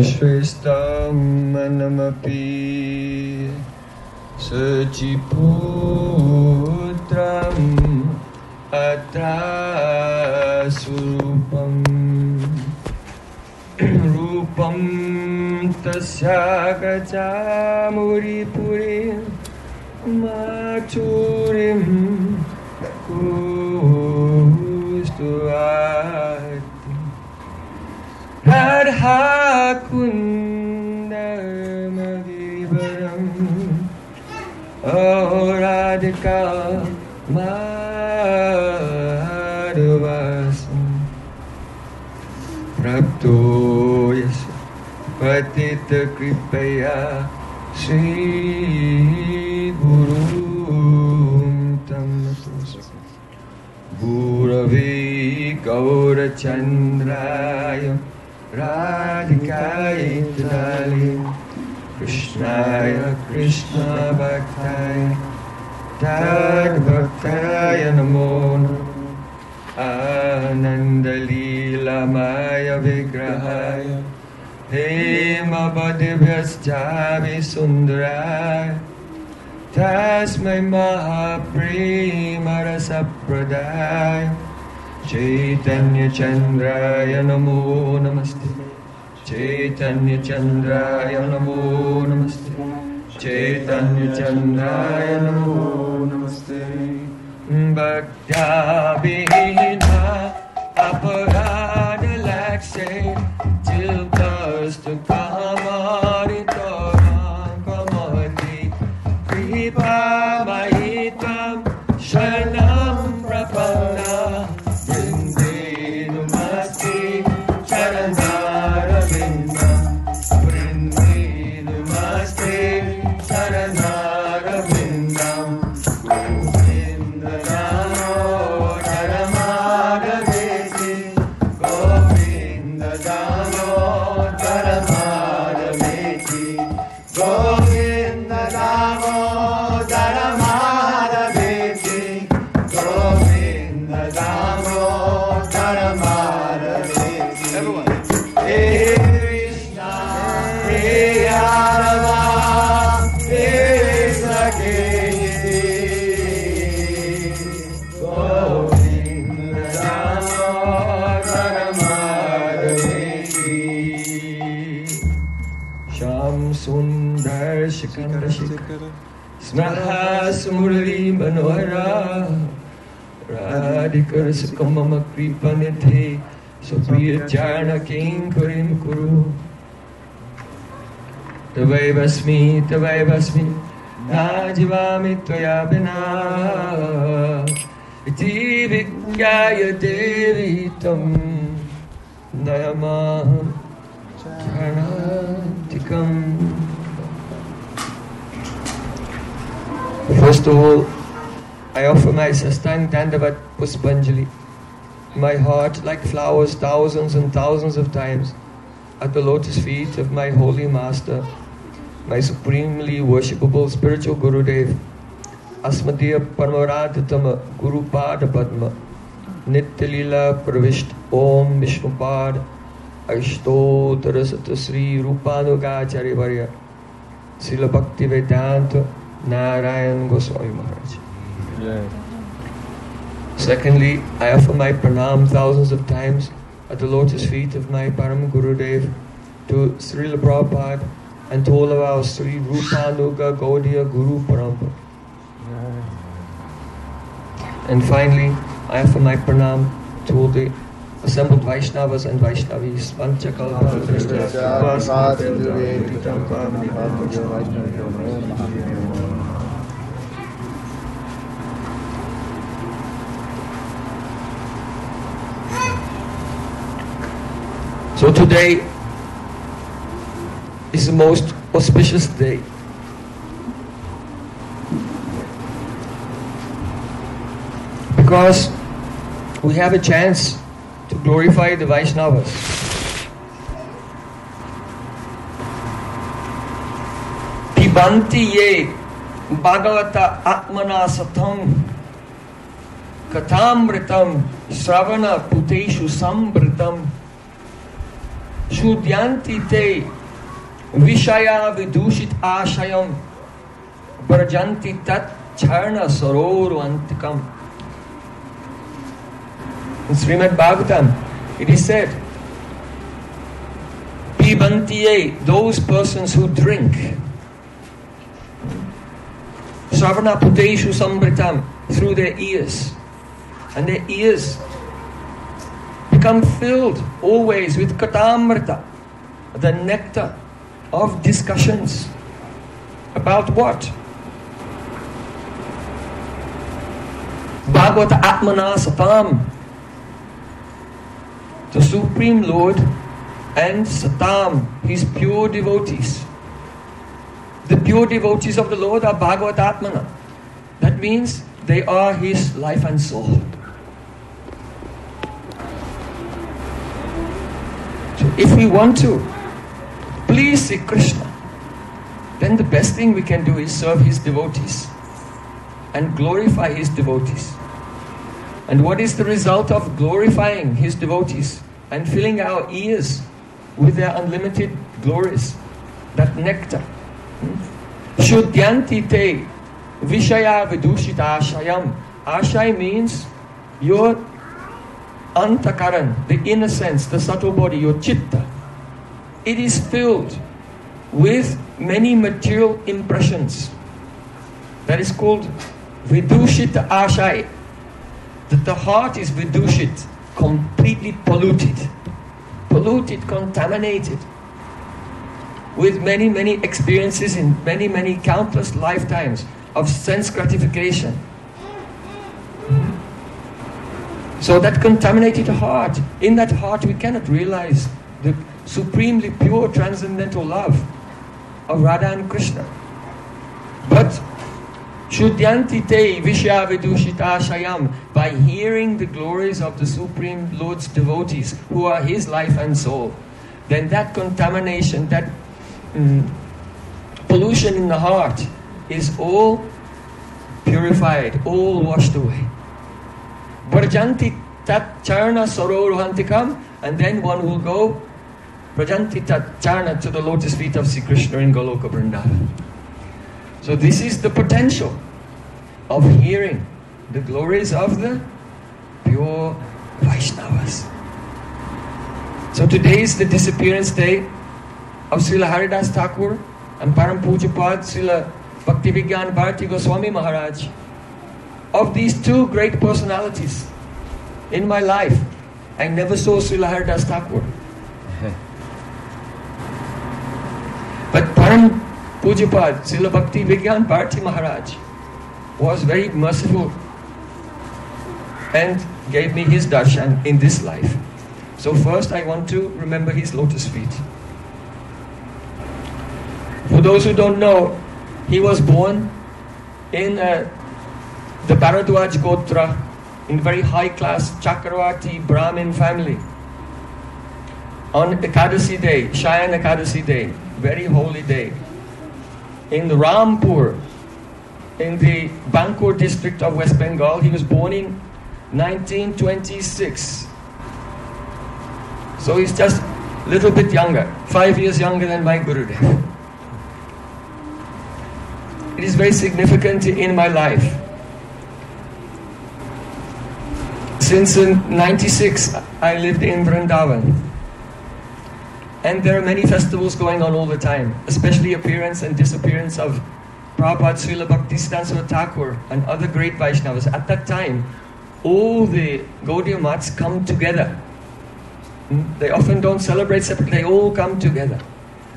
Ashvistammanamapi Sachiputram Atasurupam Rupam Tasya Gachamuri Puri Machurim मासोयस पतितकृपया Shri Guru गुरवे गौरचन्द्राय राधिकायत्राली कृष्णाय कृष्णाभक्ताय Krishnaya Krishna Bhaktaya Tad Bhaktaya Namo Ananda Leela Maya Vigrahaya Hema Badivyastavi Sundaraya Chaitanya Chandraya Namo Namaste Bhaktya Vihina Aparada Lakse Tilkas to Kamari अधिकर सुखमम थे सुप्रिय चरण किं करिम कुरु तवै वस्मि तवै वस्मि जीवामि त्वया बिना इति विज्ञायते रीतं नयमाः First of all, I offer my Sastang Dandavat Puspanjali, my heart like flowers thousands and thousands of times at the lotus feet of my holy master, my supremely worshipable spiritual Guru Gurudev, Asmadiya Paramaradhatama Guru Pada Padma, Nityalila Pravishta Om Vishnupad, Aishtottara Sata Sri Rupanugacharya Varya, Srila Bhakti Vedanta Narayan Goswami Maharaj. Secondly, I offer my pranam thousands of times at the lotus feet of my Param Gurudev to Srila Prabhupada and to all of our Sri Rupanuga Gaudiya Guru Parampara. And finally, I offer my pranam to all the assembled Vaishnavas and Vaishnavis. So today is the most auspicious day. Because we have a chance to glorify the Vaishnavas. Pibanti ye Bhagavata Atmana Satam Katamritam Sravana Puteshu Sambritam Shudyanti te Vishaya vidushit ashayam Brajanti tat charna saroro antikam. In Srimad Bhagavatam, it is said, Pibantiye, those persons who drink. Savana puteshu sambritam, through their ears. And their ears become filled always with katamrita, the nectar of discussions. About what? Bhagavata Atmana Satam. The Supreme Lord and Satam, his pure devotees. The pure devotees of the Lord are Bhagavat Atmana. That means they are his life and soul. If we want to please Sri Krishna, then the best thing we can do is serve his devotees and glorify his devotees. And what is the result of glorifying his devotees and filling our ears with their unlimited glories? That nectar. Hmm? Shudyanti te vishaya vidushita ashayam. Ashay means your antakaran, the inner sense, the subtle body, your chitta. It is filled with many material impressions. That is called vidushita ashay. That the heart is vidushit, completely polluted, polluted, contaminated with many, many experiences in many, many countless lifetimes of sense gratification. So that contaminated heart, in that heart we cannot realize the supremely pure transcendental love of Radha and Krishna. But Shudyanti te Shayam by hearing the glories of the Supreme Lord's devotees who are his life and soul, then that contamination, that mm, pollution in the heart is all purified, all washed away. Brajanti tat charna sororuhantikam, and then one will go Prajanti tat charna to the lotus feet of Sri Krishna in Goloka Vrindavan. So this is the potential of hearing the glories of the pure Vaishnavas. So today is the disappearance day of Srila Haridas Thakur and Param Pujapad Srila Bhaktivigyan Bharati Goswami Maharaj. Of these two great personalities in my life, I never saw Srila Haridas Thakur. But Param Pujapad Srila Bhakti Vigyan Bharati Maharaj was very merciful and gave me his darshan in this life. So first I want to remember his lotus feet. For those who don't know, he was born in uh, the Bharadwaj Gotra in very high class Chakravarti Brahmin family. On Ekadasi day, Shayan Ekadasi day, very holy day, in Rampur, in the Bankur district of West Bengal, he was born in 1926. So he's just a little bit younger, five years younger than my Gurudev. It is very significant in my life. Since in 96, I lived in Vrindavan. And there are many festivals going on all the time, especially appearance and disappearance of Prabhupada Srila Bhaktisiddhanta Thakur and other great Vaishnavas. At that time, all the Gaudiya Mats come together. Hmm? They often don't celebrate separately, they all come together.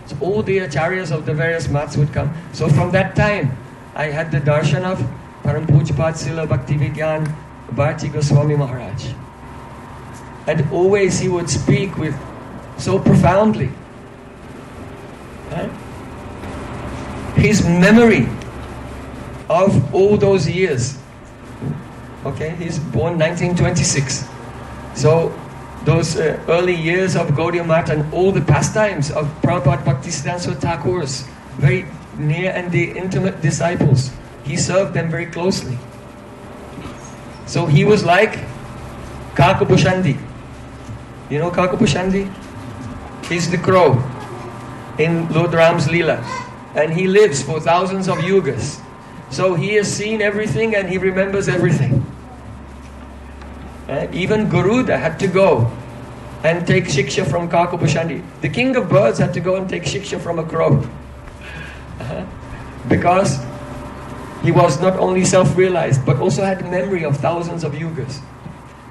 So all the acharyas of the various mats would come. So from that time, I had the darshan of Param Pujpat Srila Bhaktivedanta Bharati Goswami Maharaj. And always he would speak with so profoundly. His memory of all those years. Okay, he's born 1926. So those uh, early years of Gaudiya Mat and all the pastimes of Prabhupada Bhaktisiddhanta Thakur's very near and the intimate disciples. He served them very closely. So he was like Kakabushandi. You know Kakabushandi? He's the crow in Lord Ram's Leela. And he lives for thousands of yugas. So he has seen everything and he remembers everything. And even Garuda had to go and take shiksha from Kakabhushani. The king of birds had to go and take shiksha from a crow. Uh-huh. Because he was not only self-realized, but also had memory of thousands of yugas.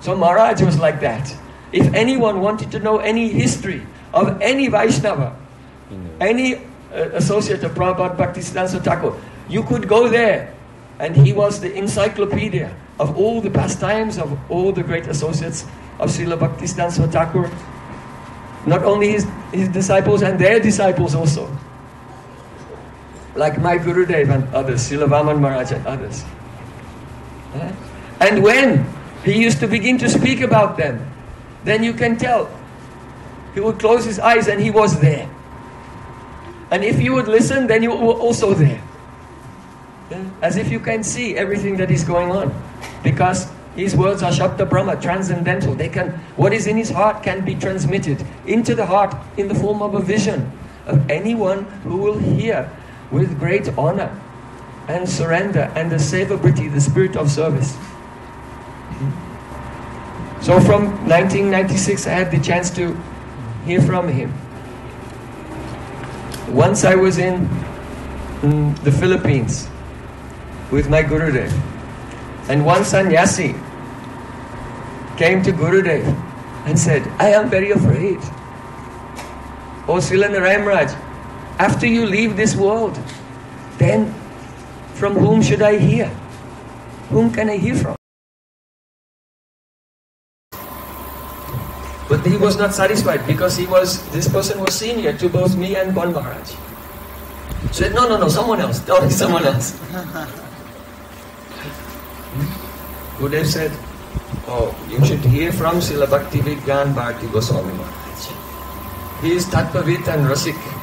So Maharaj was like that. If anyone wanted to know any history of any Vaishnava, any uh, associate of Prabhupada Bhaktisiddhanta Thakur, you could go there and he was the encyclopedia of all the pastimes of all the great associates of Srila Bhaktisiddhanta Thakur. Not only his, his disciples and their disciples also. Like my Gurudev and others, Srila Vaman Maharaj and others. Eh? And when he used to begin to speak about them, then you can tell. He would close his eyes and he was there. And if you would listen, then you were also there. Eh? As if you can see everything that is going on. Because his words are Shabda Brahma, transcendental. They can, what is in his heart can be transmitted into the heart in the form of a vision of anyone who will hear with great honor and surrender and the sevabriti, the spirit of service. Hmm? So from 1996 I had the chance to hear from him. Once I was in, the Philippines with my Gurudev. And one sannyasi came to Gurudev and said, I am very afraid. Oh Srila Narayan after you leave this world, then from whom should I hear? Whom can I hear from? But he was not satisfied because he was this person was senior to both me and Bon Maharaj. He said, no, no, no, someone else. Tell me someone else. Gurudev said, oh, you should hear from Srila Bhakti Vigyan Bharati Goswami Maharaj. He is Tattvavit and Rasik.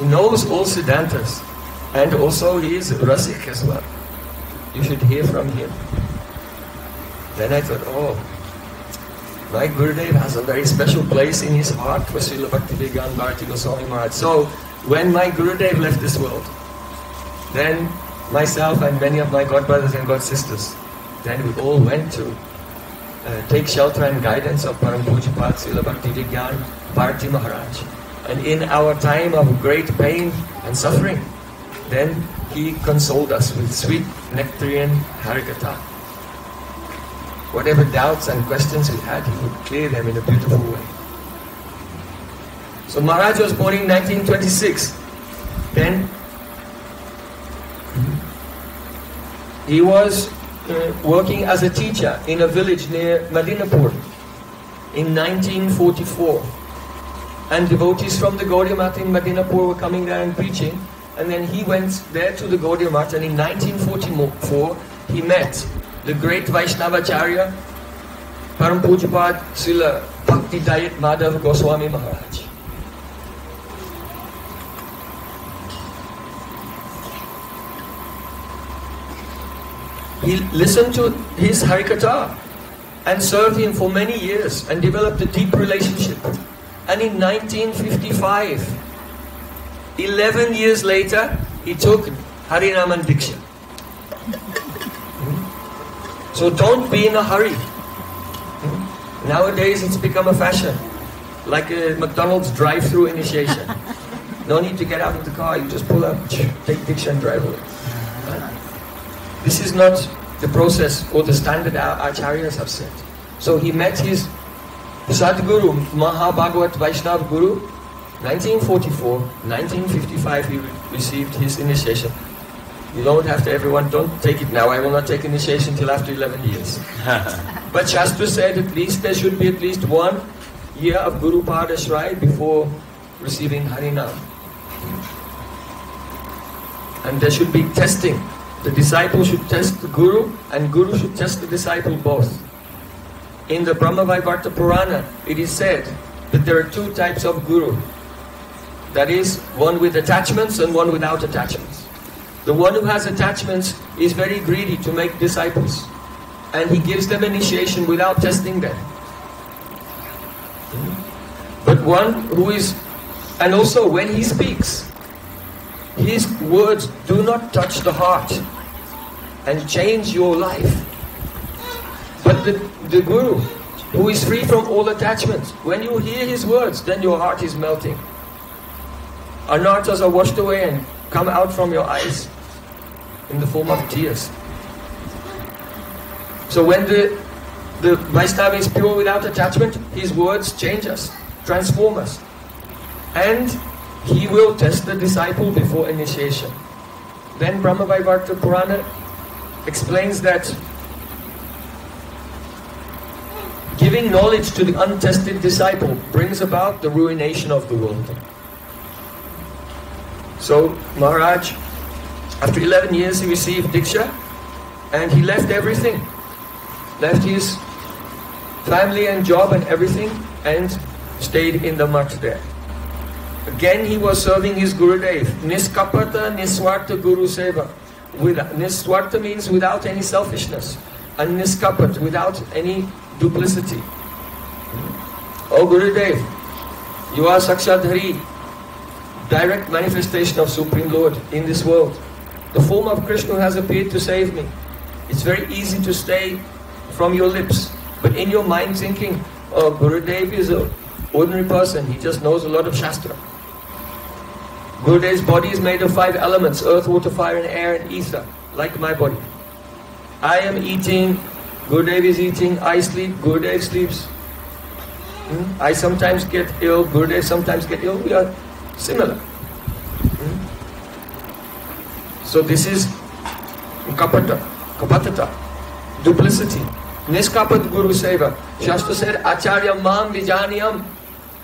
He knows all Siddhantas. And also he is Rasik as well. You should hear from him. Then I thought, oh, my Gurudev has a very special place in his heart for Srila Bhaktivedanta Bharati Goswami Maharaj. So when my Gurudev left this world, then myself and many of my godbrothers and god sisters, then we all went to uh, take shelter and guidance of Param Pujapad Srila Bhaktivedanta Bharati Maharaj. And in our time of great pain and suffering, then he consoled us with sweet nectarian Harikatha. Whatever doubts and questions we had, he would clear them in a beautiful way. So Maharaj was born in 1926. Then he was uh, working as a teacher in a village near Madinapur in 1944. And devotees from the Gaudiya Math in Madinapur were coming there and preaching. And then he went there to the Gaudiya Math and in 1944 he met the great Vaishnavacharya, Param Pujapad Srila Bhakti Dayat Madhav Goswami Maharaj. He listened to his Harikatha and served him for many years and developed a deep relationship. And in 1955, 11 years later, he took Harinaman Diksha. So don't be in a hurry. Nowadays it's become a fashion, like a McDonald's drive-through initiation. No need to get out of the car, you just pull up, take Diksha and drive away. This is not the process or the standard our acharyas have set. So he met his Sadguru, Mahabhagavat Vaishnav Guru, 1944, 1955 he received his initiation. You don't have to, everyone, don't take it now. I will not take initiation till after 11 years. but Shastra said at least there should be at least one year of Guru Padashray before receiving Harinam. And there should be testing. The disciple should test the Guru and Guru should test the disciple both. In the Brahmavaivarta Purana, it is said that there are two types of Guru. That is, one with attachments and one without attachments. The one who has attachments is very greedy to make disciples. And he gives them initiation without testing them. but one who is, and also when he speaks, his words do not touch the heart and change your life. But the, the Guru, who is free from all attachments, when you hear his words, then your heart is melting. Anarthas are washed away and come out from your eyes in the form of tears. So when the, the Vaishnava is pure without attachment, his words change us, transform us. And he will test the disciple before initiation. Then Brahma Vaivarta Purana explains that giving knowledge to the untested disciple brings about the ruination of the world. So Maharaj, after 11 years he received Diksha and he left everything. Left his family and job and everything and stayed in the mutt there. Again he was serving his Gurudev. Niskapata Niswarta Guru Seva. With, niswarta means without any selfishness. And niskapat, without any duplicity. Oh Gurudev, you are Sakshadhari, direct manifestation of Supreme Lord in this world. The form of Krishna has appeared to save me. It's very easy to stay from your lips, but in your mind thinking, oh, Gurudev is an ordinary person, he just knows a lot of Shastra. Gurudev's body is made of five elements, earth, water, fire and air and ether, like my body. I am eating, Gurudev is eating, I sleep, Gurudev sleeps. Hmm? I sometimes get ill, Gurudev sometimes get ill, we are similar. Hmm? So this is kapata, kapatata, duplicity. Niskapat Guru Seva. Shastra said, Acharya mam vijaniyam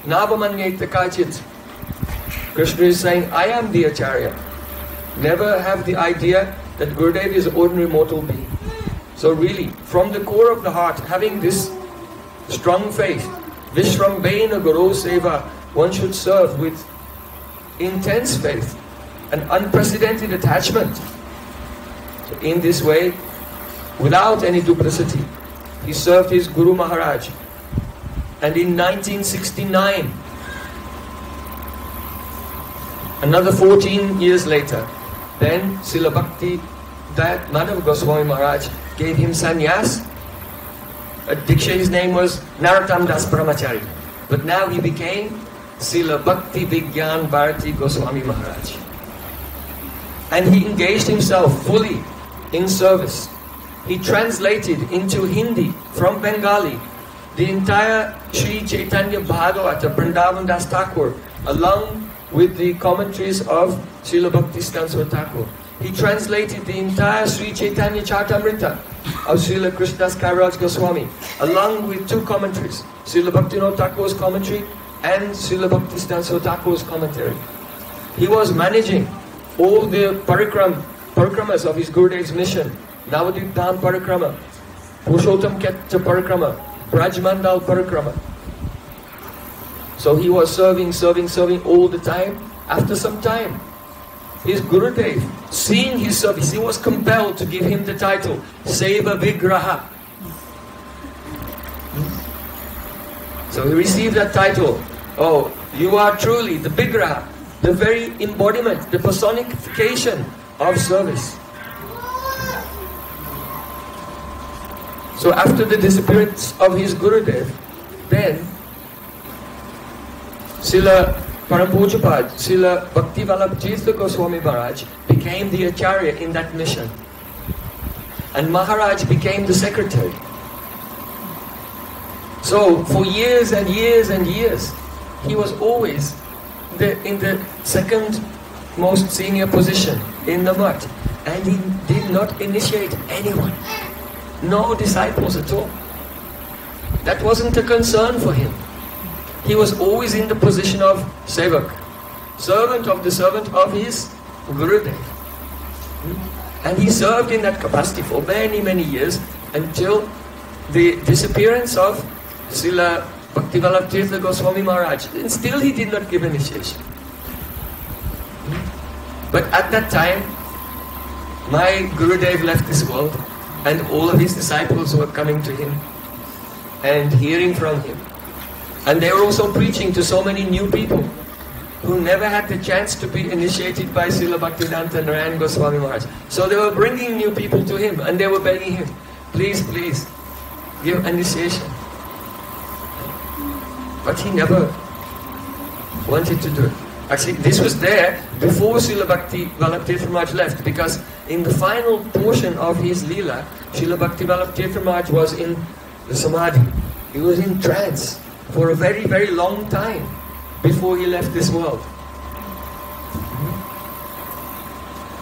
navamanyeta kachit. Krishna is saying, I am the Acharya. Never have the idea that Gurudev is an ordinary mortal being. So really, from the core of the heart, having this strong faith, Vishwambena Guru Seva, one should serve with intense faith and unprecedented attachment. So in this way, without any duplicity, he served his Guru Maharaj. And in 1969, another 14 years later, then Srila Bhakti that Madhav Goswami Maharaj gave him sannyas. At Diksha his name was Narottam Das Brahmachari. But now he became Srila Bhakti Vigyan Bharati Goswami Maharaj. And he engaged himself fully in service. He translated into Hindi from Bengali the entire Sri Chaitanya Bhagavata, Vrindavan Das Thakur, along with the commentaries of Srila Bhaktisiddhanta Thakur. He translated the entire Sri Chaitanya Charitamrita of Srila Krishnadas Kaviraj Goswami, along with two commentaries, Srila Bhaktivinoda Thakur's commentary and Srila Bhaktisiddhanta Thakur's commentary. He was managing all the parikram, parikramas of his Gurudev's mission, Navadvip Dham Parikrama, Purushottam Kshetra Parikrama, Brajmandal Parikrama. So he was serving, serving, serving all the time. After some time, his Gurudev, seeing his service, he was compelled to give him the title Seva Vigraha. So he received that title. Oh, you are truly the Vigraha, the very embodiment, the personification of service. So after the disappearance of his Gurudev, then Srila Parampuchapad, Srila Bhaktivalabh Tirtha Goswami Maharaj became the Acharya in that mission. And Maharaj became the secretary. So for years and years and years, he was always the, in the second most senior position in the mutt. And he did not initiate anyone. No disciples at all. That wasn't a concern for him. He was always in the position of sevak, servant of the servant of his Gurudev. Hmm? And he served in that capacity for many, many years until the disappearance of Srila Bhaktivallabh Tirtha Goswami Maharaj. And still he did not give initiation. Hmm? But at that time, my Gurudev left this world and all of his disciples were coming to him and hearing from him. And they were also preaching to so many new people who never had the chance to be initiated by Srila Bhaktivedanta Narayan Goswami Maharaj. So they were bringing new people to him and they were begging him, please, please, give initiation. But he never wanted to do it. Actually, this was there before Srila Bhakti Vallabh Maharaj left because in the final portion of his Leela, Srila Bhakti Vallabh Maharaj was in the Samadhi. He was in trance for a very, very long time before he left this world.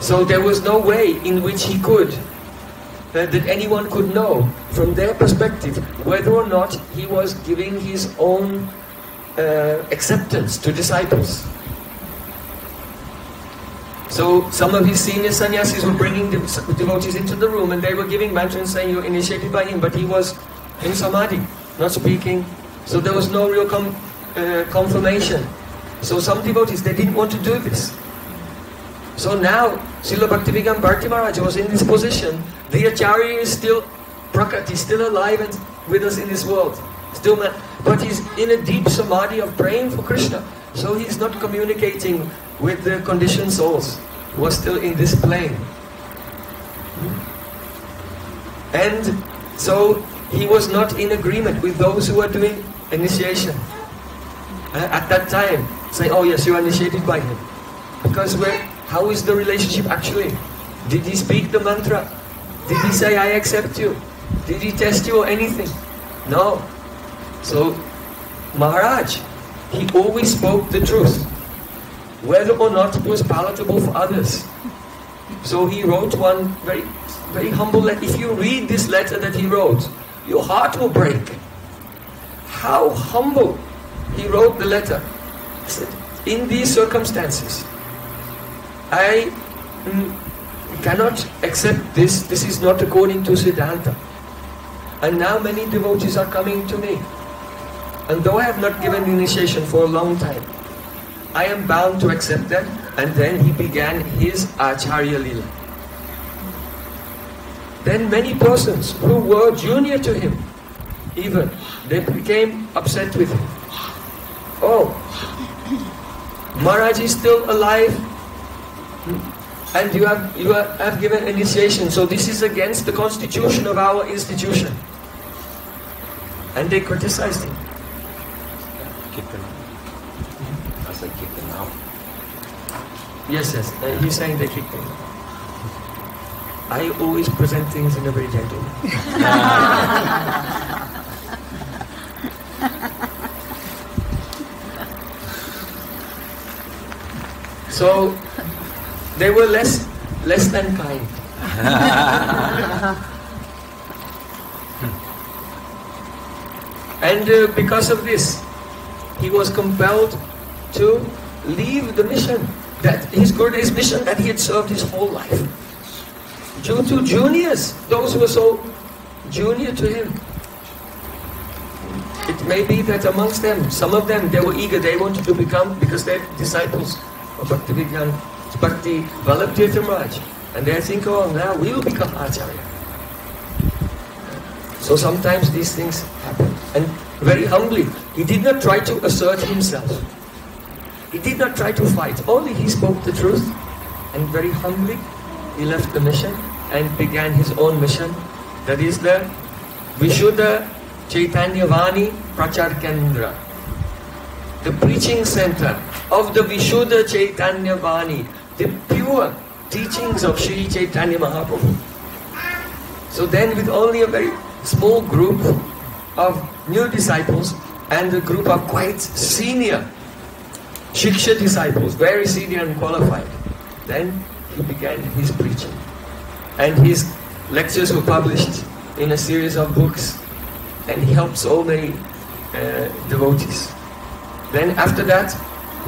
So there was no way in which he could, uh, that anyone could know from their perspective whether or not he was giving his own uh, acceptance to disciples. So some of his senior sannyasis were bringing the devotees into the room and they were giving mantras saying you're initiated by him, but he was in samadhi, not speaking. So there was no real com uh, confirmation. So some devotees, they didn't want to do this. So now, Srila Bhaktivedanta Bharti Maharaj was in this position. The Acharya is still Prakriti, still alive and with us in this world. Still, but he's in a deep samadhi of praying for Krishna. So he's not communicating with the conditioned souls who are still in this plane. And so he was not in agreement with those who are doing initiation. Uh, at that time, say, oh yes, you are initiated by him. Because where, how is the relationship actually? Did he speak the mantra? Did he say, I accept you? Did he test you or anything? No. So, Maharaj, he always spoke the truth, whether or not it was palatable for others. So he wrote one very, very humble letter. If you read this letter that he wrote, your heart will break. How humble he wrote the letter. He said, in these circumstances, I cannot accept this. This is not according to Siddhanta. And now many devotees are coming to me. And though I have not given initiation for a long time, I am bound to accept that. And then he began his Acharya Lila. Then many persons who were junior to him, even, they became upset with him. Oh, Maharaj is still alive and you have, you have given initiation. So this is against the constitution of our institution. And they criticized him. Kick them out. I said kick them out. Yes, yes. Uh, he's saying they kicked him. I always present things in a very gentle way. so they were less less than kind. and uh, because of this, he was compelled to leave the mission that his Gurudeva's mission that he had served his whole life. Due to juniors, those who were so junior to him. It may be that amongst them, some of them, they were eager, they wanted to become, because they're disciples of Bhakti Vigyan, Bhakti Vallabh Tirthamraj. And they think, oh, now we will become Acharya. So sometimes these things happen. And very humbly, he did not try to assert himself. He did not try to fight. Only he spoke the truth. And very humbly, he left the mission and began his own mission. That is the Vishuddha Chaitanya Vani Prachar Kendra. The preaching center of the Vishuddha Chaitanya Vani. The pure teachings of Sri Chaitanya Mahaprabhu. So then with only a very small group of new disciples and a group of quite senior Shiksha disciples, very senior and qualified. Then he began his preaching. And his lectures were published in a series of books. And he helps all the uh, devotees. Then after that,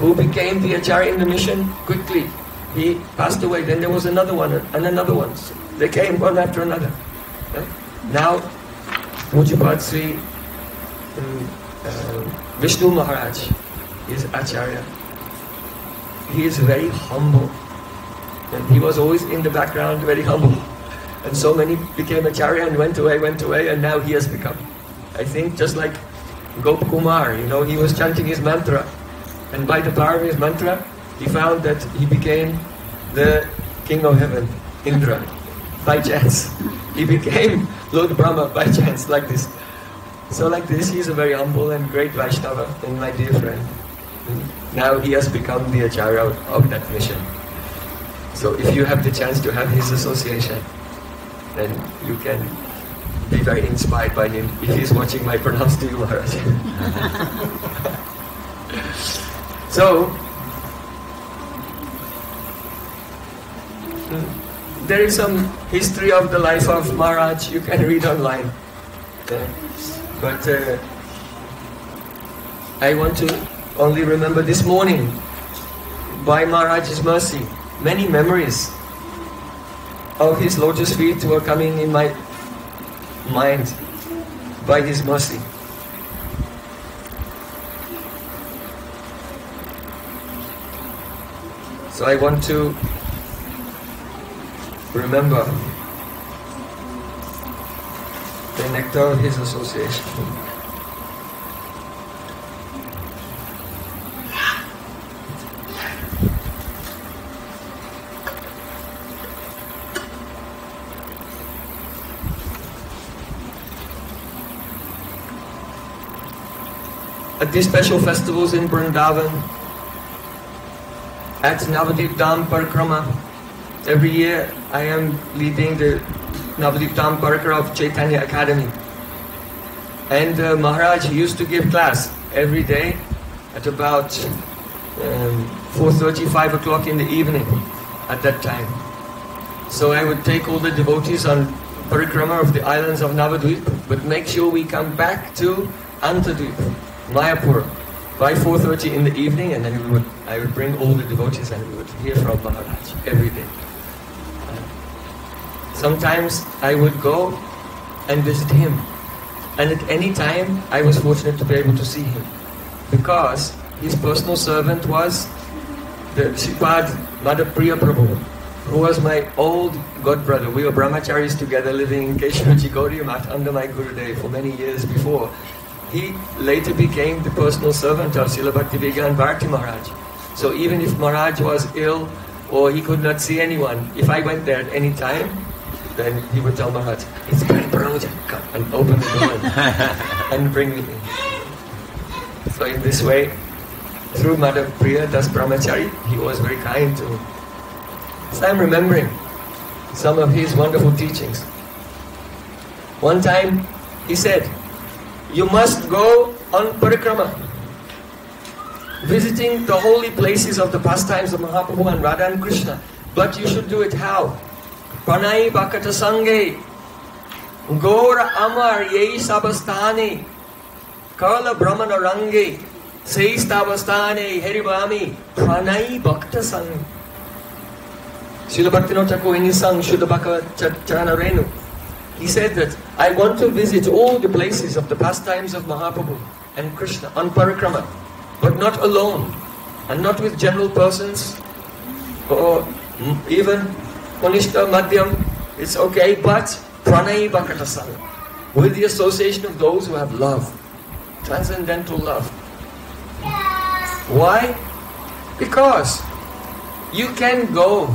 who became the Acharya in the mission? Quickly, he passed away. Then there was another one and another one. So they came one after another. Yeah? Now, Pujapad Sri um, uh, Vishnu Maharaj is Acharya. He is very humble. And he was always in the background, very humble. And so many became Acharya and went away, went away, and now he has become. I think just like Gop Kumar, you know, he was chanting his mantra. And by the power of his mantra, he found that he became the king of heaven, Indra, by chance. He became Lord Brahma by chance, like this. So like this, he's a very humble and great Vaishnava and my dear friend. Now he has become the Acharya of that mission. So if you have the chance to have his association, then you can be very inspired by him if he's watching my pronounce to you, Maharaj. so, there is some history of the life of Maharaj you can read online. But uh, I want to only remember this morning, by Maharaj's mercy, many memories of his lotus feet were coming in my mind by his mercy. So I want to remember the nectar of his association. At these special festivals in Vrindavan, at Navadvip Dham Parikrama, every year I am leading the Navadvip Dham Parikrama of Chaitanya Academy. And uh, Maharaj used to give class every day at about um, 4.30, 5 o'clock in the evening at that time. So I would take all the devotees on parikrama of the islands of Navadvip, but make sure we come back to Antardvip, Mayapur, by 4.30 in the evening, and then we would, I would bring all the devotees and we would hear from Maharaj every day. Sometimes I would go and visit him. And at any time, I was fortunate to be able to see him. Because his personal servant was the Sripad Madhapriya Prabhu, who was my old godbrother. We were brahmacharis together living in Keshavji Gaudiya under my Gurudev for many years before. He later became the personal servant of Srila Bhaktivedanta Bharati Maharaj. So even if Maharaj was ill or he could not see anyone, if I went there at any time, then he would tell Maharaj, it's Prem Prayojan, come and open the door and bring me in. So in this way, through Madhav Priya Das Brahmachari, he was very kind to me. So I'm remembering some of his wonderful teachings. One time he said, you must go on parikrama, visiting the holy places of the pastimes of Mahaprabhu and Radha and Krishna. But you should do it how? Pranay Bhakata Sange, Gora Amar Yei Sabastane, Kala Brahmana Range, Seistabastane Heribami, Pranay Bhakta Sange. Srila Bhaktivinoda Thakur in his song Shuddha Bhakta Charana Renu, he said that I want to visit all the places of the pastimes of Mahaprabhu and Krishna on parikrama, but not alone, and not with general persons, or even Konishta Madhyam, it's okay, but Pranay Bhakatasana, with the association of those who have love, transcendental love. Why? Because you can go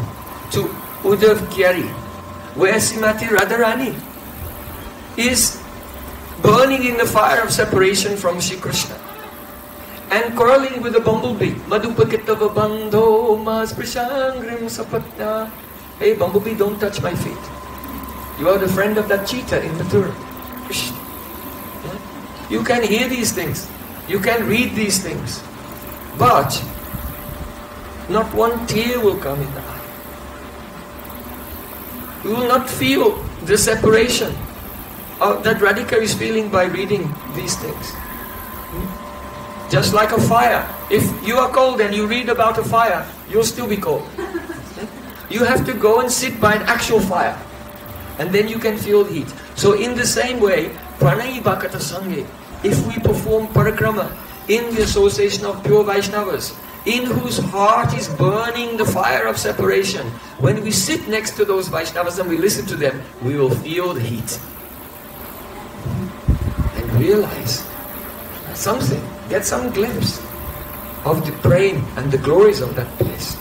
to Uddhav Kyari, where Srimati Radharani is burning in the fire of separation from Sri Krishna and quarreling with the bumblebee. Madhupakitava bandho masprisangrim sapatna. Hey bumblebee, don't touch my feet. You are the friend of that cheetah in Mathura. You can hear these things. You can read these things. But not one tear will come in the eye. You will not feel the separation of that Radhika is feeling by reading these things. Hmm? Just like a fire. If you are cold and you read about a fire, you'll still be cold. You have to go and sit by an actual fire. And then you can feel the heat. So in the same way, Pranayi Bhakata if we perform parikrama in the association of pure Vaishnavas, in whose heart is burning the fire of separation, when we sit next to those Vaishnavas and we listen to them, we will feel the heat. And realize something, get some glimpse of the praying and the glories of that place.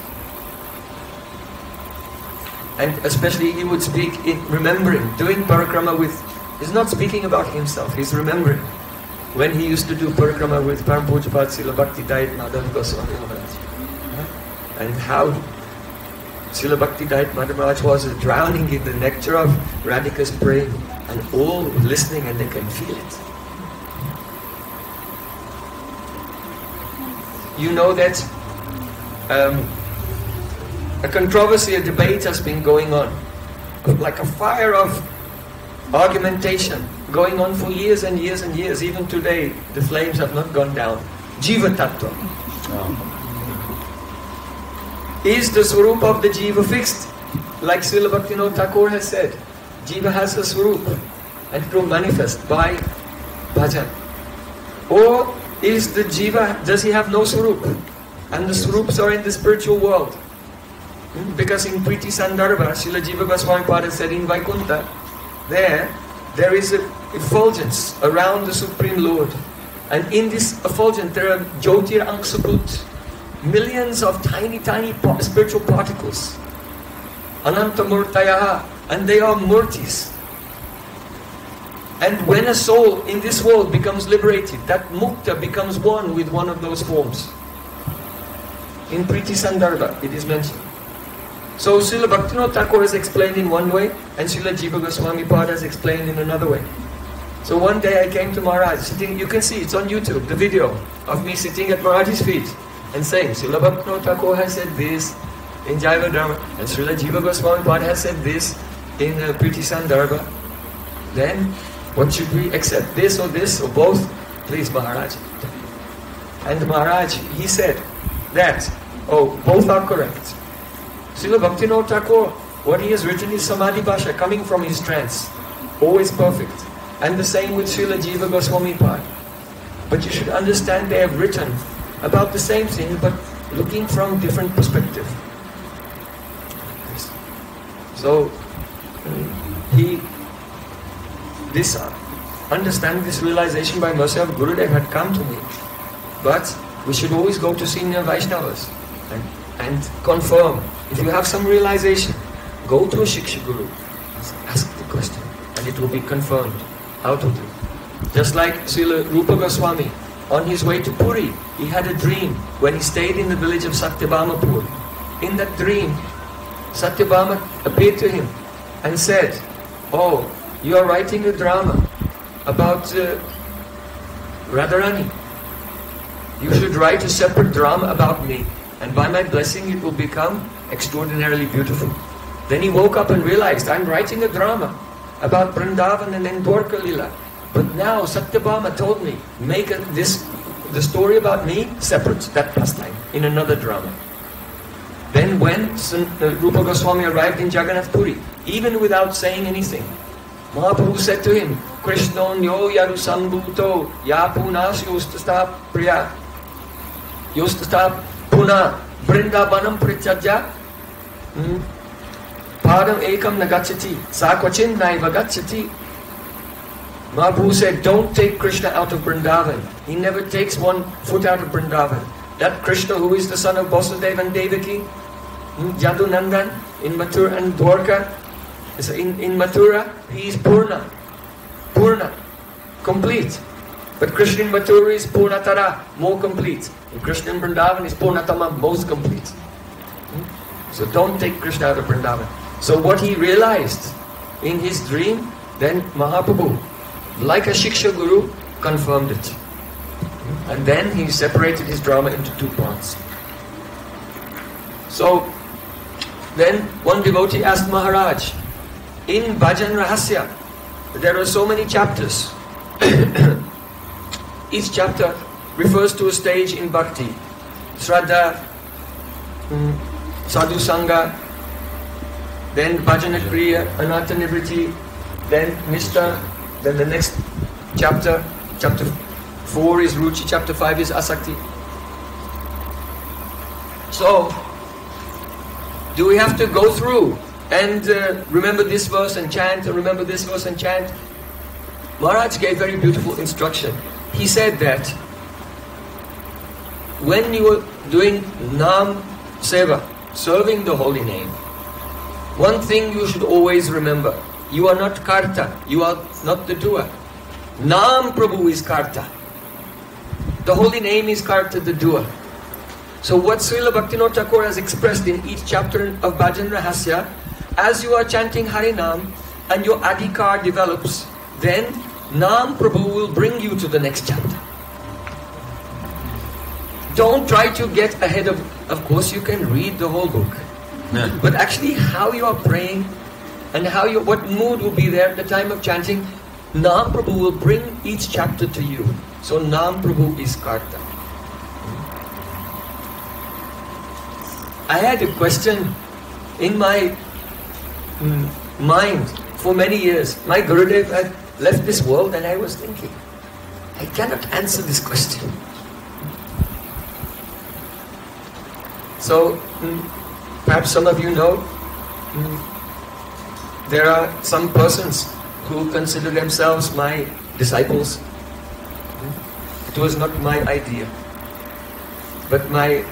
And especially he would speak in remembering, doing parikrama with, he's not speaking about himself, he's remembering when he used to do parikrama with Param Pujapad Srila Bhakti Dayita Madhav Goswami Maharaj. And how Srila Bhakti Dayita Madhav Maharaj was drowning in the nectar of Radhika's praying and all listening and they can feel it. You know that um, a controversy, a debate has been going on, like a fire of argumentation going on for years and years and years. Even today, the flames have not gone down. Jiva Tattva. Is the swarup of the jiva fixed? Like Srila Bhaktivinoda Thakur has said, jiva has a swarup and will manifest by bhajan. Or is the jiva, does he have no swarup? And the swarups are in the spiritual world. Hmm? Because in Priti Sandarbha, Srila Jiva Goswami Pada said in Vaikuntha, there, there is a effulgence around the Supreme Lord. And in this effulgence, there are Jyotir Angsabhut, millions of tiny, tiny spiritual particles. Ananta Murtayaha, and they are murtis. And when a soul in this world becomes liberated, that mukta becomes one with one of those forms. In Priti Sandarbha, it is mentioned. So Srila Bhaktivinoda Thakur has explained in one way, and Srila Jiva Goswami Pad has explained in another way. So one day I came to Maharaj, sitting, you can see, it's on YouTube, the video of me sitting at Maharaj's feet and saying, Srila Bhaktivinoda Thakur has said this in Jaiva Dharma, and Srila Jiva Goswami Pad has said this in uh, Priti Sandarbha. Then, what should we accept, this or this or both? Please, Maharaj. And Maharaj, he said that, oh, both are correct. Srila Bhaktivinoda Thakur, what he has written is Samadhi Bhasha, coming from his trance. Always perfect. And the same with Srila Jiva Goswami Pad. But you should understand they have written about the same thing, but looking from different perspective. So, he, this, uh, understanding this realization by mercy of Gurudev had come to me. But we should always go to senior Vaishnavas and, and confirm. If you have some realization, go to a Shiksha Guru, ask the question, and it will be confirmed how to do. Just like Srila Rupa Goswami, on his way to Puri, he had a dream when he stayed in the village of Satyabhamapur. In that dream, Satyabhama appeared to him and said, Oh, you are writing a drama about uh, Radharani. You should write a separate drama about me, and by my blessing it will become extraordinarily beautiful. Then he woke up and realized, I'm writing a drama about Vrindavan and then Dwarka Lila. But now Satyabhama told me, make a, this the story about me separate, that pastime, in another drama. Then when uh, Rupa Goswami arrived in Jagannath Puri, even without saying anything, Mahaprabhu said to him, Krishna yo yaru sambuto ya punas yostasta priya yostasta puna brindavanam prichaja hmm? padam ekam nagachati sakwachin naiva gachati Mahaprabhu said, don't take Krishna out of Vrindavan. He never takes one foot out of Vrindavan. That Krishna who is the son of Vasudeva and Devaki, hmm, Jadunandan in Mathura and Dwarka, in, in Mathura, he is Purna. Purna. Complete. But Krishna in Mathura is Purnatara, more complete. And Krishna in Vrindavan is Purnatama, most complete. Hmm? So don't take Krishna out of Vrindavan. So what he realized in his dream, then Mahaprabhu like a Shiksha Guru, confirmed it. And then he separated his drama into two parts. So, then one devotee asked Maharaj, in Bhajan Rahasya, there are so many chapters. Each chapter refers to a stage in bhakti. Shraddha, mm, Sadhu Sangha, then Bhajana Kriya, Nivriti, then Nishta, then the next chapter, chapter 4 is Ruchi, chapter 5 is Asakti. So, do we have to go through and uh, remember this verse and chant, and remember this verse and chant? Maharaj gave very beautiful instruction. he said that when you are doing Nam Seva, serving the holy name, one thing you should always remember you are not Karta, you are not the doer. Nam Prabhu is Karta. The holy name is Karta, the doer. So what Srila Bhaktivinoda Thakur has expressed in each chapter of Bhajan Rahasya, as you are chanting Harinam and your adhikar develops, then Nam Prabhu will bring you to the next chapter. Don't try to get ahead of, of course you can read the whole book. Yeah. But actually how you are praying and how you, what mood will be there at the time of chanting, Nam Prabhu will bring each chapter to you. So Nam Prabhu is Karta. I had a question in my mm, mind for many years. My Gurudev had left this world and I was thinking, I cannot answer this question. So, mm, perhaps some of you know, mm, there are some persons who consider themselves my disciples. It was not my idea. But my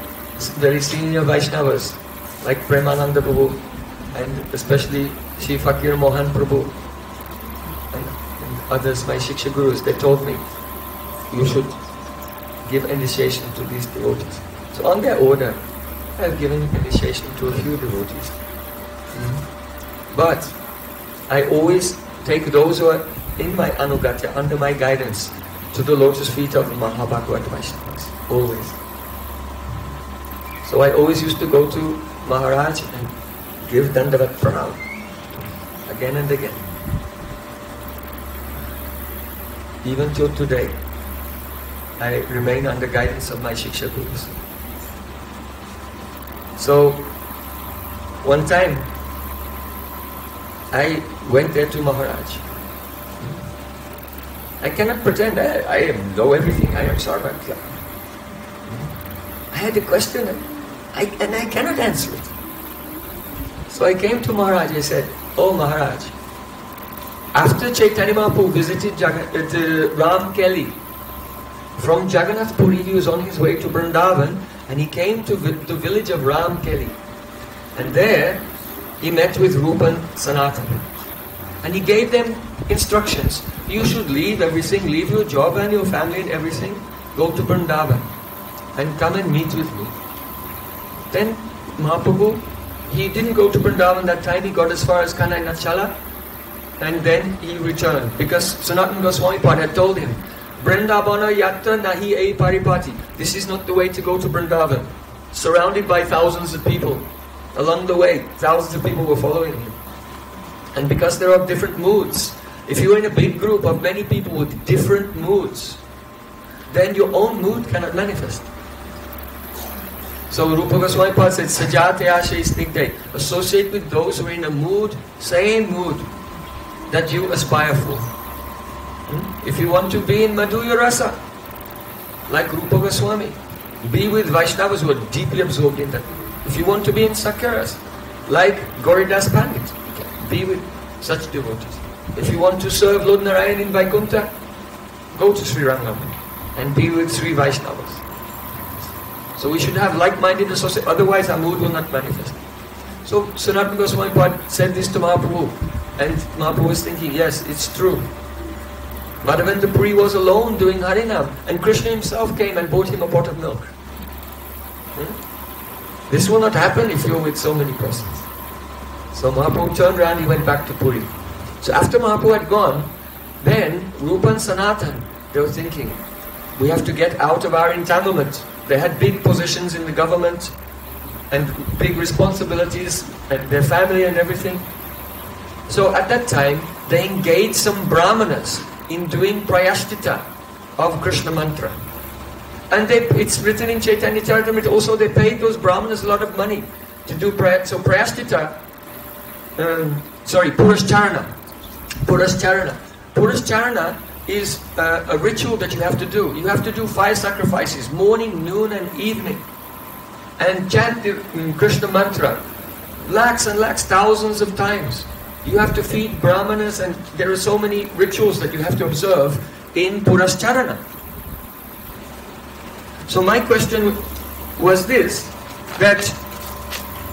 very senior Vaishnavas, like Premananda Prabhu, and especially Shri Fakir Mohan Prabhu, and, and others, my Shiksha Gurus, they told me, you should give initiation to these devotees. So on their order, I have given initiation to a few devotees. But I always take those who are in my anugatya, under my guidance, to the lotus feet of Mahabhagavat Vaishnavas. Always. So I always used to go to Maharaj and give Dandavat Pranam. Again and again. Even till today, I remain under guidance of my Shiksha Gurus. So, one time, I went there to Maharaj. I cannot pretend I, I know everything. I am Sarvakya. I had a question and I, and I cannot answer it. So I came to Maharaj. I said, Oh Maharaj, after Chaitanya Mahaprabhu visited Jagan, uh, Ramkeli, from Jagannath Puri, he was on his way to Vrindavan and he came to vi- the village of Ramkeli. And there he met with Rupan Sanatan. And he gave them instructions. You should leave everything, leave your job and your family and everything, go to Vrindavan and come and meet with me. Then Mahaprabhu, he didn't go to Vrindavan that time, he got as far as Kanai Nachala and then he returned because Sanatan Goswami Pad had told him, Vrindavana yatra nahi ei paripati. This is not the way to go to Vrindavan. Surrounded by thousands of people. Along the way, thousands of people were following him. And because there are different moods, if you're in a big group of many people with different moods, then your own mood cannot manifest. So Rupa Goswami Pad said, Sajate Ashe Snigdhe. Associate with those who are in a mood, same mood that you aspire for. Hmm? If you want to be in Madhurya Rasa, like Rupa Goswami, be with Vaishnavas who are deeply absorbed in that. If you want to be in Sakyaras, like Gauridas Pandit, be with such devotees. If you want to serve Lord Narayan in Vaikuntha, go to Sri Rangam and be with Sri Vaishnavas. So we should have like-minded associates, otherwise our mood will not manifest. So Sanatana Goswami Pad said this to Mahaprabhu, and Mahaprabhu was thinking, yes, it's true. Madhavendra Puri was alone doing Harinam, and Krishna himself came and bought him a pot of milk. Hmm? This will not happen if you're with so many persons. So Mahaprabhu turned around, he went back to Puri. So after Mahaprabhu had gone, then Rupa and Sanatan, they were thinking, we have to get out of our entanglement. They had big positions in the government and big responsibilities and their family and everything. So at that time, they engaged some brahmanas in doing prayashtita of Krishna mantra. And they, it's written in Chaitanya Charitamrita also they paid those brahmanas a lot of money to do prayashtita. So prayashtita, um, sorry, Purascharana. Purascharana. Purascharana is uh, a ritual that you have to do. You have to do five sacrifices, morning, noon and evening. And chant the um, Krishna mantra, lakhs and lakhs, thousands of times. You have to feed brahmanas and there are so many rituals that you have to observe in Purascharana. So my question was this, that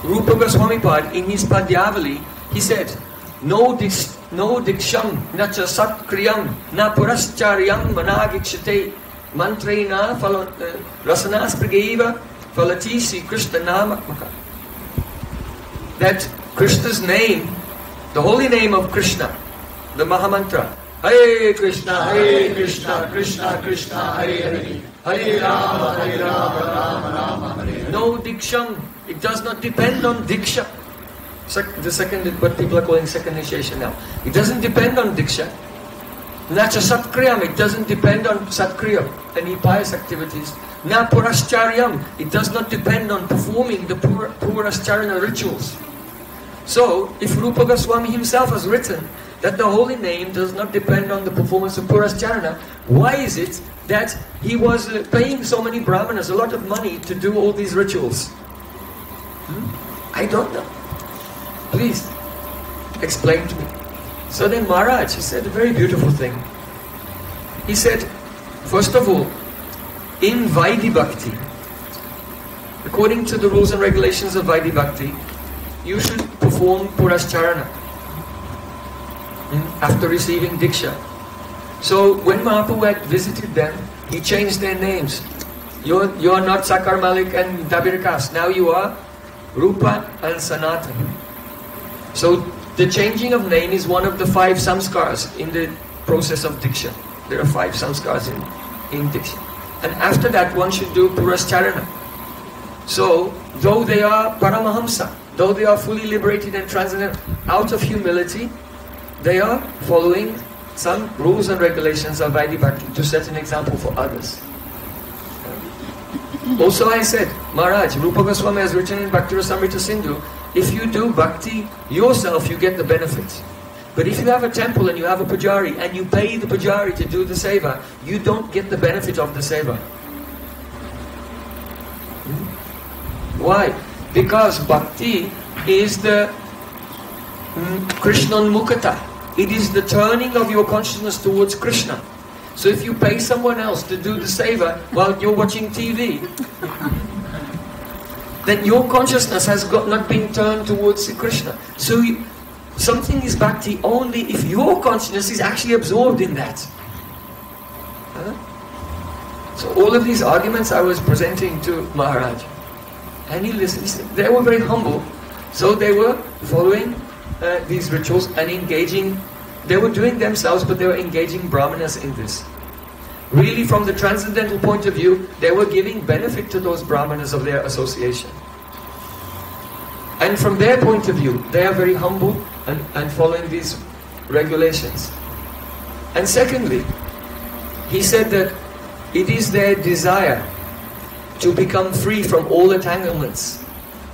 Rupa Goswami Pad in his Padyavali, he said, no dis, no diksham, na cha satkriyam, na purascharyam managikshate, mantrena falo, uh, rasanas pragaiva, falati si Krishna namakmaka. That Krishna's name, the holy name of Krishna, the Mahamantra, Hare Krishna, Hare Krishna, Krishna Krishna, Hare Hare, Hare Rama, Hare Rama, Rama Rama, Hare No diksham, it does not depend on diksha. Sec- the second, what people are calling second initiation now. It doesn't depend on diksha. Nacha satkriyam, it doesn't depend on satkriya, any pious activities. Na purascharyam, it does not depend on performing the pur- purascharana rituals. So, if Rupa Goswami himself has written that the holy name does not depend on the performance of Purascharana, why is it that he was uh, paying so many brahmanas a lot of money to do all these rituals? Hmm? I don't know. Please, explain to me. So then Maharaj, he said a very beautiful thing. He said, first of all, in Vaidhi Bhakti, according to the rules and regulations of Vaidhi Bhakti, you should perform Purascharana hmm, after receiving Diksha. So when Mahaprabhu visited them, he changed their names. You're, you're not Sakar Malik and Dabir Khas. Now you are Rupa and Sanatan. So the changing of name is one of the five samskars in the process of Diksha. There are five samskars in, in Diksha. And after that one should do Purascharana. So, though they are Paramahamsa, though they are fully liberated and transcendent, out of humility, they are following some rules and regulations of Vaidhi Bhakti to set an example for others. Also I said, Maharaj, Rupa Goswami has written in Bhakti Rasamrita Sindhu, if you do bhakti yourself, you get the benefits. But if you have a temple and you have a pujari and you pay the pujari to do the seva, you don't get the benefit of the seva. Hmm? Why? Because bhakti is the mm, Krishnan Mukata. It is the turning of your consciousness towards Krishna. So if you pay someone else to do the seva while you're watching TV, then your consciousness has got not been turned towards Krishna. So you, something is bhakti only if your consciousness is actually absorbed in that. Huh? So all of these arguments I was presenting to Maharaj. And he listened. They were very humble. So they were following uh, these rituals and engaging. They were doing themselves, but they were engaging brahmanas in this. Really, from the transcendental point of view, they were giving benefit to those brahmanas of their association. And from their point of view, they are very humble and, and following these regulations. And secondly, he said that it is their desire to become free from all entanglements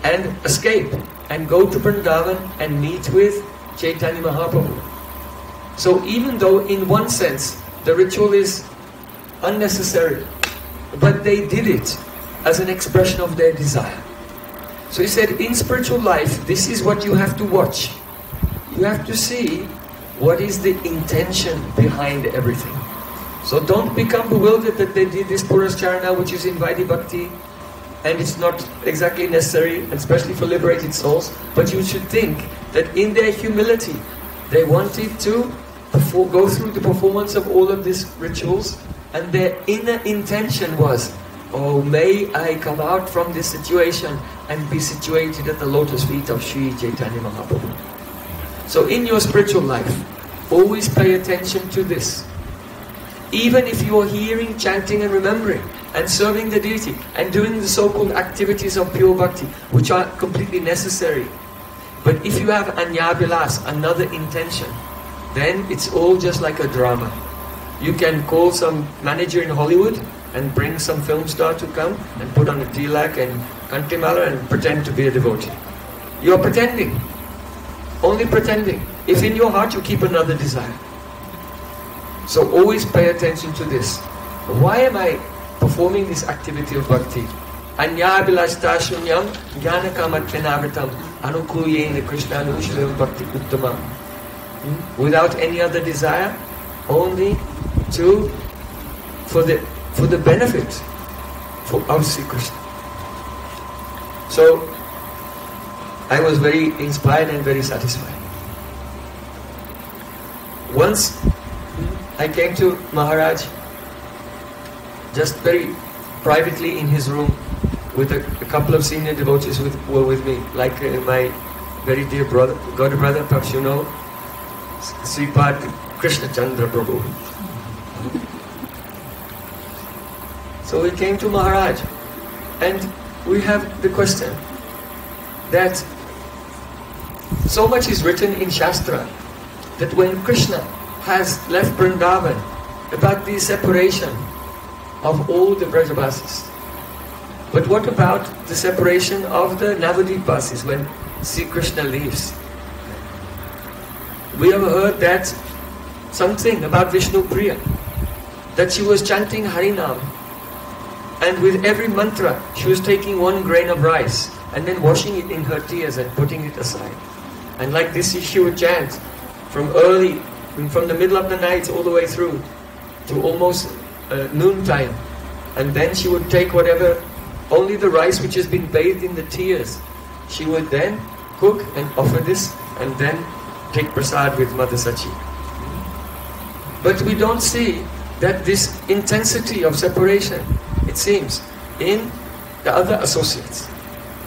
and escape and go to Vrindavan and meet with Chaitanya Mahaprabhu. So even though in one sense the ritual is unnecessary, but they did it as an expression of their desire. So he said, in spiritual life, this is what you have to watch. You have to see what is the intention behind everything. So don't become bewildered that they did this Purascharana, which is in Vaidhi Bhakti, and it's not exactly necessary, especially for liberated souls. But you should think that in their humility, they wanted to go through the performance of all of these rituals, and their inner intention was, oh, may I come out from this situation and be situated at the lotus feet of Sri Chaitanya Mahaprabhu. So in your spiritual life, always pay attention to this. Even if you are hearing, chanting and remembering and serving the deity and doing the so-called activities of pure bhakti, which are completely necessary. But if you have anyabilas, another intention, then it's all just like a drama. You can call some manager in Hollywood and bring some film star to come and put on a tilak and kanthimala and pretend to be a devotee. You are pretending. Only pretending. If in your heart you keep another desire. So always pay attention to this. Why am I performing this activity of bhakti? Anyabilashta shunyam jnanakamatyanavritam anukuyena krishna anushlam bhakti uttamam. Hmm? Without any other desire, only to for the for the benefit, for of Sri Krishna. So I was very inspired and very satisfied. Once I came to Maharaj just very privately in his room with a, a couple of senior devotees who were with me, like uh, my very dear brother, God brother, perhaps you know, Sripad Krishna Chandra Prabhu. So we came to Maharaj and we have the question that so much is written in Shastra that when Krishna has left Vrindavan about the separation of all the Brajavasis. But what about the separation of the Navadvipasis when Sri Krishna leaves? We have heard that something about Vishnu Priya, that she was chanting Harinam and with every mantra she was taking one grain of rice and then washing it in her tears and putting it aside. And like this she would chant from early, from the middle of the night all the way through to almost uh, noon time. And then she would take whatever, only the rice which has been bathed in the tears, she would then cook and offer this and then take prasad with Mother Sachi. But we don't see that this intensity of separation, it seems, in the other associates,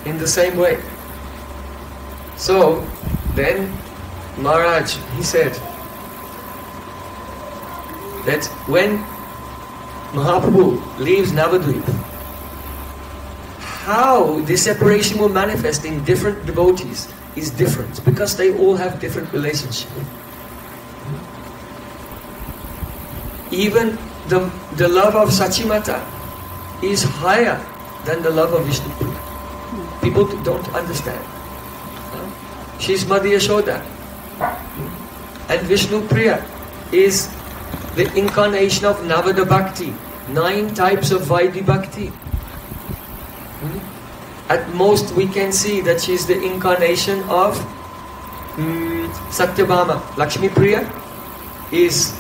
in the same way. So, then Maharaj, he said that when Mahaprabhu leaves Navadvip, how this separation will manifest in different devotees is different because they all have different relationship. Even the, the love of Sachimata is higher than the love of Vishnu. People don't understand. She's Madhya Yashoda. And Vishnu Priya is the incarnation of Navadha Bhakti, nine types of Vaidhi Bhakti. Hmm? At most we can see that she is the incarnation of um, Satyabhama. Lakshmi Priya is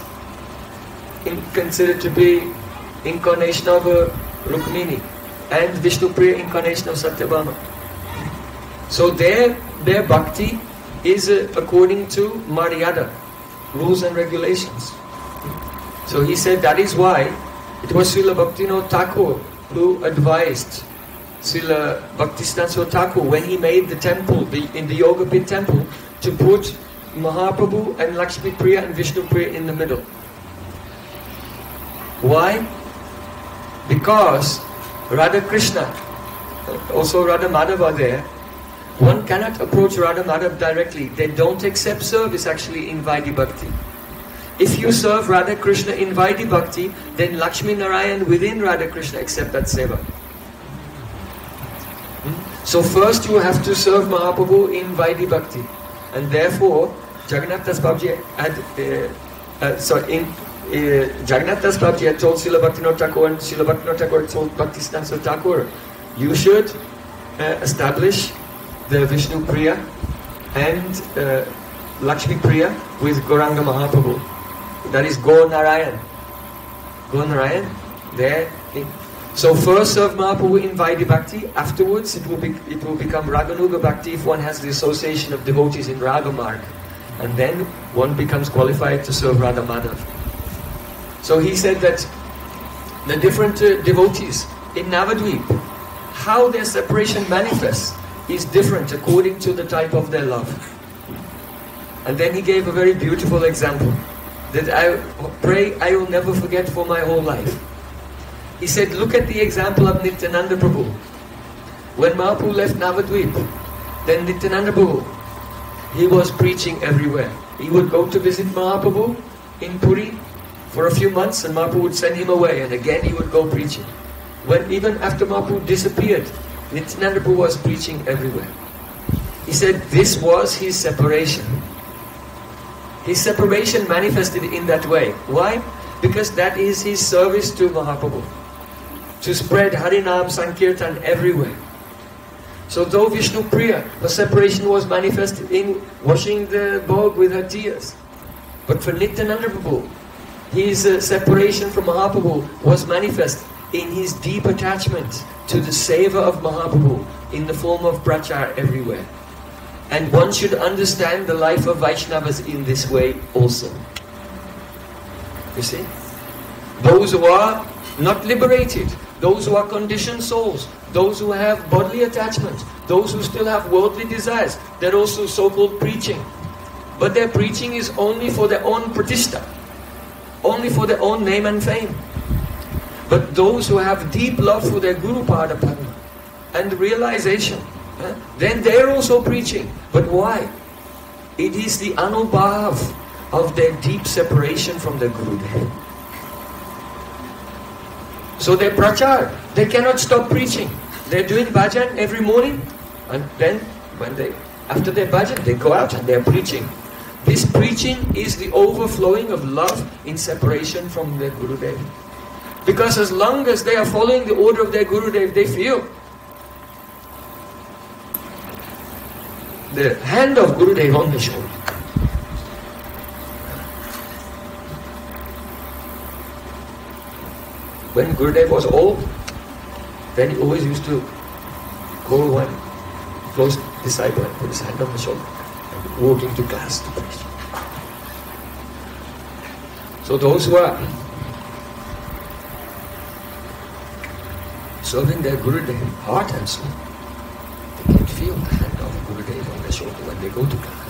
considered to be incarnation of uh, Rukmini and Vishnu Priya incarnation of Satyabhama. So their, their bhakti is uh, according to Maryada, rules and regulations. So he said that is why it was Srila Bhaktivinoda Thakur who advised Srila Bhaktisiddhanta Thakur when he made the temple, the, in the Yoga Pith temple, to put Mahaprabhu and Lakshmi Priya and Vishnu Priya in the middle. Why? Because Radha Krishna, also Radha Madhava there, one cannot approach Radha Madhava directly. They don't accept service actually in Vaidhi Bhakti. If you serve Radha Krishna in Vaidhi Bhakti, then Lakshmi Narayan within Radha Krishna accept that seva. Hmm? So first you have to serve Mahaprabhu in Vaidhi Bhakti. And therefore, Jagannath Das Babaji had, uh, uh, sorry, in, Jagannath Das told Srila Bhaktivinoda Thakur and Srila Bhaktivinoda Thakur told Bhaktisiddhanta Thakur, you should uh, establish the Vishnu Priya and uh, Lakshmi Priya with Gauranga Mahaprabhu. That is Gaur Narayan. Narayan, there. So first serve Mahaprabhu in Vaidhi Bhakti, afterwards it will, be, it will become Raganuga Bhakti if one has the association of devotees in Raga Marg. And then one becomes qualified to serve Radha Madhav. So he said that the different uh, devotees in Navadvip, how their separation manifests is different according to the type of their love. And then he gave a very beautiful example that I pray I will never forget for my whole life. He said, look at the example of Nityananda Prabhu. When Mahaprabhu left Navadvip, then Nityananda Prabhu, he was preaching everywhere. He would go to visit Mahaprabhu in Puri for a few months and Mahaprabhu would send him away and again he would go preaching. When even after Mahaprabhu disappeared, Nityananda was preaching everywhere. He said this was his separation. His separation manifested in that way. Why? Because that is his service to Mahaprabhu. To spread Harinam Sankirtan everywhere. So though Vishnu Priya, her separation was manifested in washing the bhog with her tears. But for Nityananda his uh, separation from Mahaprabhu was manifest in his deep attachment to the savor of Mahaprabhu in the form of prachar everywhere. And one should understand the life of Vaishnavas in this way also. You see? Those who are not liberated, those who are conditioned souls, those who have bodily attachment, those who still have worldly desires, they're also so-called preaching. But their preaching is only for their own pratishta, only for their own name and fame. But those who have deep love for their Guru Pada Padma and realization, eh, then they're also preaching. But why? It is the anubhav of their deep separation from their Gurudev. So they prachar, they cannot stop preaching. They're doing bhajan every morning and then when they after their bhajan they go out and they're preaching. This preaching is the overflowing of love in separation from their Gurudev. Because as long as they are following the order of their Gurudev, they feel the hand of Gurudev on the shoulder. When Gurudev was old, then he always used to call one close disciple and put his hand on the shoulder and walk into class to preach. So those who are serving their Gurudev heart and soul, they can feel the hand of Gurudev on their shoulder when they go to class.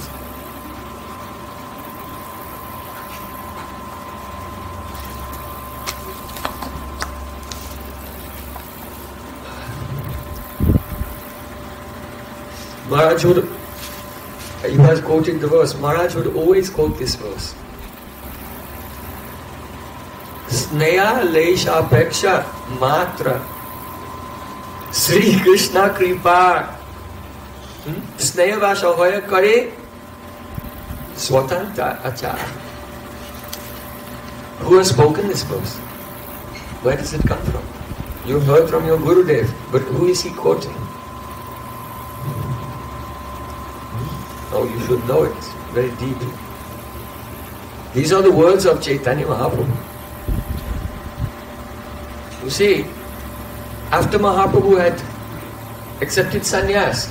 Maharaj he was quoting the verse, Maharaj would always quote this verse. Sneha lesha peksha matra Sri Krishna kripa स्नेह भाषा होय करे स्वतंत्र आचार Who has spoken this verse? Where does it come from? You heard from your Gurudev, but who is he quoting? Oh, you should know it very deeply. These are the words of Chaitanya Mahaprabhu. You see, after Mahaprabhu had accepted sannyas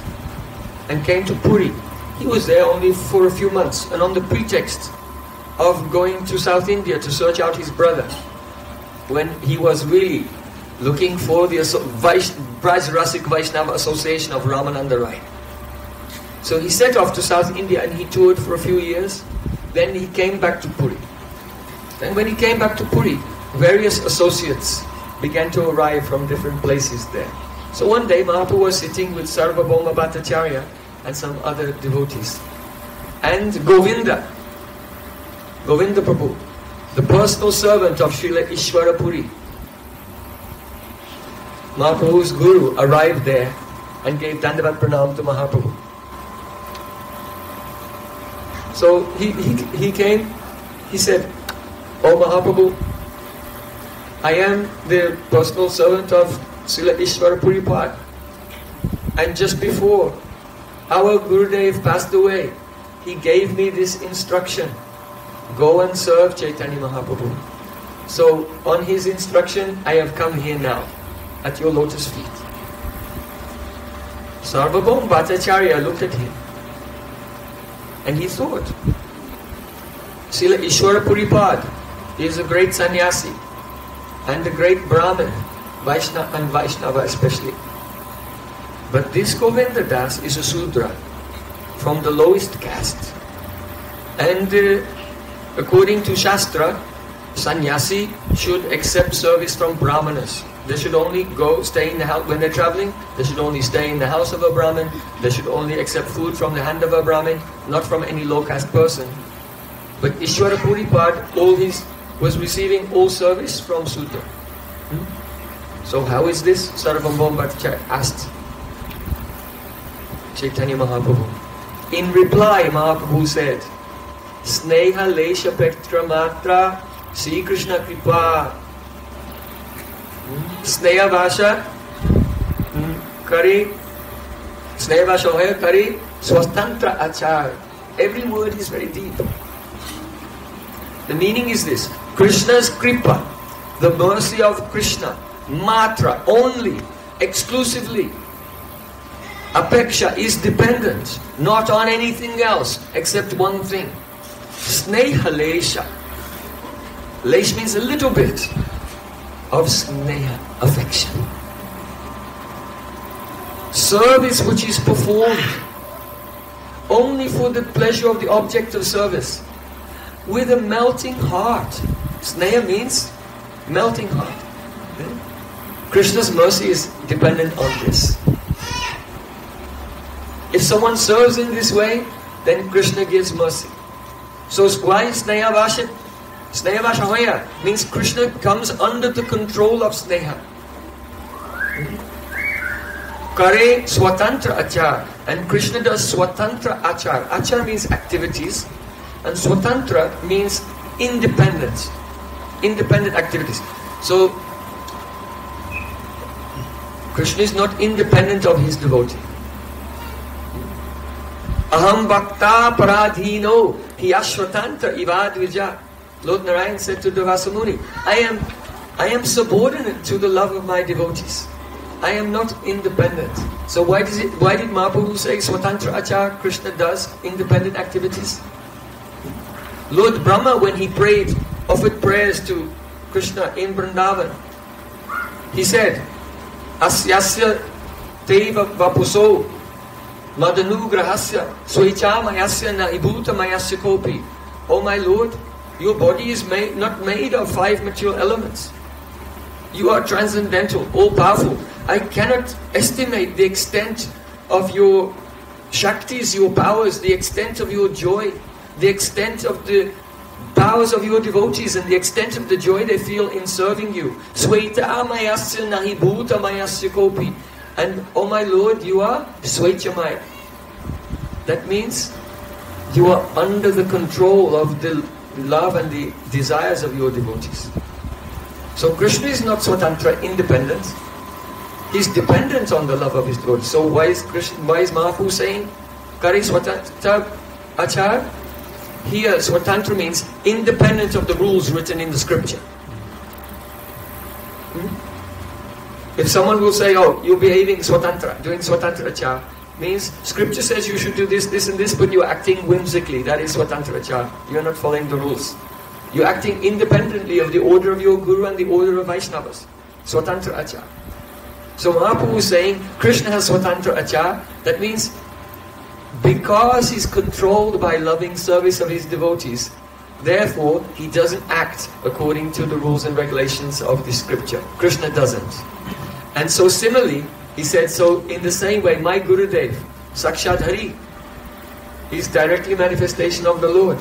and came to Puri, he was there only for a few months and on the pretext of going to South India to search out his brother when he was really looking for the Braj Rasik Vaishnava Association of Ramananda Rai. So he set off to South India and he toured for a few years. Then he came back to Puri. And when he came back to Puri, various associates began to arrive from different places there. So one day Mahaprabhu was sitting with Sarvabhauma Bhattacharya and some other devotees. And Govinda, Govinda Prabhu, the personal servant of Srila Ishwara Puri, Mahaprabhu's guru arrived there and gave Dandavat Pranam to Mahaprabhu. So he, he, he came, he said, Oh Mahaprabhu, I am the personal servant of Srila Ishwara Puripad. And just before our Gurudev passed away, he gave me this instruction. Go and serve Chaitanya Mahaprabhu. So on his instruction, I have come here now, at your lotus feet. Sarvabhaum Bhattacharya looked at him and he thought, Srila Ishwara Puripad is a great sannyasi and a great Brahmin, Vaishnava and Vaishnava especially. But this Govinda Das is a Sudra from the lowest caste. And uh, according to Shastra, sannyasi should accept service from Brahmanas. They should only go stay in the house when they're traveling. They should only stay in the house of a Brahmin. They should only accept food from the hand of a Brahmin, not from any low caste person. But Ishwara Puripad, all his was receiving all service from Sudra. Hmm? So how is this? Bhattacharya asked Chaitanya Mahaprabhu. In reply, Mahaprabhu said, Sneha Lesha Pektra Matra Sri Krishna Kripa, Sneha Bhasha, Kari, Sneha Bhasha Hoya Kari, Swastantra Achar. Every word is very deep. The meaning is this Krishna's Kripa, the mercy of Krishna, Matra, only, exclusively. Apeksha is dependent, not on anything else except one thing. Sneha Snehalesha. Lesh means a little bit of sneha, affection. Service which is performed only for the pleasure of the object of service with a melting heart. Sneha means melting heart. Krishna's mercy is dependent on this. If someone serves in this way, then Krishna gives mercy. So why Sneha Vasha? Sneha Shahaya means Krishna comes under the control of Sneha. Kare Swatantra Achar. And Krishna does Swatantra Achar. Achar means activities. And Swatantra means independence. Independent activities. So Krishna is not independent of his devotee. Aham bhakta paradhino hiyashvatantra ivadvija. Lord Narayan said to Durvasamuni, I am, I am subordinate to the love of my devotees. I am not independent. So why, does it, why did Mahaprabhu say Swatantra Achar, Krishna does independent activities? Lord Brahma, when he prayed, offered prayers to Krishna in Vrindavan, he said, Asyasya Teva Vapuso Madanugrahasya Swaichamayasya na ibhuta mayasya kopi. Oh my Lord, your body is made, not made of five material elements. You are transcendental, all powerful. I cannot estimate the extent of your shaktis, your powers, the extent of your joy, the extent of the powers of your devotees and the extent of the joy they feel in serving you. Bhuta mayasya kopi. And oh my Lord, you are Swechamaya. That means you are under the control of the love and the desires of your devotees. So Krishna is not Swatantra, independent. He's dependent on the love of his devotees. So why is Krishna, why is Mahaprabhu saying Kari Swatantra Achar? Here Swatantra means independent of the rules written in the scripture. Hmm? If someone will say, oh, you're behaving Swatantra, doing Swatantra Achar, means scripture says you should do this, this and this, but you're acting whimsically. That is Swatantra Achar. You're not following the rules. You're acting independently of the order of your Guru and the order of Vaishnavas. Swatantra Achar. So Mahaprabhu is saying Krishna has Swatantra Achar. That means because he's controlled by loving service of his devotees, therefore he doesn't act according to the rules and regulations of the scripture. Krishna doesn't. And so similarly, he said, so in the same way, my Gurudev, Sakshat Hari, is directly manifestation of the Lord.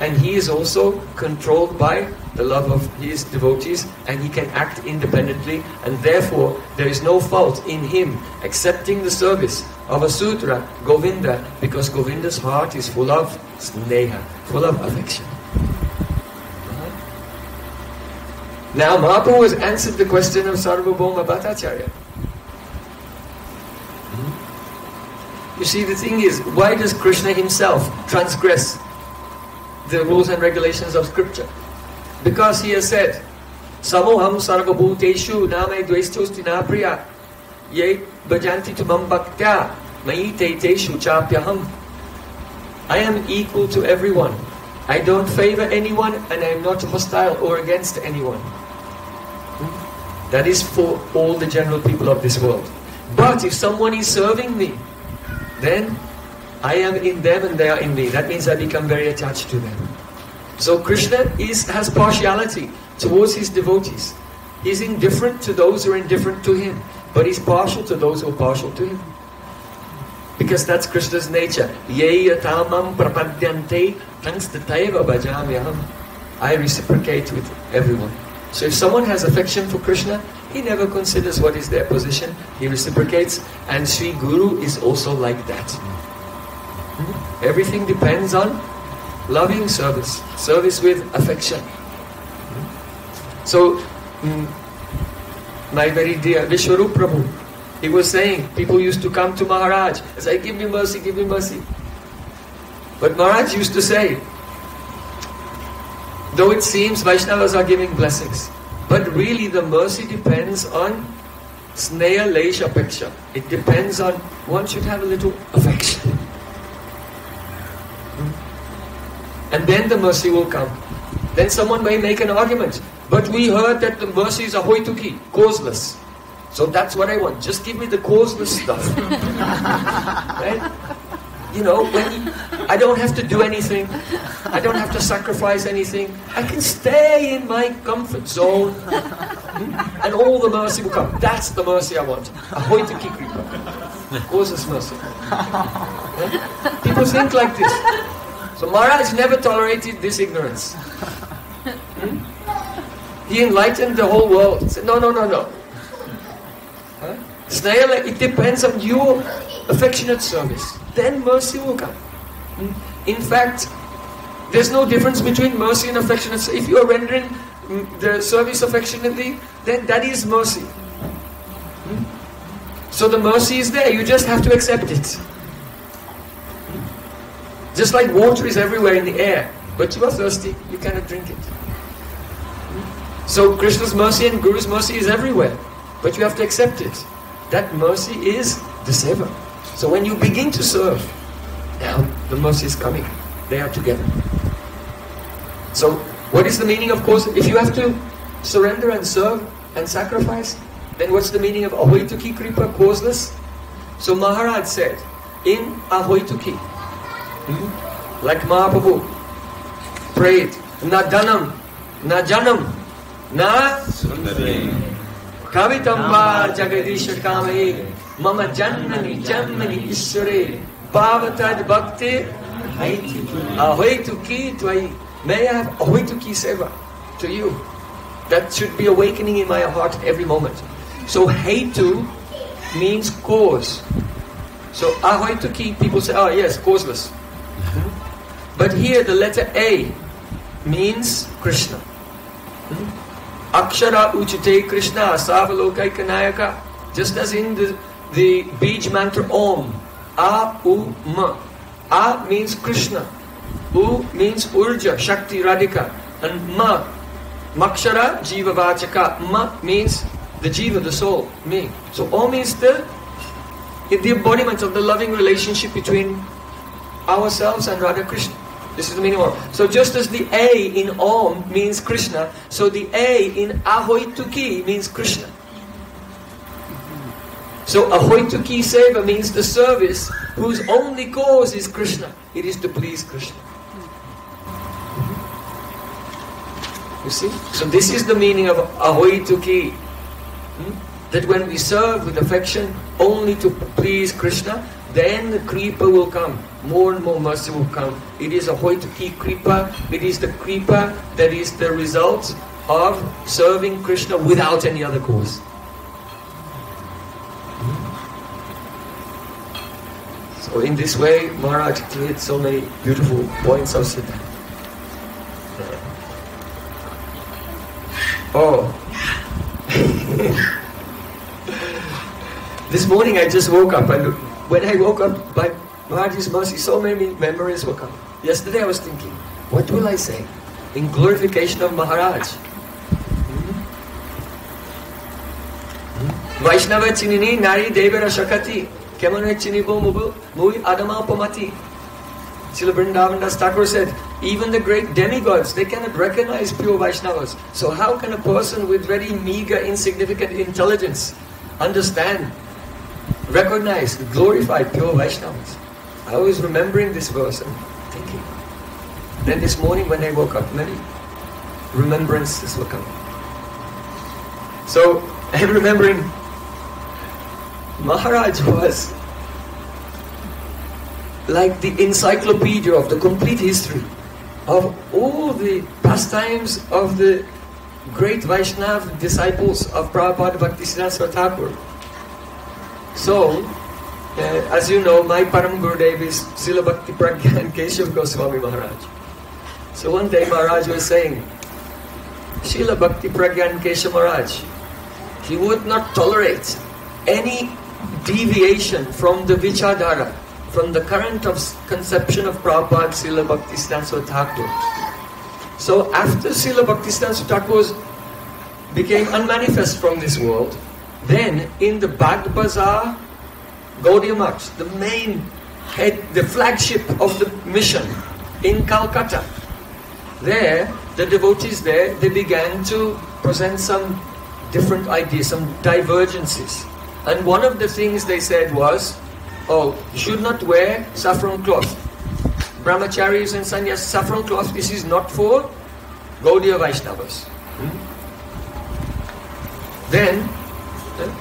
And he is also controlled by the love of his devotees and he can act independently and therefore there is no fault in him accepting the service of a Sudra, Govinda, because Govinda's heart is full of sneha, full of affection. Uh-huh. Now Mahaprabhu has answered the question of Sarvabhauma Bhattacharya. You see, the thing is, why does Krishna himself transgress the rules and regulations of scripture? Because he has said, Samoham sarvabhuteshu name dvaistosti ye bhajanti tumam bhaktya mayi teshu chapyaham. I am equal to everyone. I don't favor anyone and I am not hostile or against anyone. Hmm? That is for all the general people of this world. But if someone is serving me, then I am in them and they are in me. That means I become very attached to them. So Krishna is, has partiality towards his devotees. He's indifferent to those who are indifferent to him, but he's partial to those who are partial to him. Because that's Krishna's nature. Prapadyante. I reciprocate with everyone. So if someone has affection for Krishna, he never considers what is their position. He reciprocates. And Sri Guru is also like that. Everything depends on loving service. Service with affection. So, mm, my very dear Vishwarup Prabhu, he was saying, people used to come to Maharaj and say, give me mercy, give me mercy. But Maharaj used to say, though it seems Vaishnavas are giving blessings, But really the mercy depends on sneha lesha apeksha. It depends on, one should have a little affection. Hmm? And then the mercy will come. Then someone may make an argument. But we heard that the mercy is ahoituki, causeless. So that's what I want. Just give me the causeless stuff. right? You know, when I don't have to do anything, I don't have to sacrifice anything. I can stay in my comfort zone, hmm? and all the mercy will come. That's the mercy I want. Ahoituki kripa, causeless mercy. People think like this. So Maharaj never tolerated this ignorance. Hmm? He enlightened the whole world. He said, no, no, no, no. Huh? it depends on your affectionate service. Then mercy will come. In fact, there's no difference between mercy and affection. If you are rendering hmm, the service affectionately, then that is mercy. So the mercy is there, you just have to accept it. Just like water is everywhere in the air, but you are thirsty, you cannot drink it. So Krishna's mercy and Guru's mercy is everywhere, but you have to accept it. That mercy is the seva. So when you begin to serve, now the mercy is coming. They are together. So what is the meaning of course? If you have to surrender and serve and sacrifice, then what's the meaning of ahoituki kripa, causeless? So Maharaj said, in ahoituki, hmm, like Mahaprabhu prayed, na danam, na janam, na Kavitamba Jagadisha Kame Mama Janmani Janmani Ishware Bhavatad Bhakti Ahoituki Tvai May I have Ahoituki Seva to you. That should be awakening in my heart every moment. So Hetu means cause. So Ahoituki, people say, oh yes, causeless. But here the letter A means Krishna. Hmm? Akshara Uchite Krishna Savalokaika Nayaka. Just as in the, the Bij mantra Om. A U Ma. A means Krishna. U means Urja, Shakti, Radhika. And Ma, Makshara, Jiva Vachaka. Ma means the Jiva, the soul, me. So Om is the, the embodiment of the loving relationship between ourselves and Radha Krishna. This is the meaning of So just as the A in Om means Krishna, so the A in Ahoituki means Krishna. So Ahoituki Seva means the service whose only cause is Krishna. It is to please Krishna. You see? So this is the meaning of Ahoituki. Hmm? That when we serve with affection only to please Krishna, then the kripa will come. More and more mercy will come. It is a hoituki kripa. It is the kripa that is the result of serving Krishna without any other cause. So in this way, Maharaj cleared so many beautiful points of Siddha. Oh. this morning I just woke up and when I woke up, by Maharaj's mercy, so many memories will come. Yesterday I was thinking, what will I say in glorification of Maharaj? Hmm? Hmm? Vaishnava chinini nari devara shakati Srila Vrindavan Das Thakur said, even the great demigods, they cannot recognize pure Vaishnavas. So how can a person with very meager, insignificant intelligence understand recognize, glorify pure Vaishnavas. I was remembering this verse and thinking. Then this morning when I woke up, many remembrances were coming. So I'm remembering Maharaj was like the encyclopedia of the complete history of all the pastimes of the great Vaishnav disciples of Prabhupada Bhaktisiddhanta Thakur. So, uh, as you know, my Param Gurudev is Srila Bhakti Pragyan Keshav Goswami Maharaj. So one day Maharaj was saying, Srila Bhakti Pragyan Keshav Maharaj, he would not tolerate any deviation from the Vichadhara, from the current of conception of Prabhupada Srila Bhakti Thakur. So after Srila Bhakti Thakur became unmanifest from this world, then in the Bag Bazaar, Gaudiya Math, the main head, the flagship of the mission in Calcutta, there, the devotees there, they began to present some different ideas, some divergences. And one of the things they said was, oh, you should not wear saffron cloth. Brahmacharis and sannyas, saffron cloth, this is not for Gaudiya Vaishnavas. Hmm? Then,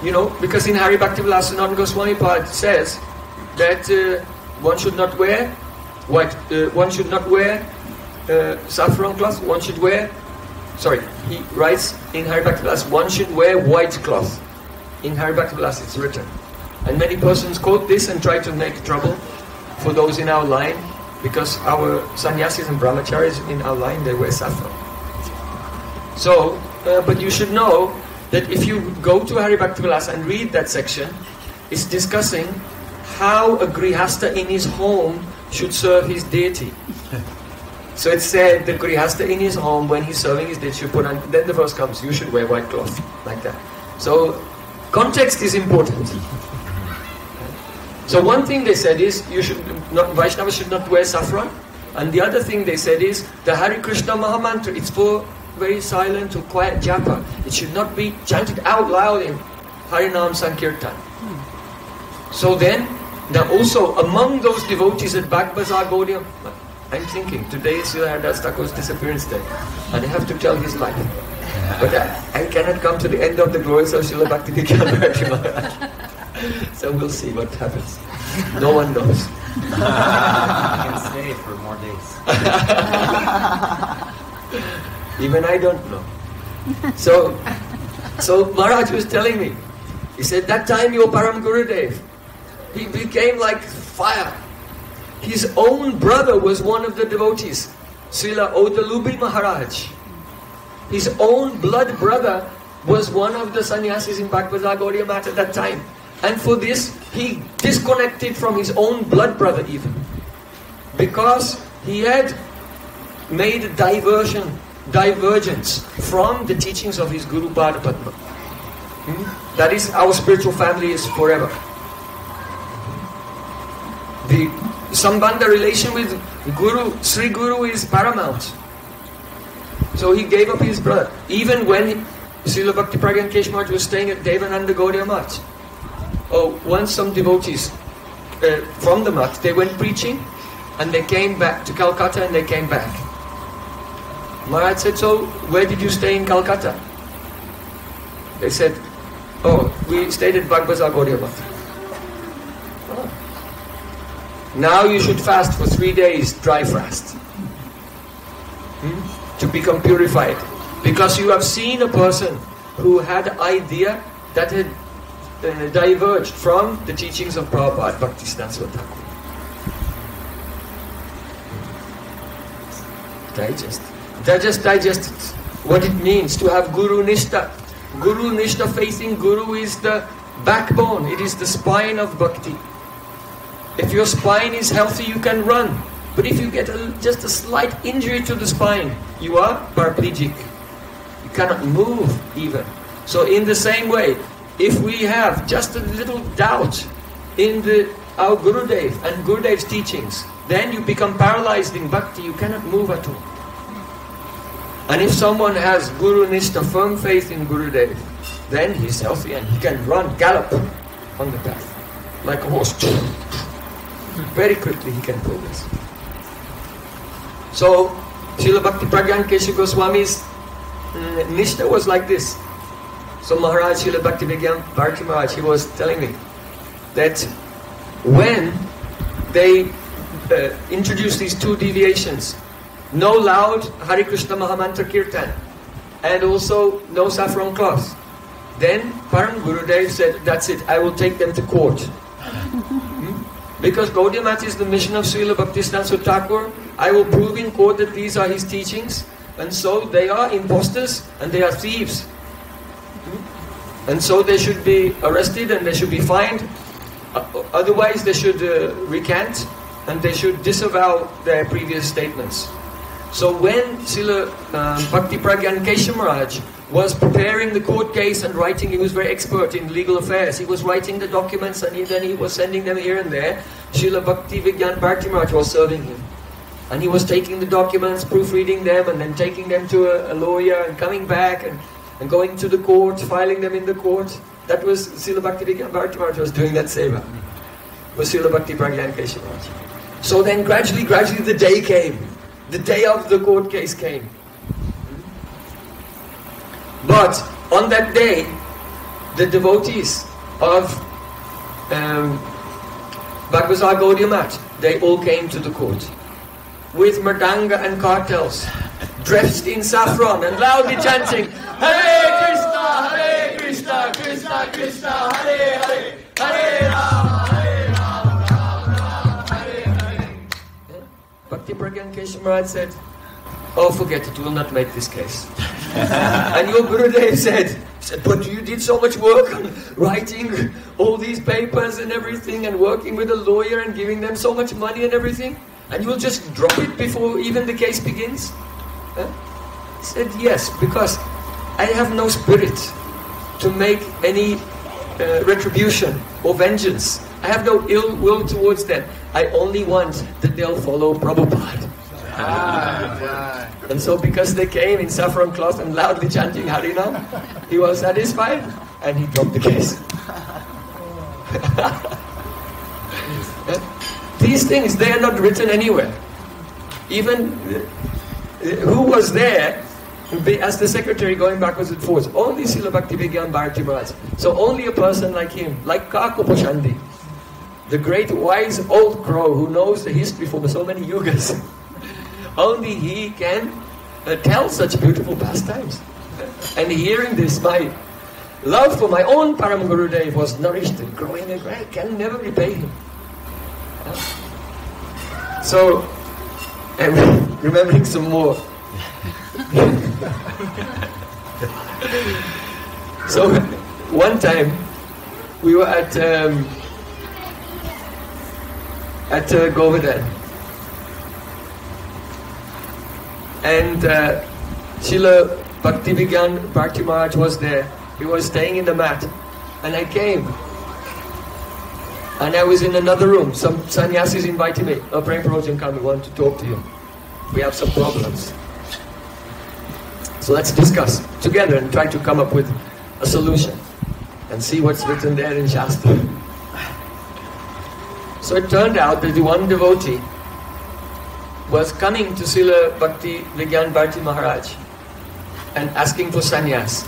you know, because in Hari Bhakti Bhaktivilasananda Goswami Pad says that uh, one should not wear white, uh, one should not wear uh, saffron cloth, one should wear, sorry, he writes in Hari Bhaktivilas, one should wear white cloth. In Hari Bhaktivilas it's written. And many persons quote this and try to make trouble for those in our line because our sannyasis and brahmacharis in our line, they wear saffron. So, uh, but you should know that if you go to Hari Bhaktivilas and read that section, it's discussing how a grihasta in his home should serve his deity. So it said the grihasta in his home when he's serving his deity should put on. Then the verse comes, you should wear white cloth like that. So context is important. So one thing they said is you should not Vaishnava should not wear saffron, and the other thing they said is the Hari Krishna Mahamantra. It's for very silent or quiet japa. It should not be chanted out loud in Harinam Sankirtan. So then, now also among those devotees at Bagbazar Gaudiya, I'm thinking today is Haridas Thakur's disappearance day, and I have to tell his life. But I, I cannot come to the end of the glories of Srila Bhakti Maharaj. So we'll see what happens. No one knows. You can stay for more days. Even I don't know. So, so Maharaj was telling me, he said, that time your Param Gurudev, he became like fire. His own brother was one of the devotees, Srila Audulomi Maharaj. His own blood brother was one of the sannyasis in Bhaktivedanta Gaudiya Math at that time. And for this, he disconnected from his own blood brother even. Because he had made diversion, divergence from the teachings of his Guru Padma. Hmm? That is, our spiritual family is forever. The Sambandha relation with Guru, Sri Guru is paramount. So he gave up his brother. Even when Srila Bhakti Pragyan Keshmart was staying at Devananda Gaudiya Math, oh, once some devotees uh, from the Math, they went preaching and they came back to Calcutta and they came back. Maharaj said, so where did you stay in Calcutta? They said, oh, we stayed at Bagbazar Gaudiya Math. Now you should fast for three days, dry fast. Hmm? To become purified. Because you have seen a person who had idea that had uh, diverged from the teachings of Prabhupada, Bhaktisiddhanta Thakur. Digest. Digest, digest what it means to have Guru Nishta. Guru Nishta facing Guru is the backbone, it is the spine of Bhakti. If your spine is healthy, you can run. But if you get a, just a slight injury to the spine, you are paraplegic. You cannot move even. So in the same way, if we have just a little doubt in the, our Gurudev and Gurudev's teachings, then you become paralyzed in bhakti, you cannot move at all. And if someone has Guru Nishta, firm faith in Gurudev, then he's healthy and he can run, gallop on the path like a horse. Very quickly he can progress. So, Srila Bhakti Pragyan Kesha Goswami's mm, Nishta was like this. So Maharaj Srila Bhakti Vigyan Bharati Maharaj, he was telling me that when they uh, introduced these two deviations, no loud Hari Krishna Mahamantra Kirtan and also no saffron cloth. Then Param Gurudev said, that's it, I will take them to court. Hmm? Because Gaudiya Math is the mission of Srila Bhaktisiddhanta Thakur, I will prove in court that these are his teachings, and so they are imposters and they are thieves. And so they should be arrested and they should be fined. Uh, Otherwise, they should uh, recant and they should disavow their previous statements. So when Srila um, Bhakti Pragyan Kesha Maharaj was preparing the court case and writing, he was very expert in legal affairs. He was writing the documents and he, then he was sending them here and there. Srila Bhakti Vigyan Bharati Maharaj was serving him. And he was taking the documents, proofreading them, and then taking them to a, a lawyer and coming back and, and going to the court, filing them in the court. That was Srila Bhakti Vigyan Bharati was doing that seva. Was Srila Bhakti Pragyan Kesha So then gradually, gradually the day came. The day of the court case came. But on that day, the devotees of um, Bagbazar Gaudiya Math, they all came to the court with mridanga and kartals, dressed in saffron and loudly chanting, Hare Krishna, Hare Krishna, Krishna Krishna, Hare Hare, Hare Rama, Hare Rama, Rama Rama, Hare Hare. Bhakti Pragyan said, Oh, forget it, we will not make this case. and your Gurudev said, said, but you did so much work on writing all these papers and everything and working with a lawyer and giving them so much money and everything, and you'll just drop it before even the case begins? Huh? He said, yes, because I have no spirit to make any uh, retribution or vengeance. I have no ill will towards them. I only want that they'll follow Prabhupada. And so because they came in saffron cloth and loudly chanting Harinam, he was satisfied and he dropped the case. These things, they are not written anywhere. Even uh, who was there as the secretary going backwards and forwards? Only Srila Bhakti Vigyan Bharati Maharaj. So only a person like him, like Kakabhushundi, the great wise old crow who knows the history for so many yugas. only he can uh, tell such beautiful pastimes. And hearing this, my love for my own Param Gurudev was nourished and growing and I can never repay him. So, remembering some more. so, one time we were at um, at uh, Govardhan, and uh, Bhakti Vigyan Bharti Maharaj was there. He was staying in the mat, and I came. And I was in another room. Some sannyasis invited me. Oh, Prem Prayojan, come, we want to talk to you. We have some problems. So let's discuss together and try to come up with a solution and see what's written there in Shastra. So it turned out that the one devotee was coming to Srila Bhakti Vigyan Bharti Maharaj and asking for sannyas.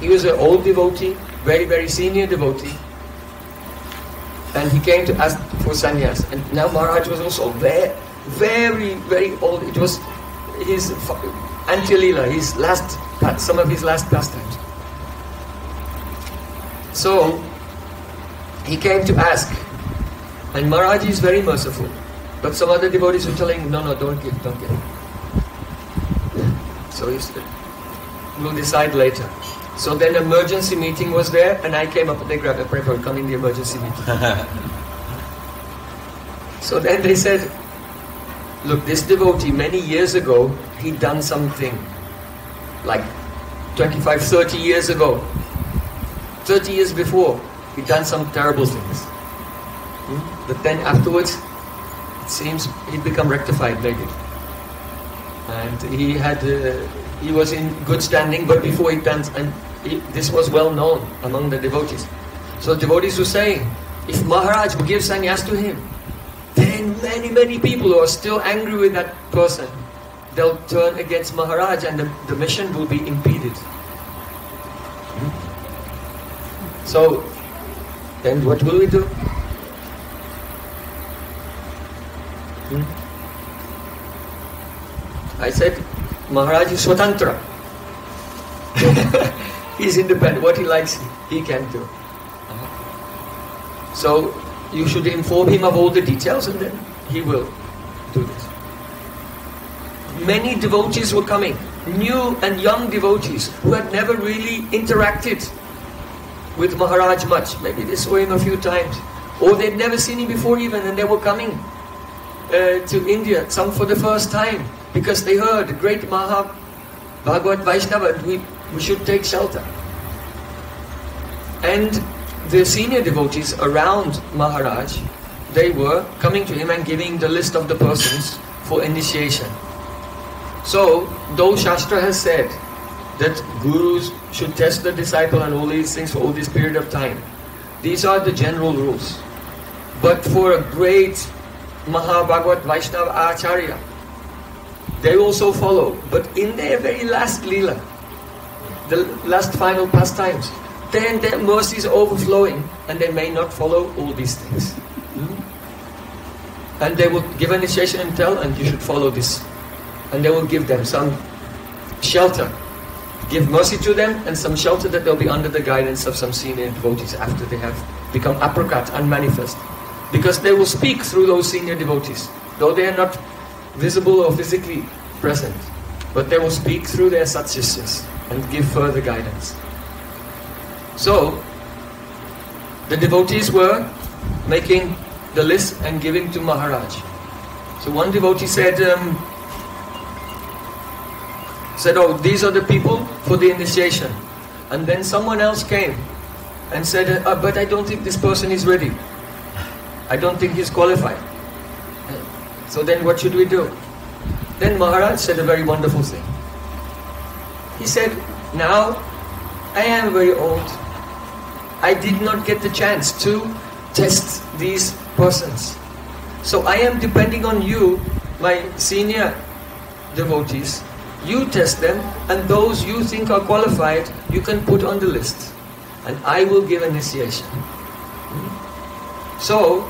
He was an old devotee, very, very senior devotee. And he came to ask for sannyas. And now Maharaj was also very, very, very old. It was his Antya his last, some of his last pastimes. So, he came to ask. And Maharaj is very merciful. But some other devotees were telling no, no, don't give, don't give. So he said, we'll decide later. So then emergency meeting was there, and I came up and they grabbed a paper, come in the emergency meeting. so then they said, look, this devotee, many years ago, he'd done something, like 25, 30 years ago. 30 years before, he'd done some terrible things. Hmm? But then afterwards, it seems he'd become rectified maybe. And he had, uh, he was in good standing, but before he danced, and he, this was well known among the devotees. So devotees were saying, if Maharaj would give sannyas to him, then many, many people who are still angry with that person, they'll turn against Maharaj and the, the mission will be impeded. Hmm? So, then what will we do? Hmm? I said, Maharaj is Swatantra. He's independent. What he likes, he can do. So you should inform him of all the details and then he will do this. Many devotees were coming, new and young devotees who had never really interacted with Maharaj much. Maybe they saw him a few times. Or they'd never seen him before even and they were coming uh, to India, some for the first time. Because they heard the great Maha Bhagavat Vaishnava, we, we should take shelter. And the senior devotees around Maharaj, they were coming to him and giving the list of the persons for initiation. So, though Shastra has said that gurus should test the disciple and all these things for all this period of time, these are the general rules. But for a great Mahabhagavat Vaishnava Acharya, they also follow. But in their very last Leela, the last final pastimes, then their mercy is overflowing and they may not follow all these things. Hmm? And they will give initiation and tell, and you should follow this. And they will give them some shelter. Give mercy to them and some shelter that they'll be under the guidance of some senior devotees after they have become aprakat, manifest. Because they will speak through those senior devotees, though they are not visible or physically present. But they will speak through their satsishyas and give further guidance. So, the devotees were making the list and giving to Maharaj. So one devotee said, um, said, oh, these are the people for the initiation. And then someone else came and said, uh, but I don't think this person is ready. I don't think he's qualified. So then what should we do? Then Maharaj said a very wonderful thing. He said, now I am very old. I did not get the chance to test these persons. So I am depending on you, my senior devotees. You test them, and those you think are qualified, you can put on the list. And I will give initiation. Hmm? So,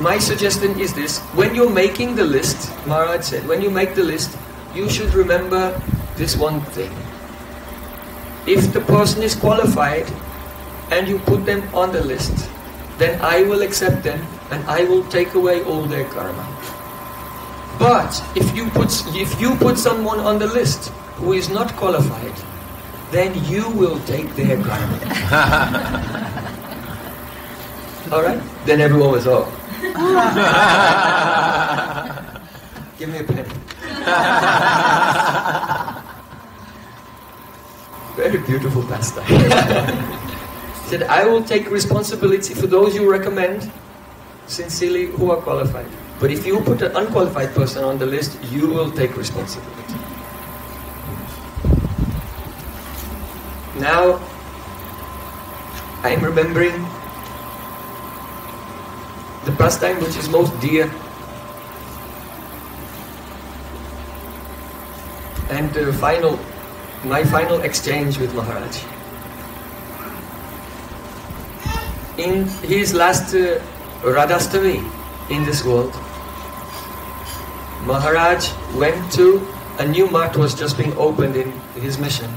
my suggestion is this when you're making the list, Maharaj said, when you make the list, you should remember this one thing. If the person is qualified and you put them on the list, then I will accept them and I will take away all their karma. But if you put if you put someone on the list who is not qualified, then you will take their karma. all right? Then everyone was oh. Give me a pen. Very beautiful pastime. said, I will take responsibility for those you recommend sincerely who are qualified. But if you put an unqualified person on the list, you will take responsibility. Now, I am remembering the pastime which is most dear and the final my final exchange with Maharaj. In his last uh, Radhastami in this world, Maharaj went to a new mart was just being opened in his mission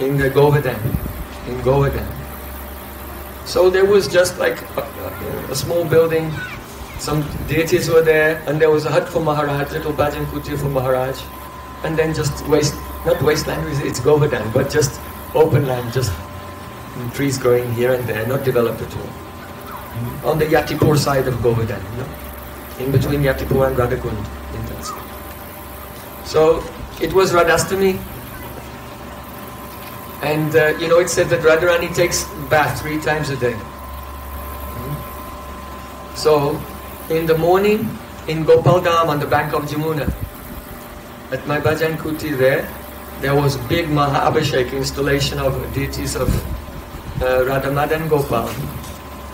in the Govardhan, in Govardhan. So there was just like a, a, small building, some deities were there, and there was a hut for Maharaj, little bhajan kutir for Maharaj, and then just waste, not wasteland, it's Govardhan, but just open land, just trees growing here and there, not developed at all. On the Yatipur side of Govardhan, you know, in between Yatipur and Radhakund, in side. So it was Radhastami, and uh, you know it said that Radharani takes bath three times a day. So in the morning, in Gopal Dham on the bank of Jamuna, at my Bhajan Kuti there, there was big Maha Abhishek installation of deities of uh, Madan Gopal.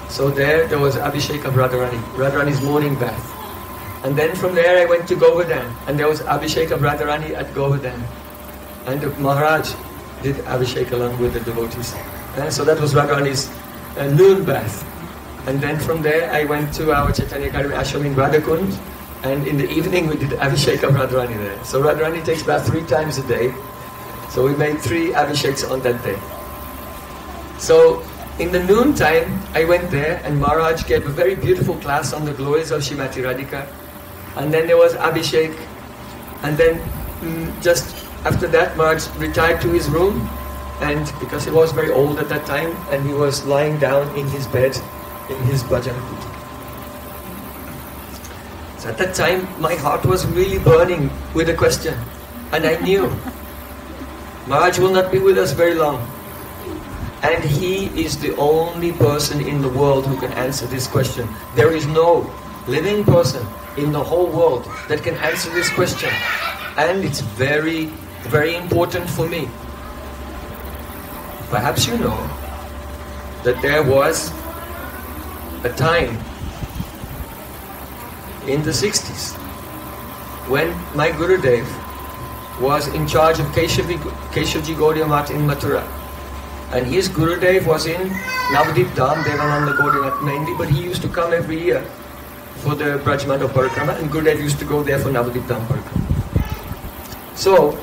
So there, there was Abhishek of Radharani, Radharani's morning bath. And then from there I went to Govardhan, and there was Abhishek of Radharani at Govardhan. And the Maharaj did Abhishek along with the devotees. And so that was Radharani's uh, noon bath. And then from there I went to our Chaitanya Academy ashram in Radhakund, and in the evening we did Abhishek of Radharani there. So Radharani takes bath three times a day. So we made three Abhisheks on that day. So in the noon time, I went there and Maharaj gave a very beautiful class on the glories of Shrimati Radhika. And then there was Abhishek. And then mm, just after that, Maharaj retired to his room. And because he was very old at that time, and he was lying down in his bed in his bhajan So at that time, my heart was really burning with a question. And I knew Maharaj will not be with us very long. And he is the only person in the world who can answer this question. There is no living person in the whole world that can answer this question. And it's very, very important for me. Perhaps you know that there was a time in the 60s when my Gurudev was in charge of Keshavi, Keshavji Gaudiya Math in Mathura. And his Gurudev was in Navadvip Dham, Devananda Gaudiya mainly, but he used to come every year for the Brajmandal Parikrama and Gurudev used to go there for Navadvip Dham Parikrama. So,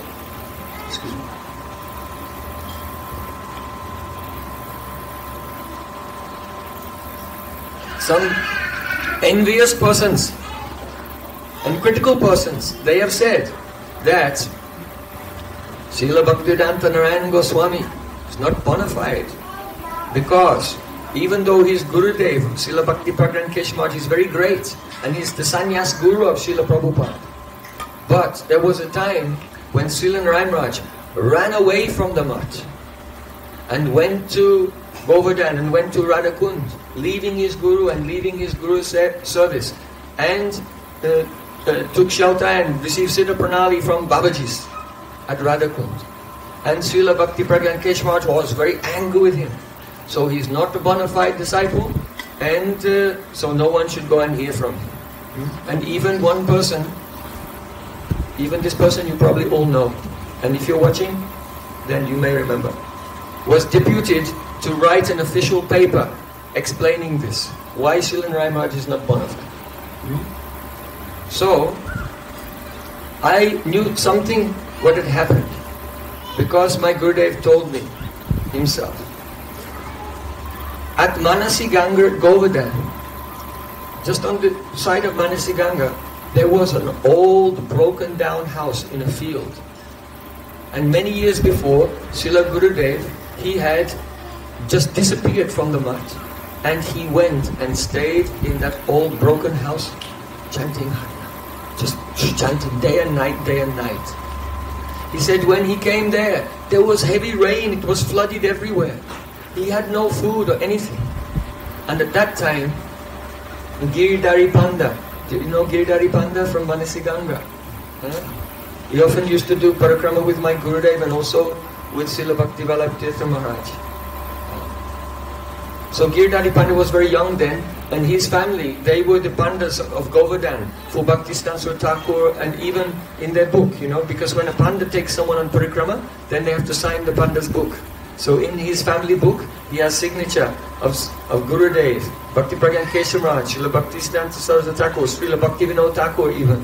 Some envious persons and critical persons, they have said that Srila Bhaktivedanta Narayan Goswami is not bona fide because even though he's Gurudev, Srila Bhakti Pragyan Keshmaj is very great and he's the sannyas guru of Srila Prabhupada. But there was a time when Srila Narayan ran away from the mat and went to Govardhan and went to Radhakund, leaving his guru and leaving his guru's service and uh, uh, took shelter and received Siddha Pranali from Babaji's at Radhakund. And Srila Bhakti Pragyan Keshmaj was very angry with him. So he's not a bona fide disciple and uh, so no one should go and hear from him. And even one person, even this person you probably all know, and if you're watching, then you may remember, was deputed to write an official paper explaining this. Why Shilan Raimaj is not bona fide. So, I knew something what had happened because my Gurudev told me himself. At Manasi Ganga Govardhan, just on the side of Manasi Ganga, there was an old broken down house in a field. And many years before, Srila Gurudev, he had just disappeared from the mat. And he went and stayed in that old broken house, chanting. Just chanting day and night, day and night. He said when he came there, there was heavy rain, it was flooded everywhere. He had no food or anything. And at that time, Giridhari Panda, do you know Giridhari Panda from Manasiganga? Huh? He often used to do parikrama with my Gurudev and also with Srila Bhakti Tirtha Maharaj. So Giridhari Panda was very young then, and his family, they were the pandas of Govardhan for Bhakti Stansur Thakur and even in their book, you know, because when a panda takes someone on parikrama, then they have to sign the panda's book. So in his family book, he has signature of, of Gurudev, Bhakti Pragyan Keshavraj, Srila Bhakti Siddhanta Saraswati Thakur, Srila Bhakti Vinod Thakur even.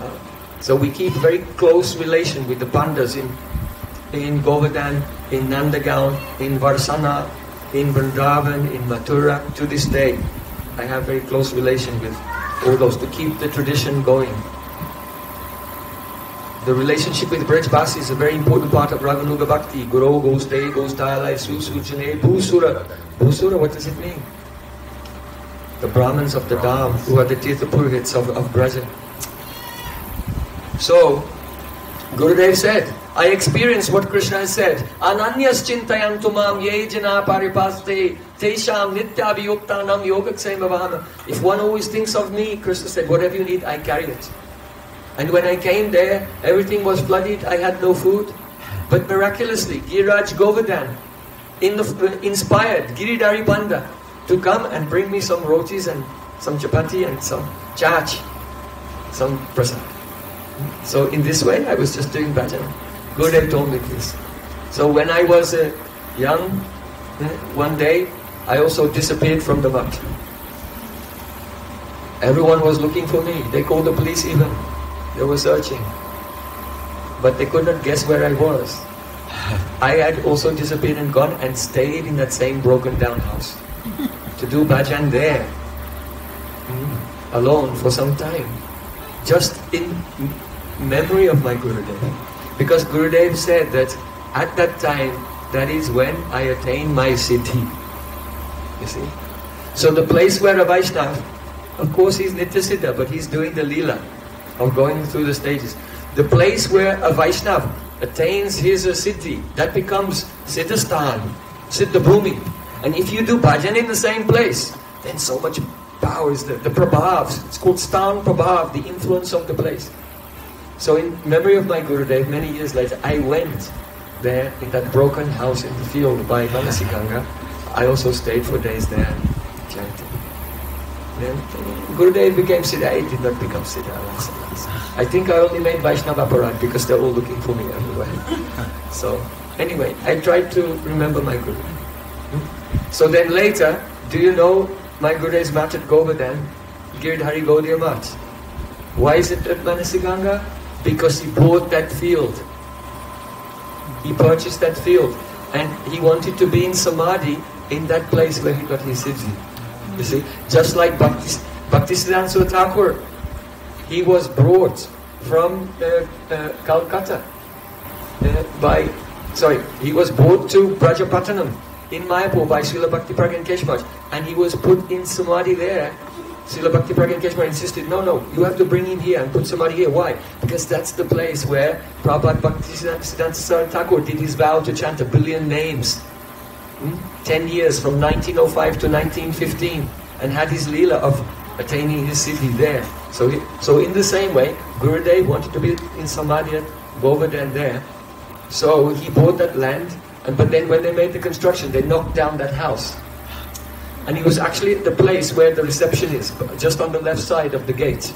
Uh, so we keep very close relation with the pandas in, in Govardhan, in Nandagaon, in Varsana, in Vrindavan, in Mathura, to this day. I have very close relation with all those to keep the tradition going. The relationship with Braj Basi is a very important part of Raganuga Bhakti. Guru goes day, goes dialai, susujane, bhusura. Bhusura, what does it mean? The Brahmins of the Dham, who are the Tirtha Purohits of, of Braja. So, Gurudev said, I experienced what Krishna has said. Ananyas chintayantu mam ye jana paripaste tesham nityabhiyuktanam yogaksema If one always thinks of me, Krishna said, whatever you need, I carry it. And when I came there, everything was flooded, I had no food. But miraculously, Giriraj Govardhan in the, inspired Giridhari Panda to come and bring me some rotis and some chapati and some chach, some prasad. So in this way, I was just doing bhajan. Gurudev told me this. So when I was uh, young, uh, one day, I also disappeared from the mat. Everyone was looking for me. They called the police even. They were searching. But they could not guess where I was. I had also disappeared and gone and stayed in that same broken down house to do bhajan there, mm, alone for some time, just in memory of my Gurudev. Because Gurudev said that at that time, that is when I attained my siddhi. You see? So the place where a Vaishnav Of course, he's Nityasiddha, but he's doing the lila of going through the stages. The place where a Vaishnav attains his siddhi, that becomes Siddhastan, Siddha Bhumi. And if you do bhajan in the same place, then so much power is there. The prabhavs, it's called stan prabhav, the influence of the place. So in memory of my Gurudev, many years later, I went there in that broken house in the field by Manasiganga. I also stayed for days there chanting. Then Gurudev became Siddha, I did not become Siddha. I think I only made Vaishnava Aparadh because they're all looking for me everywhere. So anyway, I tried to remember my Guru. So then later, do you know my Gurudev's mat at Govardhan? Girdhari Gaudiya mat. Why is it at Manasiganga? Because he bought that field. He purchased that field. And he wanted to be in Samadhi in that place where he got his siddhi. You see, just like Bhakti, Bhaktisiddhanta Thakur, he was brought from uh, uh, Calcutta uh, by, sorry, he was brought to Brajapatanam in Mayapur by Srila Bhakti Pragyan and he was put in Samadhi there. Srila Bhakti Pragyan Keshmaj insisted, no, no, you have to bring him here and put somebody here. Why? Because that's the place where Prabhupada Bhaktisiddhanta Thakur did his vow to chant a billion names. Hmm? 10 years from 1905 to 1915 and had his leela of attaining his siddhi there. So, he, so in the same way, Gurudev wanted to be in Samadhi at Govardhan there. So he bought that land, and but then when they made the construction, they knocked down that house. And he was actually at the place where the reception is, just on the left side of the gate.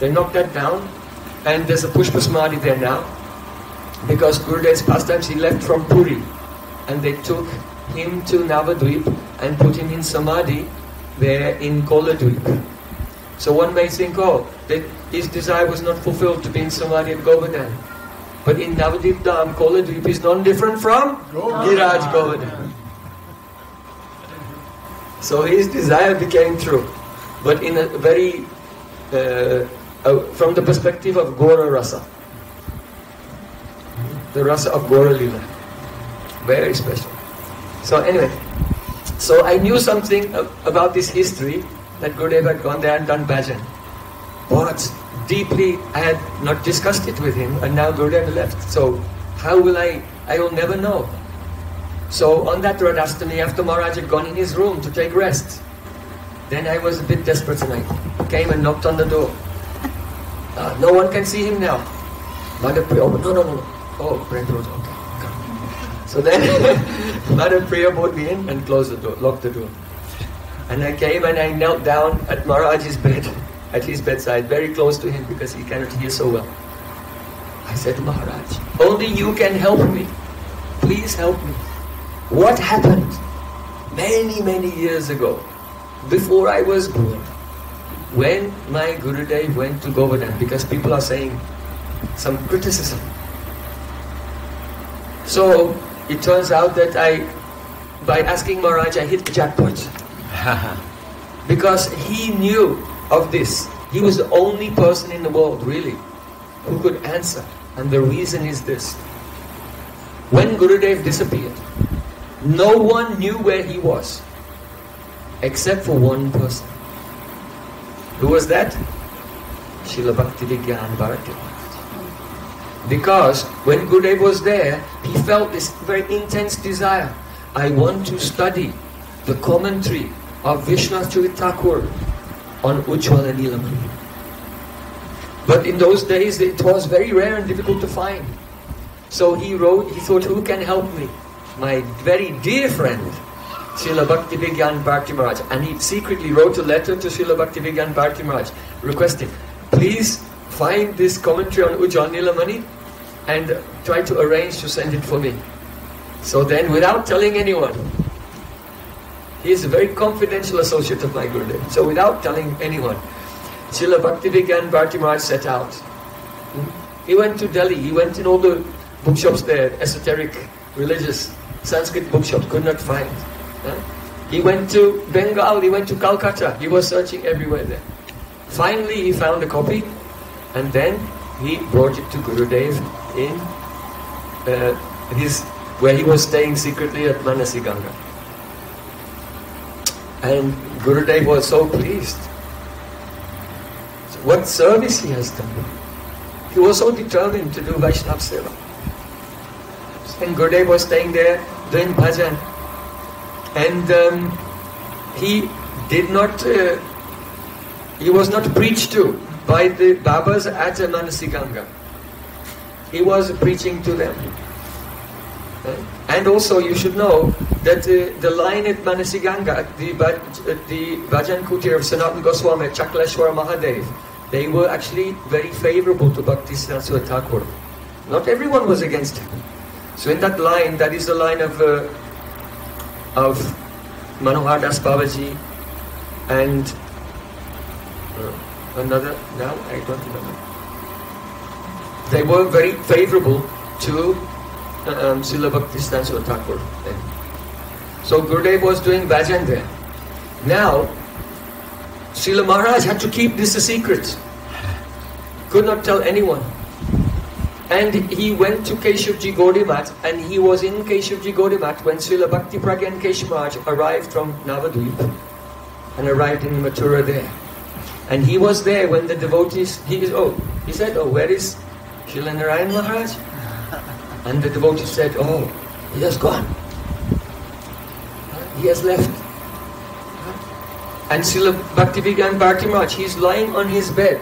They knocked that down, and there's a Pushpa Samadhi there now, because Gurudev's pastimes, he left from Puri, and they took him to Navadvip and put him in Samadhi there in Koladvip. So one may think, oh, that his desire was not fulfilled to be in Samadhi at Govardhan. But in Navadvip Dham, Koladvip is non-different from Giriraj Govardhan. So his desire became true. But in a very, uh, uh, from the perspective of Gora Rasa. The Rasa of Gora Lila. Very special. So anyway, so I knew something about this history that Gurudev had gone there and done bhajan. But deeply I had not discussed it with him and now Gurudev left. So how will I, I will never know. So on that Radhastami after Maharaj had gone in his room to take rest, then I was a bit desperate and I came and knocked on the door. Uh, no one can see him now. Priya, oh, no, no, no. Oh, Brenda okay. come. So then Mother Priya brought me in and closed the door, locked the door. And I came and I knelt down at Maharaj's bed, at his bedside, very close to him because he cannot hear so well. I said, Maharaj, only you can help me. Please help me. What happened many, many years ago, before I was born, when my Guru Gurudev went to Govardhan, because people are saying some criticism. So it turns out that I, by asking Maharaj, I hit the jackpot. because he knew of this. He was the only person in the world, really, who could answer. And the reason is this. When Guru Gurudev disappeared, no one knew where he was, except for one person. Who was that? Srila Bhaktivedanta Bharati. Because when Gurudev was there, he felt this very intense desire. I want to study the commentary of Vishwanath Thakur on Ujjwala Nilamani. But in those days, it was very rare and difficult to find. So he wrote, he thought, who can help me? My very dear friend, Srila Bhakti Vigyan Bharti Maharaj. And he secretly wrote a letter to Srila Bhakti Vigyan Bharti Maharaj, requesting, please find this commentary on Ujjwala Nilamani and try to arrange to send it for me. So then, without telling anyone, he is a very confidential associate of my Gurudev. So without telling anyone, Srila Bhaktivedanta Bharti Maharaj set out. He went to Delhi, he went in all the bookshops there, esoteric, religious, Sanskrit bookshop, could not find. He went to Bengal, he went to Calcutta, he was searching everywhere there. Finally, he found a copy, and then he brought it to Gurudev in uh, his, where he was staying secretly at Manasiganga. And Gurudev was so pleased what service he has done. He was so determined to do Vaishnava Seva. And Gurudev was staying there doing bhajan. And um, he did not, uh, he was not preached to by the Babas at Manasiganga. He was preaching to them. And also you should know that uh, the line at Manasiganga, the, the Bhajan Kutir of Sanatan Goswami, Chakleshwar Mahadev, they were actually very favorable to Bhakti Saraswat Thakur. Not everyone was against him. So in that line, that is the line of uh, of Manohar Das Babaji and uh, another, now I don't remember. They were very favorable to um, Srila Bhakti Saraswat Thakur. So Gurudev was doing bhajan there. Now, Srila Maharaj had to keep this a secret. Could not tell anyone. And he went to Keshavji Gaudiya Math and he was in Keshavji Gaudiya Math when Srila Bhakti Pragyan Keshavraj arrived from Navadvip and arrived in Mathura there. And he was there when the devotees, he, is, oh, he said, oh, where is Srila Narayan Maharaj? And the devotee said, oh, he has gone. He has left. And Srila Bhaktivedanta Bharti Maharaj, he's lying on his bed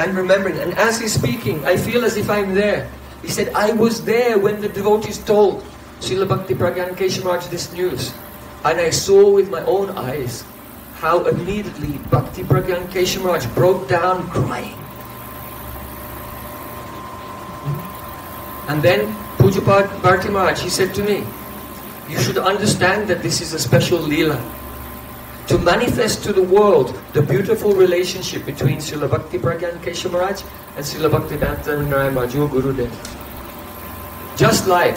and remembering. And as he's speaking, I feel as if I'm there. He said, I was there when the devotees told Srila Bhakti Pragyan Keshavraj this news. And I saw with my own eyes how immediately Bhakti Pragyan Keshavraj broke down crying. And then Pujapad Bharti Maharaj, he said to me, you should understand that this is a special lila. To manifest to the world the beautiful relationship between Srila Bhakti Pragyan Kesha Maharaj and Srila Bhakti Narayan Maharaj, your Gurudev. Just like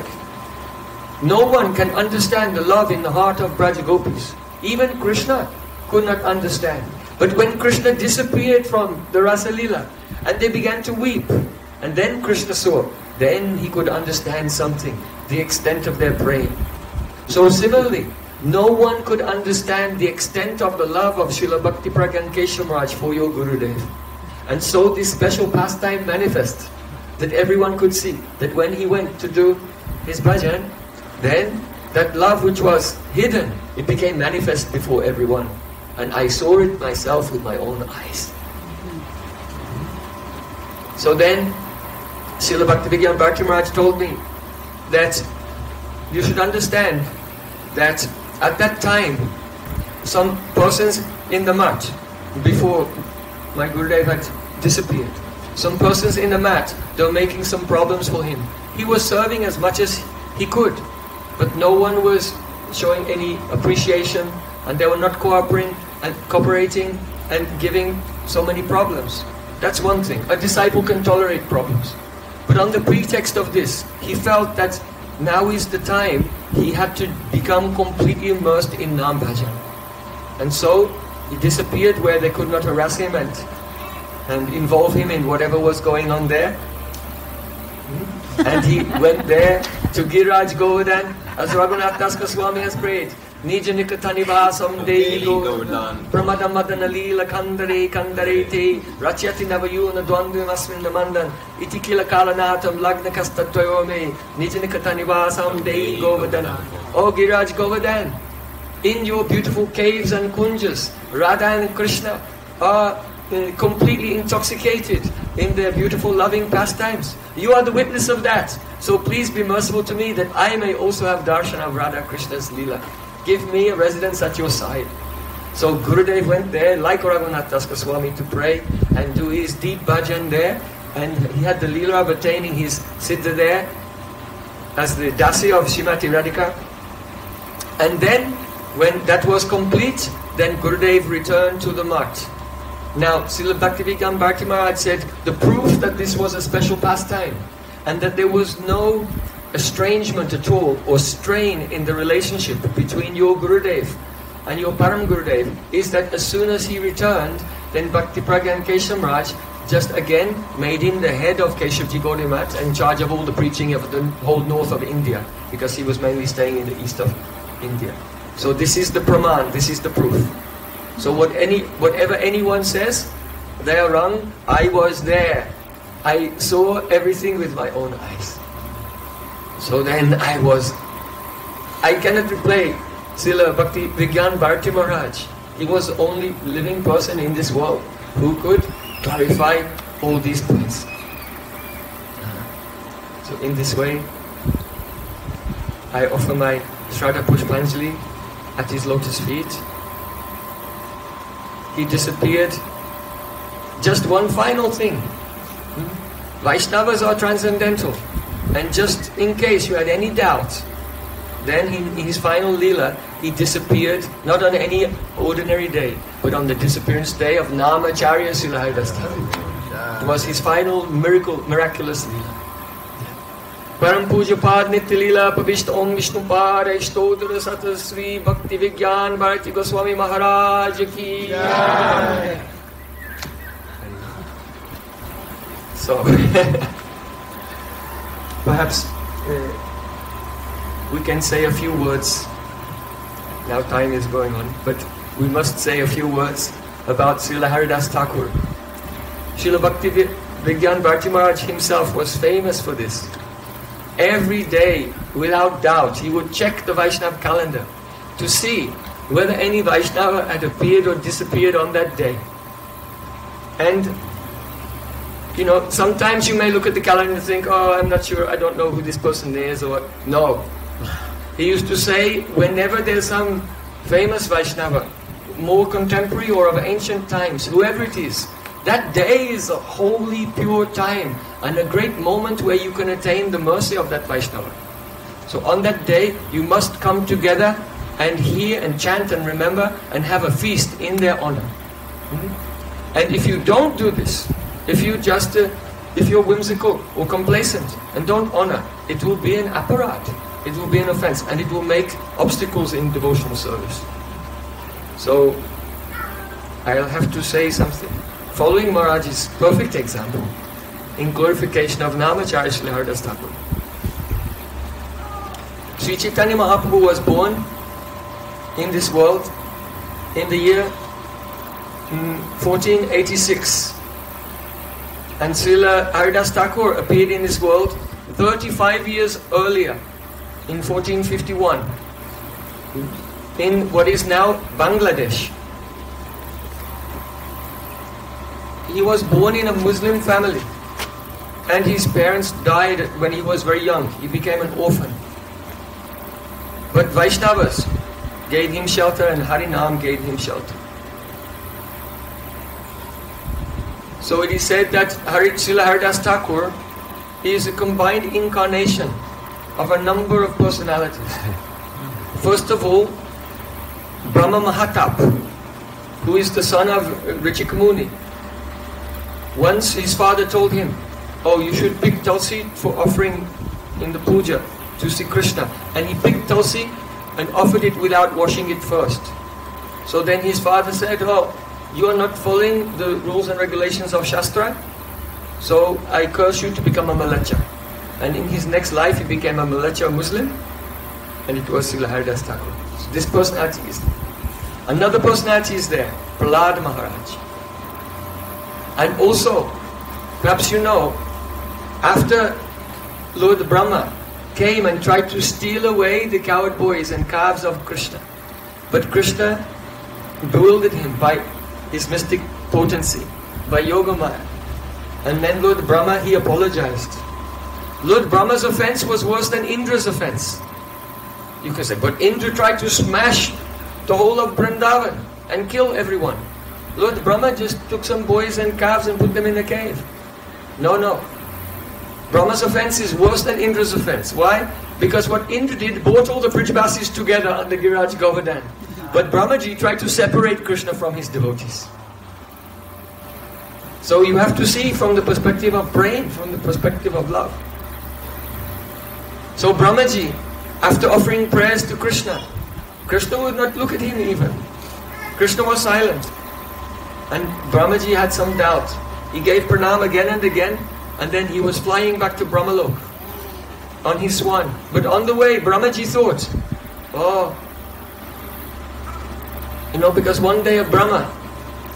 no one can understand the love in the heart of Brajagopis. Even Krishna could not understand. But when Krishna disappeared from the Rasalila and they began to weep, and then Krishna saw then he could understand something, the extent of their praying. So similarly, no one could understand the extent of the love of Srila Bhakti Pragyan Keshavraj for your Gurudev. And so this special pastime manifest that everyone could see, that when he went to do his bhajan, then that love which was hidden, it became manifest before everyone. And I saw it myself with my own eyes. So then Srila Bhaktivedanta Bharti Maharaj told me that you should understand that at that time, some persons in the mat, before my Gurudev had disappeared, some persons in the mat, they were making some problems for him. He was serving as much as he could, but no one was showing any appreciation and they were not cooperating and cooperating and giving so many problems. That's one thing. A disciple can tolerate problems. But on the pretext of this, he felt that now is the time he had to become completely immersed in Nam Bhajan. And so he disappeared where they could not harass him and, and involve him in whatever was going on there. And he went there to Giriraj Govardhan as Raghunath Das Goswami has prayed. निज निकट निवासम देहि गोवर्धन प्रमद मदन लील कंदरे कंदरे ते रचयति नवयून द्वन्द्वमस्मिन् मन्दन इति किल कालनाथम लग्न कस्तत्वयो मे निज निकट निवासम देहि govardhan Oh Giriraj Govardhan in your beautiful caves and kunjas Radha and Krishna are uh, completely intoxicated in their beautiful loving pastimes. You are the witness of that. So please be merciful to me that I may also have darshan of Radha Krishna's Leela. Give me a residence at your side. So Gurudev went there, like Raghunath Das Goswami, to pray and do his deep bhajan there. And he had the Leela of attaining his Siddha there as the Dasi of Shrimati Radhika. And then, when that was complete, then Gurudev returned to the mat. Now, Srila Bhaktivedanta Bharti Maharaj said, the proof that this was a special pastime and that there was no estrangement at all or strain in the relationship between your Gurudev and your Param Gurudev is that as soon as he returned, then Bhakti Pragyan Keshamraj just again made him the head of Keshavji Gaudiya Math in charge of all the preaching of the whole north of India because he was mainly staying in the east of India. So this is the praman, this is the proof. So what any, whatever anyone says, they are wrong. I was there. I saw everything with my own eyes. So then I was, I cannot replay Srila Bhakti Vigyan Bharati Maharaj. He was the only living person in this world who could clarify all these points. Uh-huh. So in this way, I offer my Shraddha Pushpanjali at his lotus feet. He disappeared. Just one final thing. Hmm? Vaishnavas are transcendental. And just in case you had any doubts, then in his final leela, he disappeared not on any ordinary day, but on the disappearance day of Namacharya Srila Haridas Thakur. It was his final miracle, miraculous lila. परम पूज्य पाद नित्य लीला पविष्ट ओम विष्णु पाद स्तोत्र सत श्री भक्ति विज्ञान भारती गोस्वामी महाराज की So perhaps uh, we can say a few words. Now time is going on, but we must say a few words about Srila Haridas Thakur. Srila Bhakti Vigyan Bharti Maharaj himself was famous for this. Every day, without doubt, he would check the Vaishnava calendar to see whether any Vaishnava had appeared or disappeared on that day. And you know, sometimes you may look at the calendar and think, oh, I'm not sure, I don't know who this person is, or. No. He used to say, whenever there's some famous Vaishnava, more contemporary or of ancient times, whoever it is, that day is a holy, pure time and a great moment where you can attain the mercy of that Vaishnava. So on that day, you must come together and hear and chant and remember and have a feast in their honor. Mm-hmm. And if you don't do this, if you just, uh, if you're whimsical or complacent and don't honor, it will be an aparadh. It will be an offense and it will make obstacles in devotional service. So, I'll have to say something. Following Maharaj's perfect example in glorification of Namacharya Sri Haridas Thakur. Sri Chaitanya Mahaprabhu was born in this world in the year 1486 mm, and Srila Haridas Thakur appeared in this world 35 years earlier, in 1451, in what is now Bangladesh. He was born in a Muslim family and his parents died when he was very young. He became an orphan. But Vaishnavas gave him shelter and Harinam gave him shelter. So it is said that Srila Haridas Thakur is a combined incarnation of a number of personalities. First of all, Brahma Mahatap, who is the son of Richikamuni. Once his father told him, oh, you should pick Tulsi for offering in the puja to Sri Krishna. And he picked Tulsi and offered it without washing it first. So then his father said, oh, you are not following the rules and regulations of Shastra, so I curse you to become a Malacha. And in his next life, he became a Malacha Muslim, and it was Srila Haridas Thakur. So this personality is there. Another personality is there, Prahlad Maharaj. And also, perhaps you know, after Lord Brahma came and tried to steal away the coward boys and calves of Krishna, but Krishna bewildered him by his mystic potency by Yogamaya. And then Lord Brahma, he apologized. Lord Brahma's offense was worse than Indra's offense. You can say, but Indra tried to smash the whole of Vrindavan and kill everyone. Lord Brahma just took some boys and calves and put them in a cave. No, no. Brahma's offense is worse than Indra's offense. Why? Because what Indra did brought all the Brajavasis together under Giriraj Govardhan. But Brahmaji tried to separate Krishna from his devotees. So you have to see from the perspective of brain, from the perspective of love. So Brahmaji, after offering prayers to Krishna, Krishna would not look at him even. Krishna was silent. And Brahmaji had some doubt. He gave pranam again and again, and then he was flying back to Brahmalok on his swan. But on the way, Brahmaji thought, oh, you know, because one day of Brahma,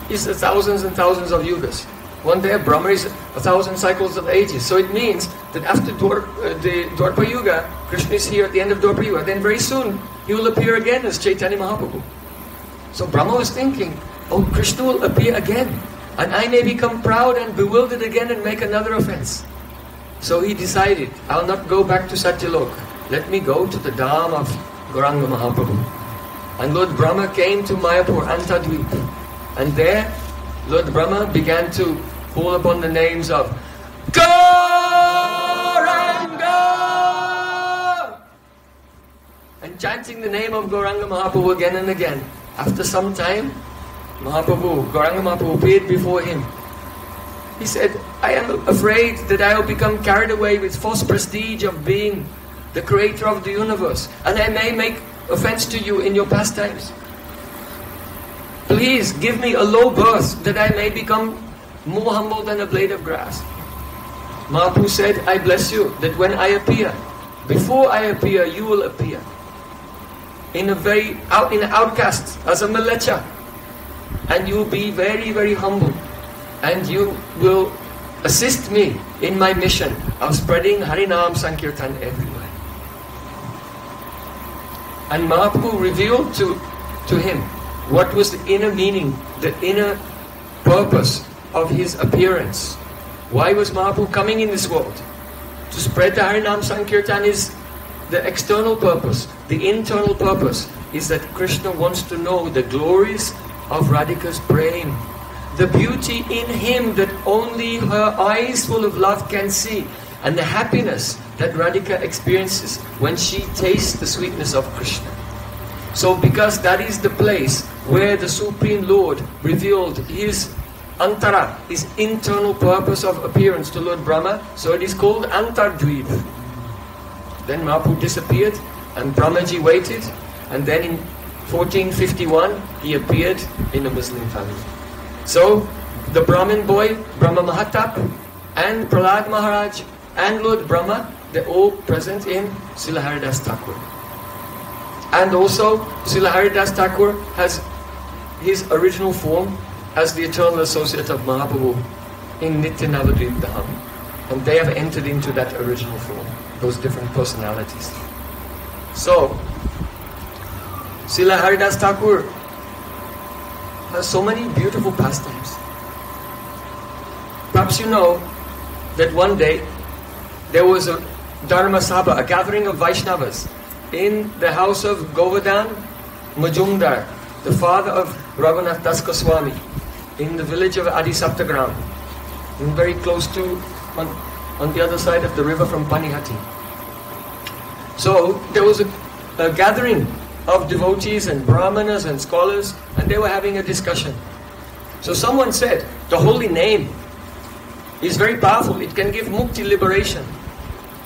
is thousands and thousands of yugas. One day of Brahma is a thousand cycles of ages. So it means that after Dwar, uh, the Dwapara Yuga, Krishna is here at the end of Dwapara Yuga, then very soon he will appear again as Chaitanya Mahaprabhu. So Brahma was thinking, oh, Krishna will appear again. And I may become proud and bewildered again and make another offense. So he decided, I'll not go back to Satyalok. Let me go to the Dham of Gauranga Mahaprabhu. And Lord Brahma came to Mayapur, Antardvip. And there, Lord Brahma began to call upon the names of Gauranga! And chanting the name of Gauranga Mahaprabhu again and again. After some time, Mahaprabhu, Gauranga Mahaprabhu appeared before him. He said, I am afraid that I will become carried away with false prestige of being the creator of the universe, and I may make offense to you in your pastimes. Please give me a low birth that I may become more humble than a blade of grass. Mahaprabhu said, I bless you that when I appear, before I appear, you will appear. In a very out in an outcast, as a malecha. And you will be very, very humble. And you will assist me in my mission of spreading Harinam Sankirtan everywhere. And Mahaprabhu revealed to, to him what was the inner meaning, the inner purpose of his appearance. Why was Mahaprabhu coming in this world? To spread the Harinam Sankirtan is the external purpose. The internal purpose is that Krishna wants to know the glories of Radhika's praying. The beauty in him that only her eyes full of love can see. And the happiness that Radhika experiences when she tastes the sweetness of Krishna. So because that is the place where the Supreme Lord revealed his antara, his internal purpose of appearance to Lord Brahma, so it is called Antardvip. Then Mahaprabhu disappeared and Brahmaji waited and then in 1451 he appeared in a Muslim family. So the Brahmin boy, Brahma Mahatap and Prahlad Maharaj and Lord Brahma, they're all present in Srila Haridas Thakur. And also Srila Haridas Thakur has his original form as the eternal associate of Mahaprabhu in Nitya Navadvip Dham. And they have entered into that original form, those different personalities. So, Srila Haridas Thakur has so many beautiful pastimes. Perhaps you know that one day there was a Dharma Sabha, a gathering of Vaishnavas, in the house of Govardhan Majumdar, the father of Raghunath Das Goswami, in the village of Adi Saptagram, very close to, on, on the other side of the river from Panihati. So there was a, a gathering of devotees and brahmanas and scholars, and they were having a discussion. So someone said, the holy name is very powerful, it can give mukti liberation.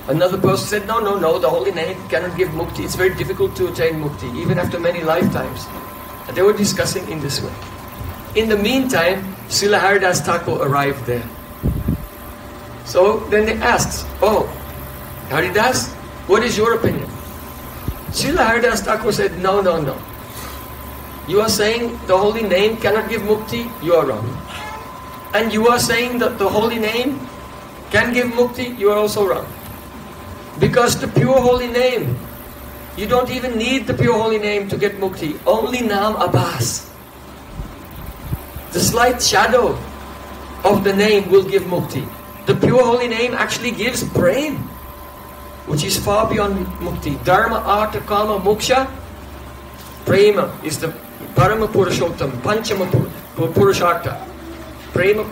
Another person said, no, no, no, the holy name cannot give mukti. It's very difficult to attain mukti, even after many lifetimes. And they were discussing in this way. In the meantime, Srila Haridas Thakur arrived there. So then they asked, oh, Haridas, what is your opinion? Srila Haridas Thakur said, no, no, no. You are saying the holy name cannot give mukti, you are wrong. And you are saying that the holy name can give mukti, you are also wrong. Because the pure holy name, you don't even need the pure holy name to get mukti. Only Nam Abhas. The slight shadow of the name will give mukti. The pure holy name actually gives prem, which is far beyond mukti. Dharma, artha, kama, moksha. Prema is the Parama Purushottam, Panchama Purushartha. Prema,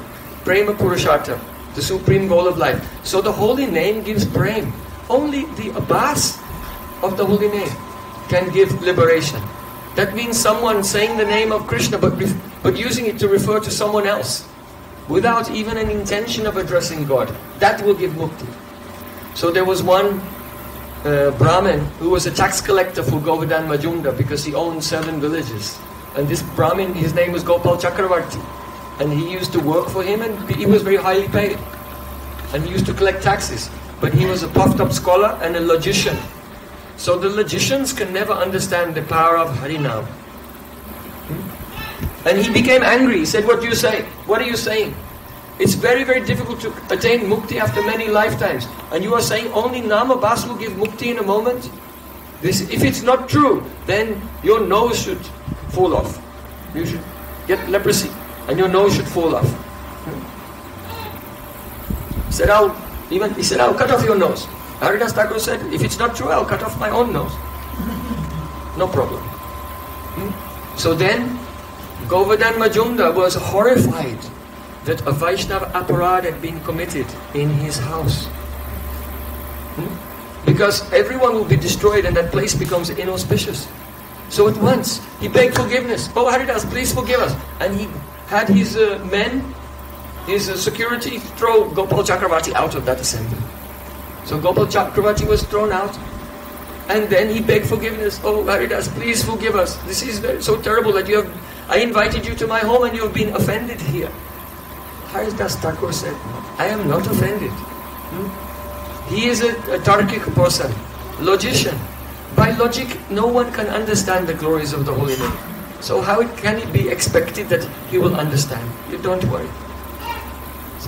Prema Purushartha, the supreme goal of life. So the holy name gives prem. Only the Abhas of the holy name can give liberation. That means someone saying the name of Krishna but, but using it to refer to someone else without even an intention of addressing God. That will give mukti. So there was one uh, Brahmin who was a tax collector for Govardhan Majumdar because he owned seven villages. And this Brahmin, his name was Gopal Chakravarti. And he used to work for him and he was very highly paid. And he used to collect taxes. But he was a puffed up scholar and a logician. So the logicians can never understand the power of Harinam. Hmm? And he became angry. He said, What do you say? What are you saying? It's very, very difficult to attain mukti after many lifetimes. And you are saying only Nama Bas will give mukti in a moment? This, if it's not true, then your nose should fall off. You should get leprosy, and your nose should fall off. He said, I'll even he said, I'll cut off your nose. Haridas Thakur said, if it's not true, I'll cut off my own nose. No problem. Hmm? So then, Govardhan Majumdar was horrified that a Vaishnava aparad had been committed in his house. Hmm? Because everyone will be destroyed and that place becomes inauspicious. So at once, he begged forgiveness. Oh Haridas, please forgive us. And he had his uh, men, his uh, security, throw Gopal Chakravarti out of that assembly. So Gopal Chakravarti was thrown out. And then he begged forgiveness. Oh Haridas, please forgive us. This is very, so terrible that you have, I invited you to my home and you have been offended here. Haridas Thakur said, I am not offended. Hmm? He is a, a Tarkic person, logician. By logic, no one can understand the glories of the Holy Name. So how can it be expected that he will understand? You don't worry.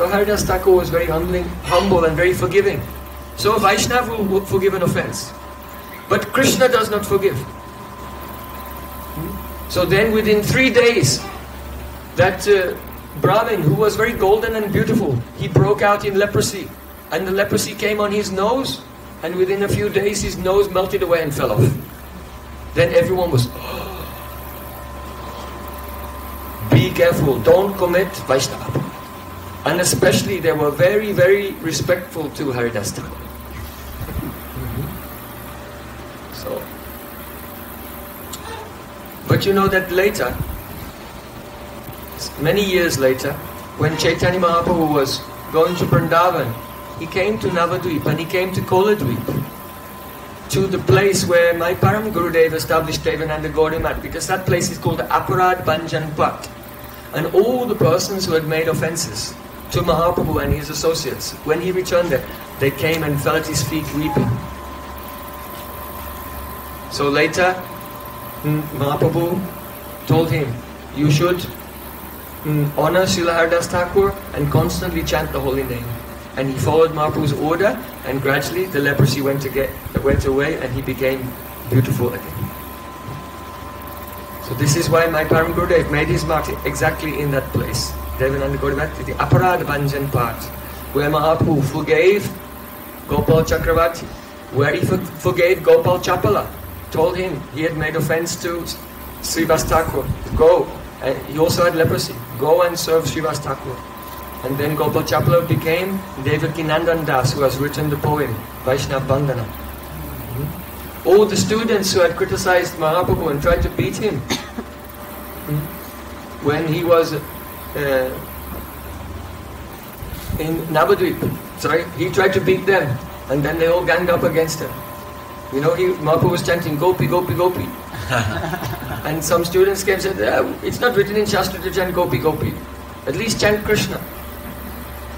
So Haridas Thakur was very humbling, humble and very forgiving. So Vaishnav will forgive an offense. But Krishna does not forgive. Hmm? So then within three days, that uh, Brahmin, who was very golden and beautiful, he broke out in leprosy. And the leprosy came on his nose, and within a few days his nose melted away and fell off. Then everyone was, be careful, don't commit Vaishnava. And especially they were very, very respectful to Haridas Thakur. So, but you know that later, many years later, when Chaitanya Mahaprabhu was going to Vrindavan, he came to Navadvip and he came to Koladvip, to the place where my Param Gurudev established Devananda Gaudiya because that place is called Aparad Bhanjan Pat. And all the persons who had made offenses to Mahaprabhu and his associates, when he returned there, they came and fell at his feet weeping. So later, Mahaprabhu told him, you should mm, honor Srila Haridas Thakur and constantly chant the holy name. And he followed Mahaprabhu's order and gradually the leprosy went, get, went away and he became beautiful again. So this is why my Param Gurudev made his mark exactly in that place. Devananda Gaudiya the Aparad Bhanjan part, where Mahaprabhu forgave Gopal Chakravarti, where he forgave Gopal Chapala, told him he had made offense to Srivas go, and he also had leprosy, go and serve Srivas. And then Gopal Chapala became Devaki Nandan Das, who has written the poem Vaishnav Bandhana. Hmm? All the students who had criticized Mahaprabhu and tried to beat him, hmm? when he was uh, in Navadvip, sorry, he tried to beat them, and then they all ganged up against him. You know, he, Mahaprabhu was chanting Gopi, Gopi, Gopi. and some students came and said, it's not written in Shastra to chant Gopi, Gopi. At least chant Krishna.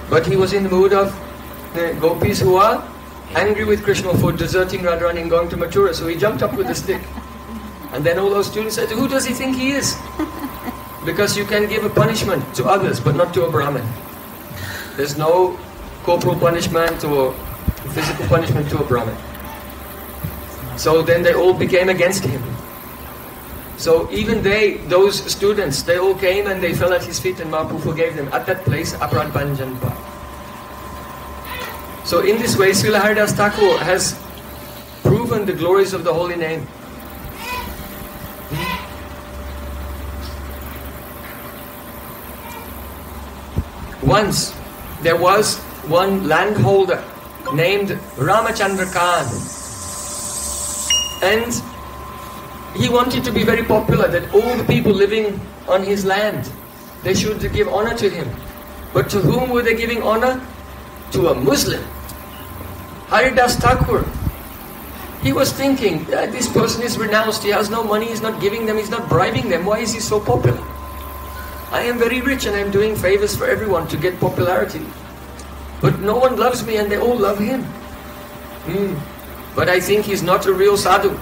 But he was in the mood of the gopis who are angry with Krishna for deserting Radharani and going to Mathura. So he jumped up with a stick. And then all those students said, who does he think he is? Because you can give a punishment to others, but not to a Brahmin. There's no corporal punishment or physical punishment to a Brahmin. So then they all became against him. So even they, those students, they all came and they fell at his feet and Mahaprabhu forgave them at that place, Aparad Bhanjanpa. So in this way, Srila Haridas Thakur has proven the glories of the holy name. Once, there was one landholder named Ramachandra Khan. And he wanted to be very popular, that all the people living on his land, they should give honor to him. But to whom were they giving honor? To a Muslim. Haridas Thakur. He was thinking, this person is renounced, he has no money, he's not giving them, he's not bribing them, why is he so popular? I am very rich and I'm doing favors for everyone to get popularity. But no one loves me and they all love him. Hmm. But I think he's not a real sadhu.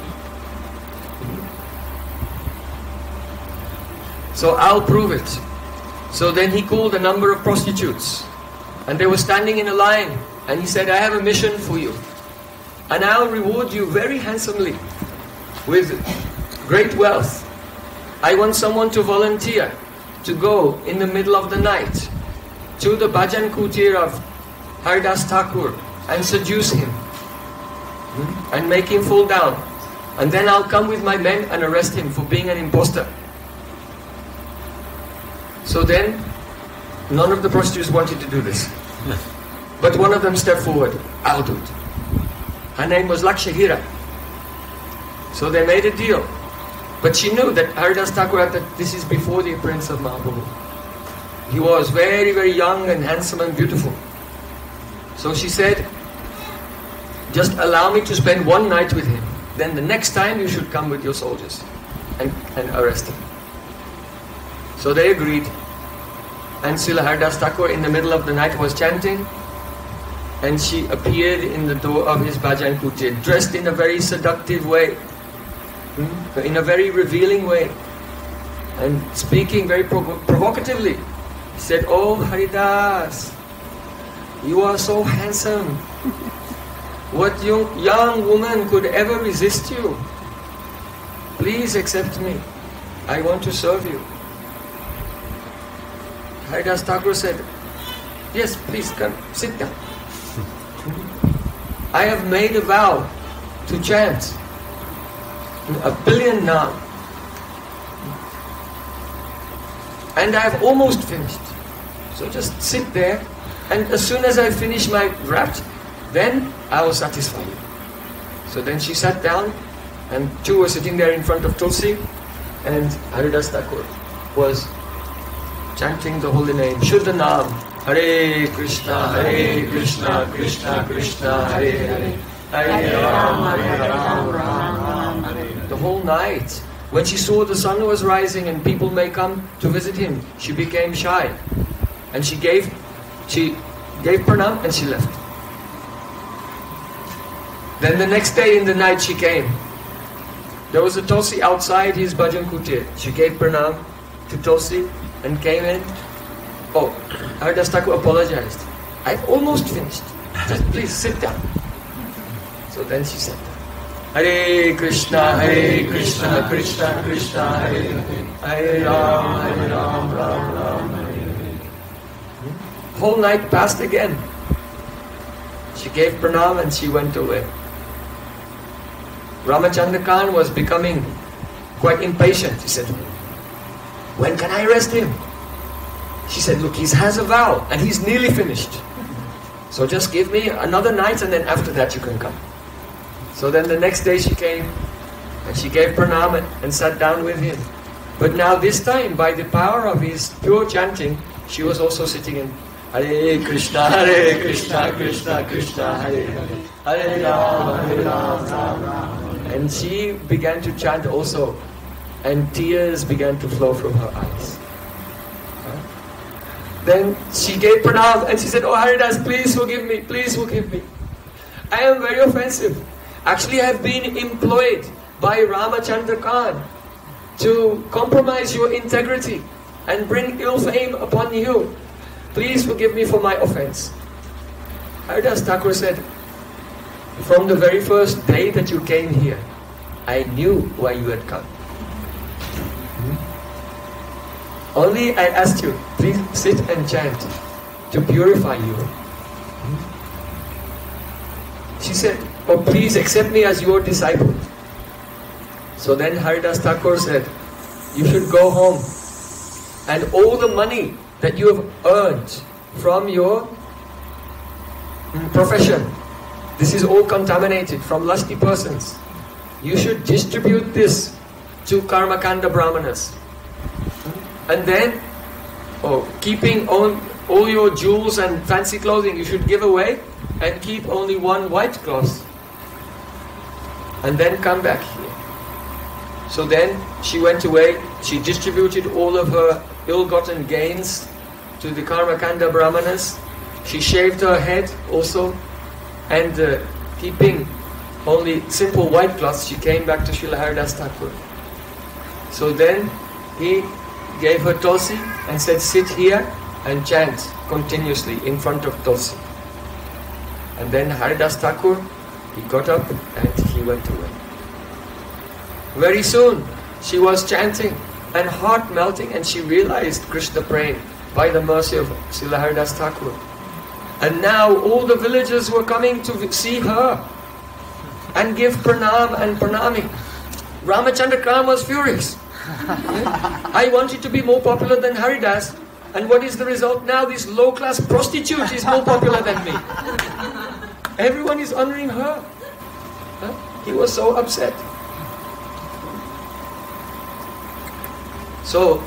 So I'll prove it. So then he called a number of prostitutes. And they were standing in a line. And he said, I have a mission for you. And I'll reward you very handsomely with great wealth. I want someone to volunteer to go in the middle of the night to the Bhajan Kutir of Haridas Thakur and seduce him and make him fall down. And then I'll come with my men and arrest him for being an impostor. So then, none of the prostitutes wanted to do this. But one of them stepped forward. I'll do it. Her name was Lakshahira. So they made a deal. But she knew that Haridas Thakur, that this is before the appearance of Mahaprabhu. He was very, very young and handsome and beautiful. So she said, just allow me to spend one night with him. Then the next time you should come with your soldiers and, and arrest him. So they agreed. And Srila Haridas Thakur in the middle of the night was chanting. And she appeared in the door of his bhajan kutir, dressed in a very seductive way, in a very revealing way, and speaking very provo- provocatively. He said, Oh Haridas, you are so handsome. What young, young woman could ever resist you? Please accept me. I want to serve you. Haridas Thakur said, Yes, please come, sit down. I have made a vow to chant a billion now. And I've almost finished. So just sit there, and as soon as I finish my rapt, then I will satisfy you. So then she sat down, and two were sitting there in front of Tulsi, and Haridas Thakur was chanting the holy name, Shuddha Nam, Hare Krishna, Hare Krishna, Krishna Krishna, Hare Hare, Hare Ram, Hare Ram, Ram whole night, when she saw the sun was rising and people may come to visit him, she became shy, and she gave, she gave pranam and she left. Then the next day in the night she came. There was a Tulsi outside his bhajan kutir. She gave pranam to Tulsi and came in. Oh, Haridas Thakur apologized. I've almost finished. Just please sit down. So then she sat down. Hare Krishna, Hare Krishna, Krishna Krishna, Hare Hare, Ram, Hare Ram, Ram Ram, Hare. Whole night passed again. She gave pranam and she went away. Ramachandra Khan was becoming quite impatient. He said, When can I arrest him? She said, Look, he has a vow and he's nearly finished. So just give me another night and then after that you can come. So then the next day she came and she gave pranam and, sat down with him. But now this time, by the power of his pure chanting, she was also sitting in Hare Krishna, Hare Krishna, Krishna Krishna, Hare Hare, Hare Ram, Hare Ram, Ram Ram. And she began to chant also, and tears began to flow from her eyes. Then she gave pranam and she said, Oh Haridas, please forgive me, please forgive me. I am very offensive. Actually, I have been employed by Ramachandra Khan to compromise your integrity and bring ill fame upon you. Please forgive me for my offense. Haridas Thakur said, From the very first day that you came here, I knew why you had come. Hmm? Only I asked you, please sit and chant to purify you. Hmm? She said, Oh, please accept me as your disciple. So then Haridas Thakur said, You should go home and all the money that you have earned from your mm, profession, this is all contaminated from lusty persons. You should distribute this to Karmakanda Brahmanas. And then, oh, keeping on all your jewels and fancy clothing you should give away and keep only one white cloth. And then come back here. So then she went away, she distributed all of her ill-gotten gains to the Karmakanda Brahmanas. She shaved her head also and uh, keeping only simple white cloths, she came back to Srila Haridas Thakur. So then he gave her Tulsi and said, sit here and chant continuously in front of Tulsi. And then Haridas Thakur, he got up and he went away. Very soon, she was chanting and heart melting and she realized Krishna praying by the mercy of Srila Haridas Thakur. And now all the villagers were coming to see her and give pranam and pranami. Ramachandra Khan was furious. I wanted to be more popular than Haridas. And what is the result now? This low-class prostitute is more popular than me. Everyone is honoring her. Huh? He was so upset. So,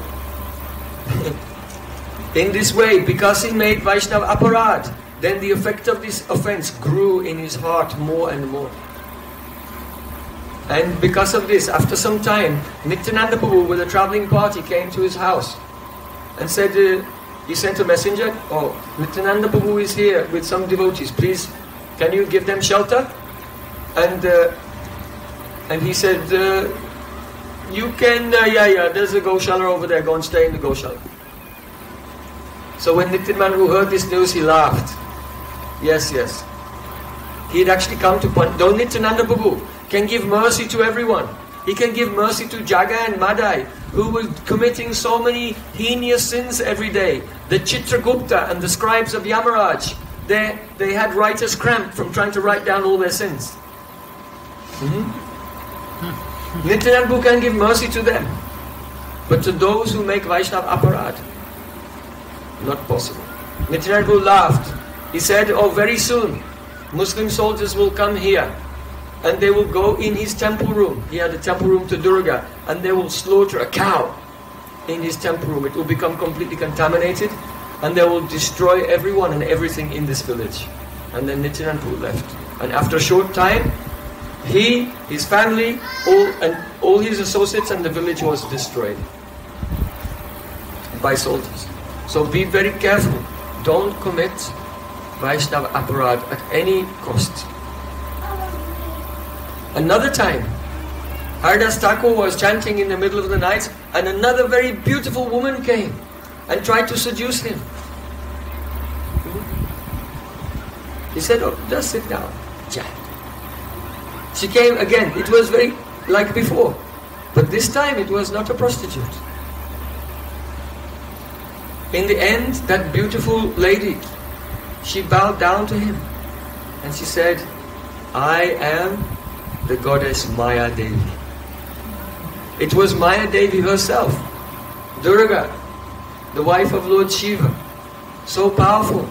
in this way, because he made Vaishnav aparad, then the effect of this offense grew in his heart more and more. And because of this, after some time, Nityananda Prabhu with a traveling party came to his house and said, uh, he sent a messenger, oh, Nityananda Prabhu is here with some devotees, please, can you give them shelter? And uh, and he said, uh, you can, uh, yeah, yeah, there's a Goshala over there, go and stay in the Goshala. So when Nityananda heard this news, he laughed. Yes, yes. He had actually come to point, though Nityananda Babu can give mercy to everyone. He can give mercy to Jagai and Madhai, who were committing so many heinous sins every day. The Chitragupta and the scribes of Yamaraj, they, they had writer's cramp from trying to write down all their sins. Mm-hmm. Nityananda can give mercy to them. But to those who make Vaishnav aparad, not possible. Nityananda laughed. He said, oh very soon, Muslim soldiers will come here and they will go in his temple room. He had a temple room to Durga and they will slaughter a cow in his temple room. It will become completely contaminated and they will destroy everyone and everything in this village. And then Nityananda left. And after a short time, he, his family, all and all his associates and the village was destroyed by soldiers. So be very careful. Don't commit Vaishnava aparad at any cost. Another time, Haridas Thakur was chanting in the middle of the night and another very beautiful woman came and tried to seduce him. He said, oh, just sit down. She came again. It was very like before. But this time it was not a prostitute. In the end, that beautiful lady, she bowed down to him and she said, I am the goddess Maya Devi. It was Maya Devi herself, Durga, the wife of Lord Shiva, so powerful.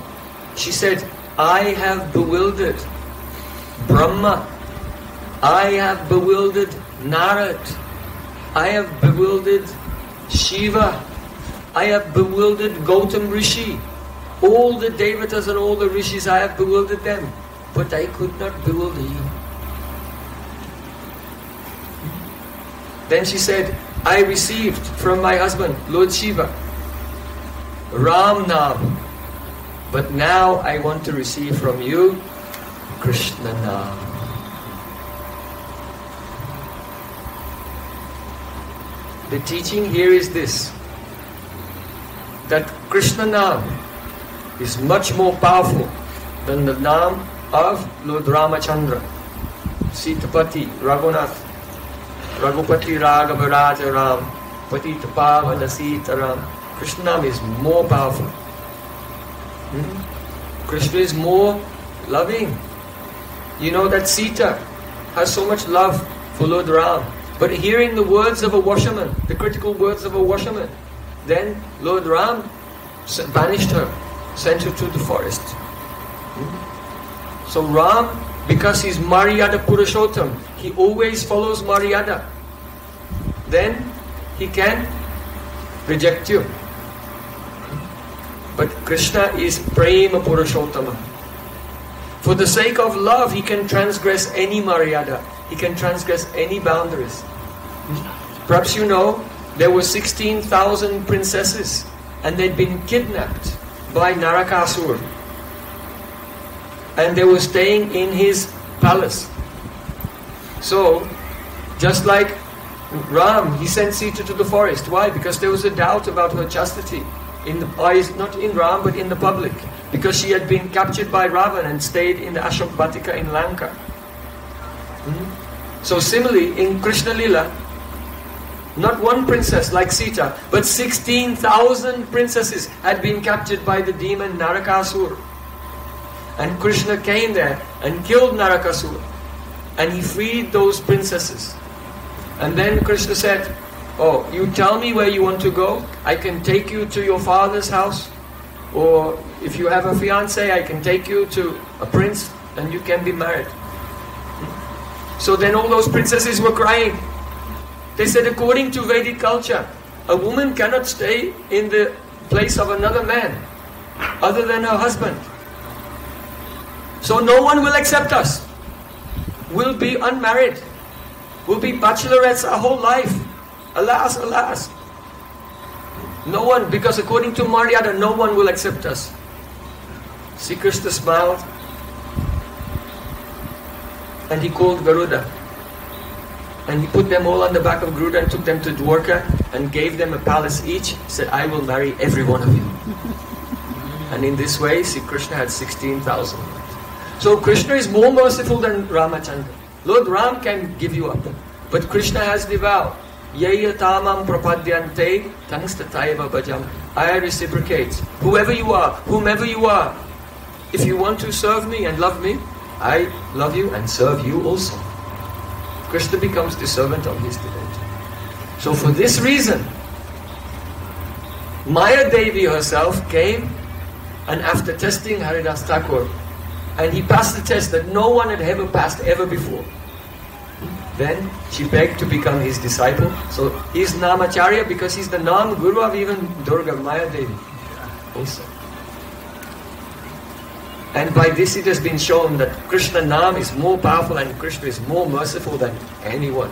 She said, I have bewildered Brahma, I have bewildered Narad, I have bewildered Shiva, I have bewildered Gautam Rishi. All the Devatas and all the Rishis, I have bewildered them. But I could not bewilder you. Then she said, I received from my husband, Lord Shiva, Ram Nam. But now I want to receive from you Krishna Nam. The teaching here is this that Krishna Nam is much more powerful than the Nam of Lord Ramachandra, Sitapati, Raghunath, Raghupati Raghava Raja Ram, Patita Pavana Sita Ram. Krishna is more powerful. Hmm? Krishna is more loving. You know that Sita has so much love for Lord Ram. But hearing the words of a washerman, the critical words of a washerman, then Lord Ram banished her, sent her to the forest. Hmm? So Ram, because he's Maryada Purushottam, he always follows Maryada. Then he can reject you. But Krishna is Prema Purushottama. For the sake of love, he can transgress any Maryada. He can transgress any boundaries. Perhaps you know, there were 16,000 princesses and they'd been kidnapped by Narakasur. And they were staying in his palace. So, just like Ram, he sent Sita to the forest. Why? Because there was a doubt about her chastity in the not in Ram, but in the public. Because she had been captured by Ravan and stayed in the Ashok Batika in Lanka. Hmm? So similarly, in Krishna Lila, not one princess like Sita, but 16,000 princesses had been captured by the demon Narakasur. And Krishna came there and killed Narakasur. And he freed those princesses. And then Krishna said, Oh, you tell me where you want to go. I can take you to your father's house. Or if you have a fiance, I can take you to a prince and you can be married. So then all those princesses were crying. They said, according to Vedic culture, a woman cannot stay in the place of another man other than her husband. So no one will accept us. We'll be unmarried. We'll be bachelorettes our whole life. Alas, alas. No one, because according to Maryada, no one will accept us. Sri Krishna smiled and he called Garuda. And he put them all on the back of Garuda and took them to Dwarka and gave them a palace each. Said, I will marry every one of you. and in this way, Sri Krishna had 16,000. So Krishna is more merciful than Ramachandra. Lord Ram can give you up. But Krishna has the vow. Yayatamam prapadyante tangstataiva bhajam. I reciprocate. Whoever you are, whomever you are, if you want to serve me and love me, I love you and serve you also. Krishna becomes the servant of his devotee. So for this reason, Maya Devi herself came and after testing Haridas Thakur, and he passed the test that no one had ever passed ever before. Then she begged to become his disciple. So he's Namacharya because he's the Nam Guru of even Durga Maya Devi also. And by this it has been shown that Krishna Nam is more powerful and Krishna is more merciful than anyone.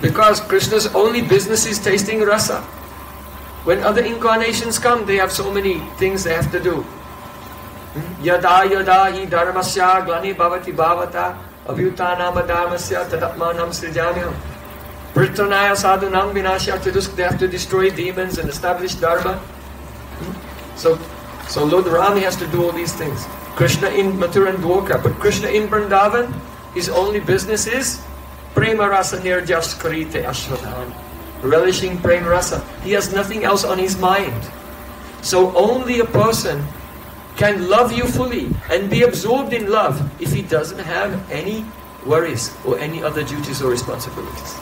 Because Krishna's only business is tasting rasa. When other incarnations come, they have so many things they have to do. Yada yada hi dharmasya glani bhavati bhavata abhyutanam dharmasya tadatmanam srijamyam. Pritranaya sadhunam vinashya They have to destroy demons and establish dharma. Hmm? So, so Lord Rami has to do all these things. Krishna in Mathura and Dwarka, but Krishna in Vrindavan, his only business is prema rasa nirjas karite ashwadhan. Relishing prema rasa. He has nothing else on his mind. So only a person can love you fully and be absorbed in love if he doesn't have any worries or any other duties or responsibilities.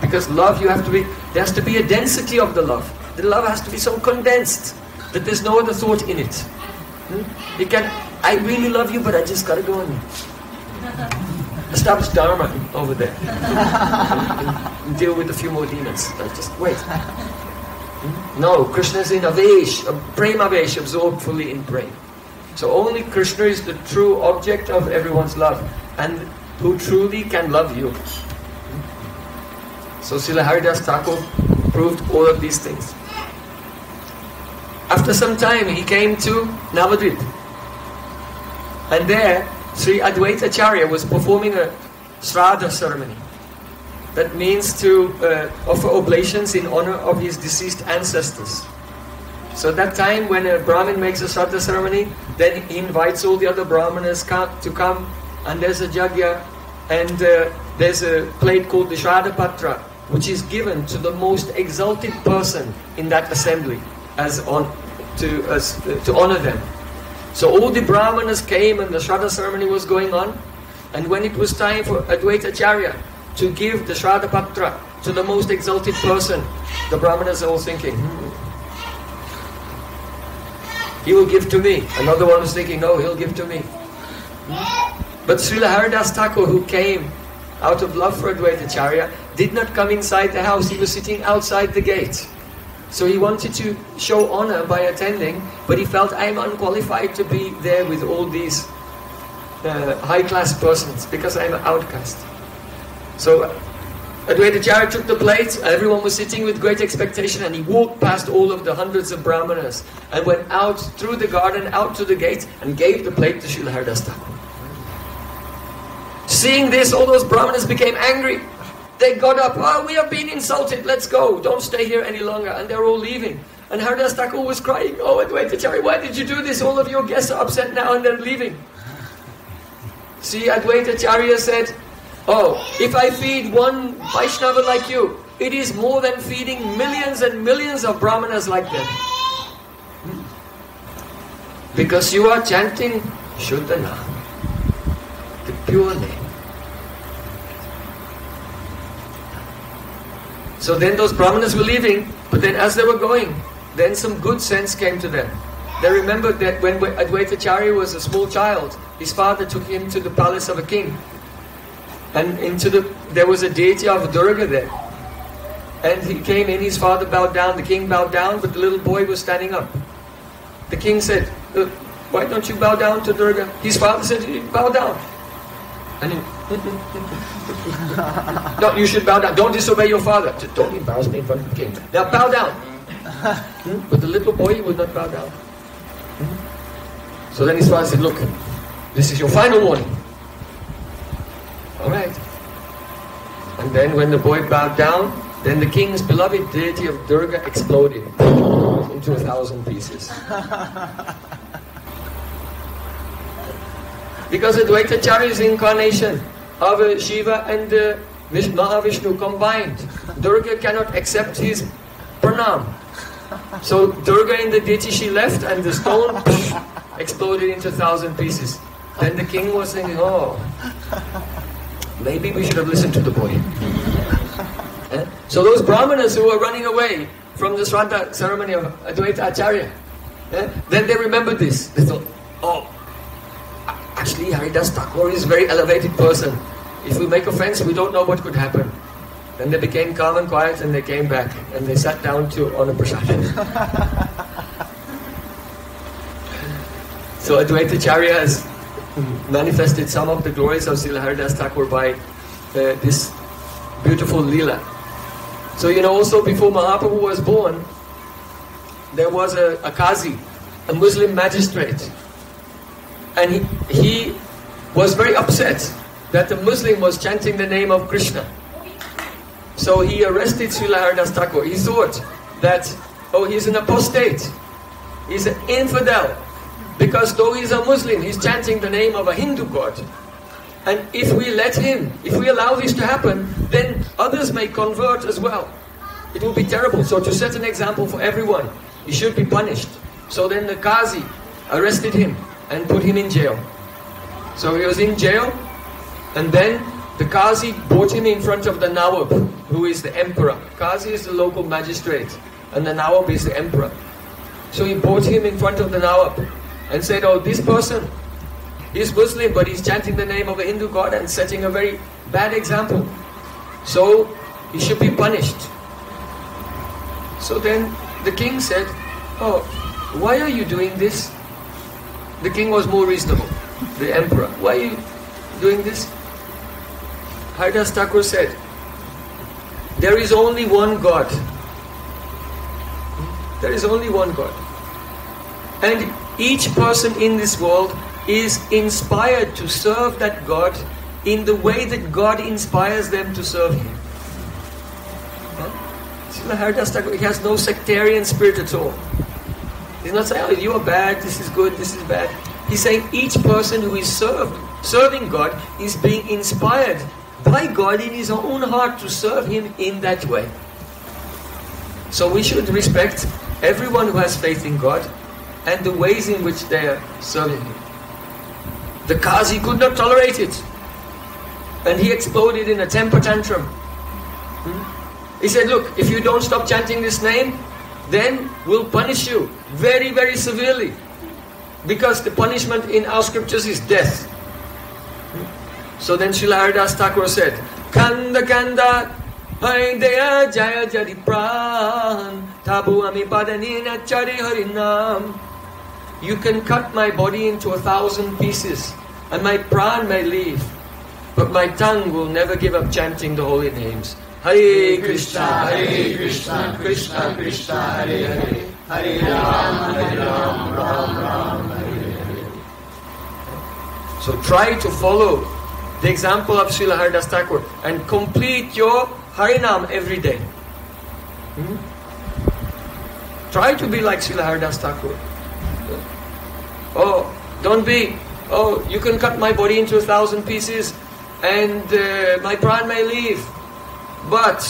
Because love, you have to be, there has to be a density of the love. The love has to be so condensed that there's no other thought in it. Hmm? You can, I really love you, but I just gotta go and establish Dharma over there. deal with a few more demons. Just wait. No, Krishna is in Avesh, prema Avesh, absorbed fully in prema. So only Krishna is the true object of everyone's love and who truly can love you. So Srila Haridas Thakur proved all of these things. After some time, he came to Navadvip. And there, Sri Advaita Acharya was performing a Shraddha ceremony. That means to uh, offer oblations in honor of his deceased ancestors. So at that time when a Brahmin makes a Shraddha ceremony, then he invites all the other Brahmanas to come and there's a Jagya and uh, there's a plate called the Shraddha Patra which is given to the most exalted person in that assembly as on to, as, to honor them. So all the Brahmanas came and the Shraddha ceremony was going on and when it was time for Advaita Acharya to give the Shraddha Patra to the most exalted person, the Brahmanas are all thinking, hmm, he will give to me. Another one was thinking, no, he'll give to me. But Srila Haridas Thakur, who came out of love for Advaita Acharya, did not come inside the house. He was sitting outside the gate. So he wanted to show honor by attending, but he felt I'm unqualified to be there with all these uh, high-class persons because I'm an outcast. So Advaita Acharya took the plate, everyone was sitting with great expectation and he walked past all of the hundreds of brahmanas and went out through the garden, out to the gate and gave the plate to Srila Haridas. Seeing this, all those Brahmanas became angry. They got up, oh, we have been insulted, let's go, don't stay here any longer. And they're all leaving. And Haridas Thakur was crying, oh, Advaitacharya, why did you do this? All of your guests are upset now and they're leaving. See, Advaitacharya said, oh, if I feed one Vaishnava like you, it is more than feeding millions and millions of Brahmanas like them. Hmm? Because you are chanting Shuddhana, the pure name. So then those Brahmanas were leaving, but then as they were going, then some good sense came to them. They remembered that when Advaitacharya was a small child, his father took him to the palace of a king. And into the there was a deity of Durga there. And he came in, his father bowed down, the king bowed down, but the little boy was standing up. The king said, Why don't you bow down to Durga? His father said, Bow down. And he, no, you should bow down. Don't disobey your father. Don't embarrass me in front of the king. Now bow down. Hmm? But the little boy would not bow down. Hmm? So then his father said, Look, this is your final warning. All right. And then when the boy bowed down, then the king's beloved deity of Durga exploded into a thousand pieces. because Advaitacharya's incarnation of uh, Shiva and uh, Mahavishnu combined, Durga cannot accept his pranam. So Durga in the ditch she left and the stone exploded into a thousand pieces. Then the king was thinking, oh, maybe we should have listened to the boy. eh? So those brahmanas who were running away from the Sraddha ceremony of Advaita Acharya, eh? then they remembered this. They thought, oh, actually Haridas Thakur is a very elevated person. If we make offense, we don't know what could happen. Then they became calm and quiet and they came back and they sat down to honor prasad. so Advaita Acharya has manifested some of the glories of Srila Haridas Thakur by uh, this beautiful lila. So you know also before Mahaprabhu was born, there was a, a Qazi, a Muslim magistrate. And he, he was very upset that the Muslim was chanting the name of Krishna. So he arrested Srila Haridas Thakur. He thought that, oh, he's an apostate. He's an infidel. Because though he's a Muslim, he's chanting the name of a Hindu god. And if we let him, if we allow this to happen, then others may convert as well. It will be terrible. So to set an example for everyone, he should be punished. So then the Qazi arrested him and put him in jail. So he was in jail, and then the Qazi brought him in front of the Nawab, who is the emperor. Qazi is the local magistrate, and the Nawab is the emperor. So he brought him in front of the Nawab and said, Oh, this person is Muslim, but he's chanting the name of a Hindu god and setting a very bad example. So he should be punished. So then the king said, Oh, why are you doing this? The king was more reasonable, the emperor. Why are you doing this? Haridas Thakur said, There is only one God. There is only one God. And each person in this world is inspired to serve that God in the way that God inspires them to serve Him. Thakur, he has no sectarian spirit at all. He's not saying, oh, you are bad, this is good, this is bad. He's saying each person who is served, serving God, is being inspired by God in his own heart to serve Him in that way. So we should respect everyone who has faith in God and the ways in which they are serving Him. The Qazi could not tolerate it. And he exploded in a temper tantrum. Hmm? He said, Look, if you don't stop chanting this name, then we'll punish you very, very severely. Because the punishment in our scriptures is death. So then Srila Haridas Thakur said, Kanda Kanda Haidaya Jaya Jari Pran Tabu Ami Padanina Chari Harinam You can cut my body into a thousand pieces and my pran may leave, but my tongue will never give up chanting the holy names. Hare Krishna, Hare Krishna, Krishna Krishna, Hare Hare, Hare Ram, Hare Ram, Ram Ram, Hare Hare. So try to follow the example of Srila Haridas Thakur and complete your Harinam every day. Hmm? Try to be like Srila Haridas Thakur. Oh, don't be, oh, you can cut my body into a thousand pieces and uh, my pran may leave. But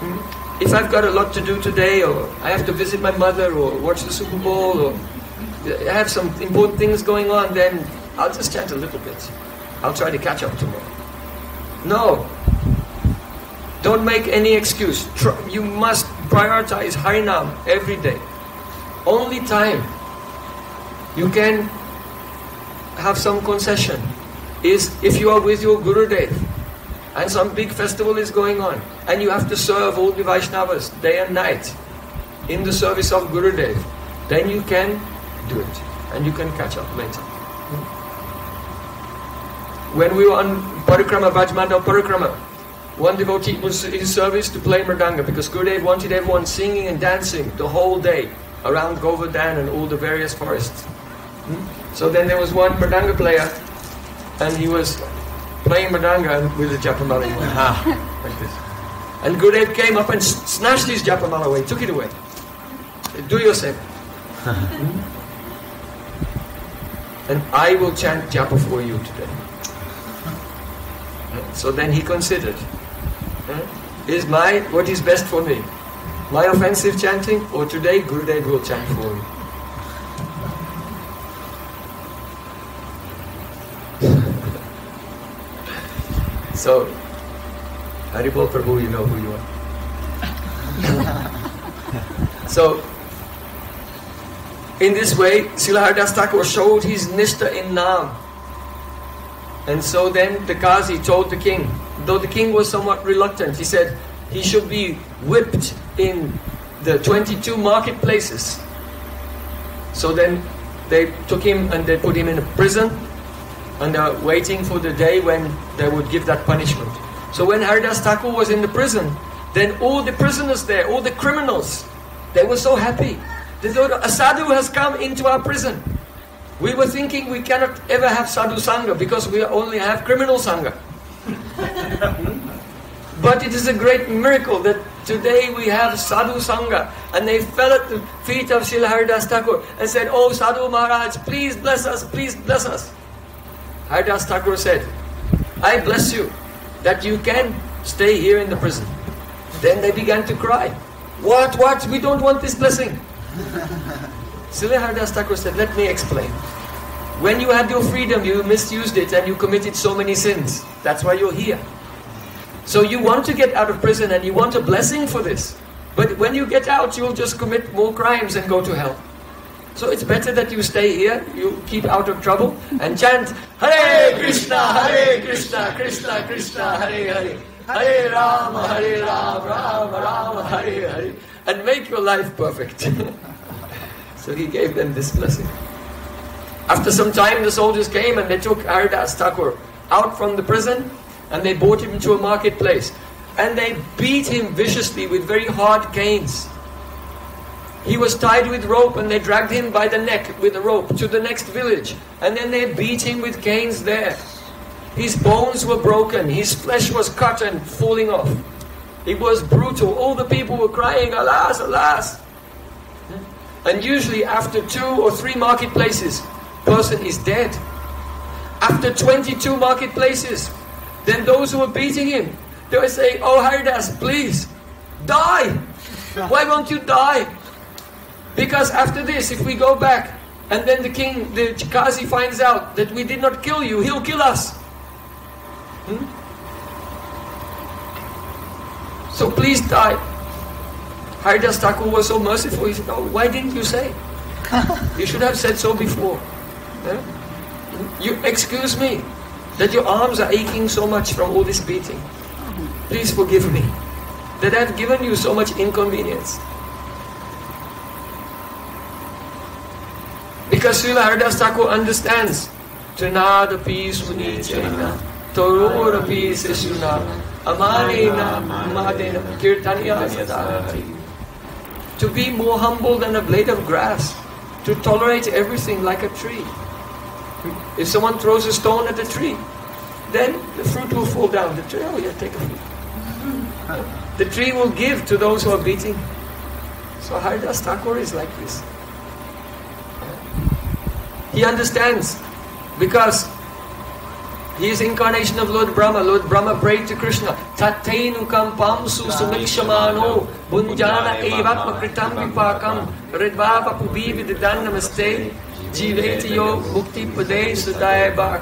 hmm, if I've got a lot to do today, or I have to visit my mother, or watch the Super Bowl, or I have some important things going on, then I'll just chat a little bit. I'll try to catch up tomorrow. No. Don't make any excuse. You must prioritize Harinam every day. Only time you can have some concession is if you are with your Guru Dev and some big festival is going on and you have to serve all the Vaishnavas day and night in the service of Guru Dev, then you can do it and you can catch up later. When we were on Parikrama, Brajmandal Parikrama, one devotee was in service to play Mridanga because Gurudev wanted everyone singing and dancing the whole day around Govardhan and all the various forests. So then there was one Mridanga player and he was playing Mridanga with the Japamala ah, like this. And Gurudev came up and snatched his Japamala away, took it away. Do yourself. And I will chant Japa for you today. So then he considered, is my, what is best for me? My offensive chanting or today Gurudev will chant for me? So, Haribol Prabhu, you know who you are. so, in this way, Srila Haridas Thakur showed his nishta in Naam. And so then the Qazi told the king, though the king was somewhat reluctant, he said he should be whipped in the 22 marketplaces. So then they took him and they put him in a prison and they were waiting for the day when they would give that punishment. So when Haridas Thakur was in the prison, then all the prisoners there, all the criminals, they were so happy. They thought, a sadhu has come into our prison. We were thinking we cannot ever have sadhu sangha because we only have criminal sangha. but it is a great miracle that today we have sadhu sangha. And they fell at the feet of Srila Haridas Thakur and said, Oh Sadhu Maharaj, please bless us, please bless us. Haridas Thakur said, I bless you that you can stay here in the prison. Then they began to cry. What, what? We don't want this blessing. Srila Haridas Thakur said, let me explain. When you had your freedom, you misused it and you committed so many sins. That's why you're here. So you want to get out of prison and you want a blessing for this. But when you get out, you'll just commit more crimes and go to hell. So it's better that you stay here, you keep out of trouble, and chant Hare Krishna, Hare Krishna, Krishna Krishna, Hare Hare, Hare Rama, Hare Rama, Rama Rama, Hare Hare, and make your life perfect. So he gave them this blessing. After some time, the soldiers came and they took Haridas Thakur out from the prison and they brought him to a marketplace. And they beat him viciously with very hard canes. He was tied with rope and they dragged him by the neck with a rope to the next village. And then they beat him with canes there. His bones were broken, his flesh was cut and falling off. It was brutal. All the people were crying, Alas, alas. And usually after two or three marketplaces, person is dead. After 22 marketplaces, then those who were beating him, they will say, Oh Haridas, please, die. Why won't you die? Because after this, if we go back, and then the king, the Qazi finds out that we did not kill you, he'll kill us. Hmm? So please die. Haridas Thakur was so merciful. He said, oh, why didn't you say? you should have said so before. Yeah? You excuse me that your arms are aching so much from all this beating. Please forgive me that I've given you so much inconvenience. Because Srila Haridas Thakur understands Trinada peace Chaina peace Suna Amanina Madena Kirtanya Sadati to be more humble than a blade of grass, to tolerate everything like a tree. If someone throws a stone at a tree, then the fruit will fall down the tree. Oh, yeah, take a fruit. The tree will give to those who are beating. So Haridas Thakur is like this. He understands because he is incarnation of Lord Brahma. Lord Brahma prayed to Krishna. Tathainukam pamsu sumikshamano bunjana evatma kritam vipakam redvava pubi vididan namaste jiveti yo mukti pade sudaya bhak.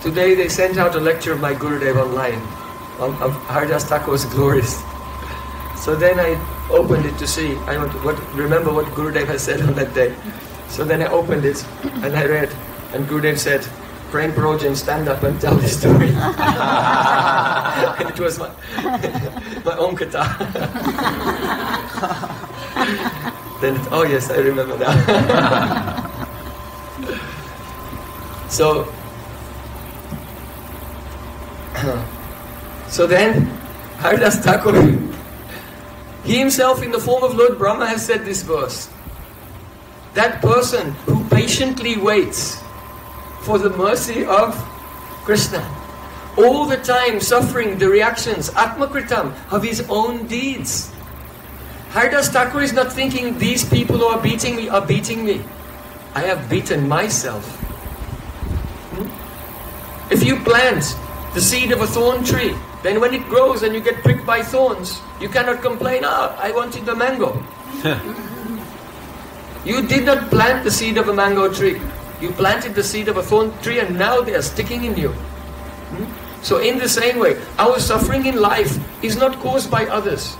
Today they sent out a lecture of my Gurudev online of, of Haridas Thakur's glories. So then I opened it to see. I want what, remember what Gurudev has said on that day. So then I opened it and I read, and Gurudev said, Prem Prayojan, stand up and tell the story. it was my, my own kata. then, it, oh yes, I remember that. so, so then, Haridas Thakur, he himself in the form of Lord Brahma has said this verse that person who patiently waits for the mercy of Krishna, all the time suffering the reactions, Atmakritam, of his own deeds. Haridas Thakur is not thinking these people who are beating me are beating me. I have beaten myself. Hmm? If you plant the seed of a thorn tree, then when it grows and you get pricked by thorns, you cannot complain, ah, I wanted the mango. You did not plant the seed of a mango tree. You planted the seed of a thorn tree and now they are sticking in you. Hmm? So, in the same way, our suffering in life is not caused by others.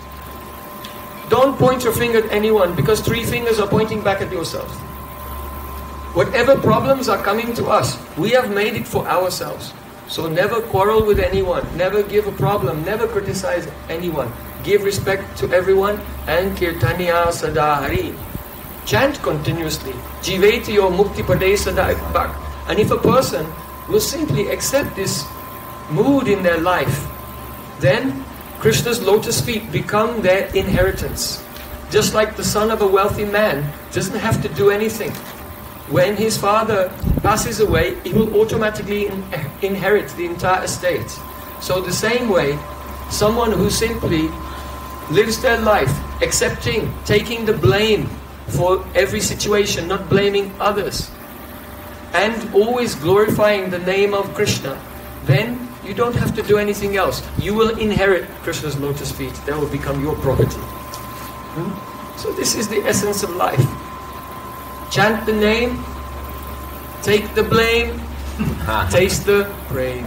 Don't point your finger at anyone because three fingers are pointing back at yourself. Whatever problems are coming to us, we have made it for ourselves. So never quarrel with anyone, never give a problem, never criticize anyone. Give respect to everyone and kirtaniya sadahari. Chant continuously. Jiveti or mukti bhak. And if a person will simply accept this mood in their life, then Krishna's lotus feet become their inheritance. Just like the son of a wealthy man doesn't have to do anything. When his father passes away, he will automatically in inherit the entire estate. So the same way, someone who simply lives their life accepting, taking the blame for every situation, not blaming others, and always glorifying the name of Krishna, then you don't have to do anything else. You will inherit Krishna's lotus feet. That will become your property. Hmm? So this is the essence of life. Chant the name, take the blame, taste the brain.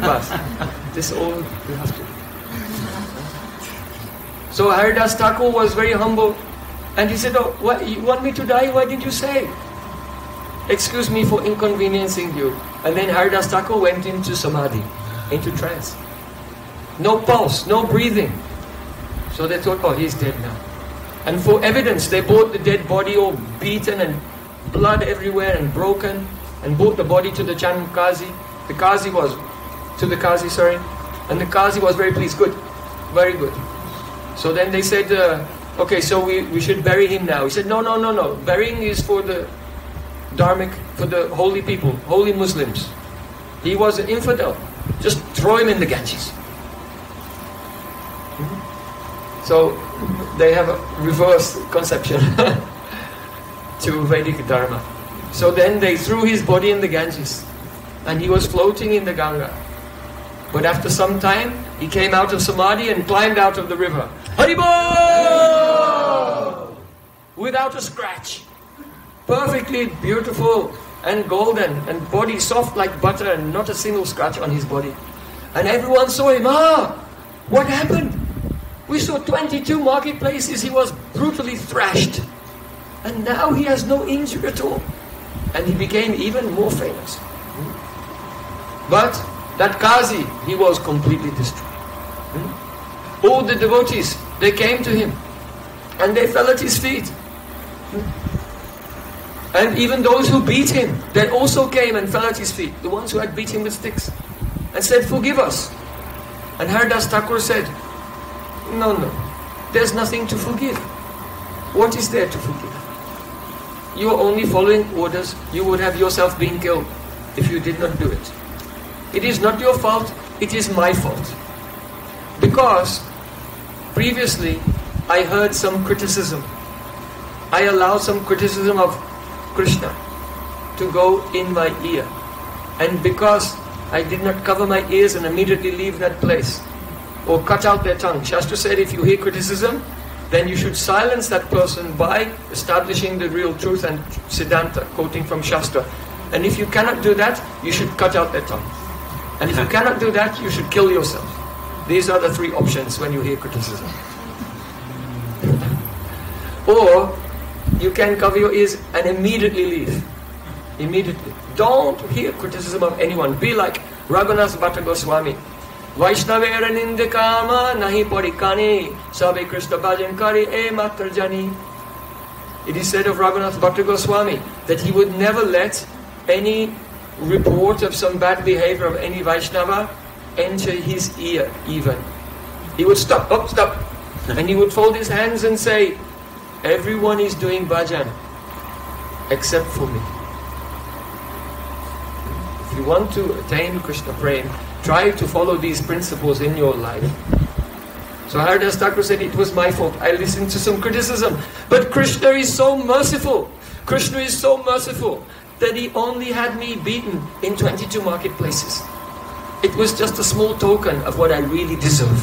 but this all you have to. So Haridas Thakur was very humble and he said, Oh, what, you want me to die? Why did you say? Excuse me for inconveniencing you. And then Haridas Thakur went into samadhi, into trance. No pulse, no breathing. So they thought, oh, he's dead now. And for evidence, they brought the dead body all beaten and blood everywhere and broken and brought the body to the Chan Kazi. The Kazi was, to the Kazi, sorry. And the Kazi was very pleased. Good, very good. So then they said, uh, okay, so we, we should bury him now. He said, no, no, no, no. Burying is for the dharmic, for the holy people, holy Muslims. He was an infidel. Just throw him in the Ganges. Hmm? So they have a reverse conception to Vedic Dharma. So then they threw his body in the Ganges and he was floating in the Ganga. But after some time, he came out of Samadhi and climbed out of the river. Haribo! Without a scratch. Perfectly beautiful and golden and body soft like butter and not a single scratch on his body. And everyone saw him. Ah! What happened? We saw 22 marketplaces. He was brutally thrashed. And now he has no injury at all. And he became even more famous. But that Kazi, he was completely destroyed. Hmm? All the devotees, they came to him and they fell at his feet. Hmm? And even those who beat him, they also came and fell at his feet, the ones who had beat him with sticks, and said, Forgive us. And Haridas Thakur said, No, no, there's nothing to forgive. What is there to forgive? you are only following orders, you would have yourself been killed if you did not do it. It is not your fault, it is my fault. Because previously I heard some criticism. I allowed some criticism of Krishna to go in my ear. And because I did not cover my ears and immediately leave that place or cut out their tongue, Shastra said if you hear criticism, then you should silence that person by establishing the real truth and Siddhanta, quoting from Shastra. And if you cannot do that, you should cut out their tongue. And if you cannot do that, you should kill yourself. These are the three options when you hear criticism. or you can cover your ears and immediately leave. Immediately. Don't hear criticism of anyone. Be like Raghunath Bhatta Goswami. Vaishnavera nindikama nahi parikani sabe Krishna bhajan kari e matra jani. It is said of Raghunath Bhatta Goswami that he would never let any report of some bad behavior of any Vaishnava enter his ear even. He would stop, oh, stop. And he would fold his hands and say, Everyone is doing bhajan except for me. If you want to attain Krishna prem, try to follow these principles in your life. So Haridas Thakur said, it was my fault. I listened to some criticism. But Krishna is so merciful. Krishna is so merciful that he only had me beaten in 22 marketplaces. It was just a small token of what I really deserve.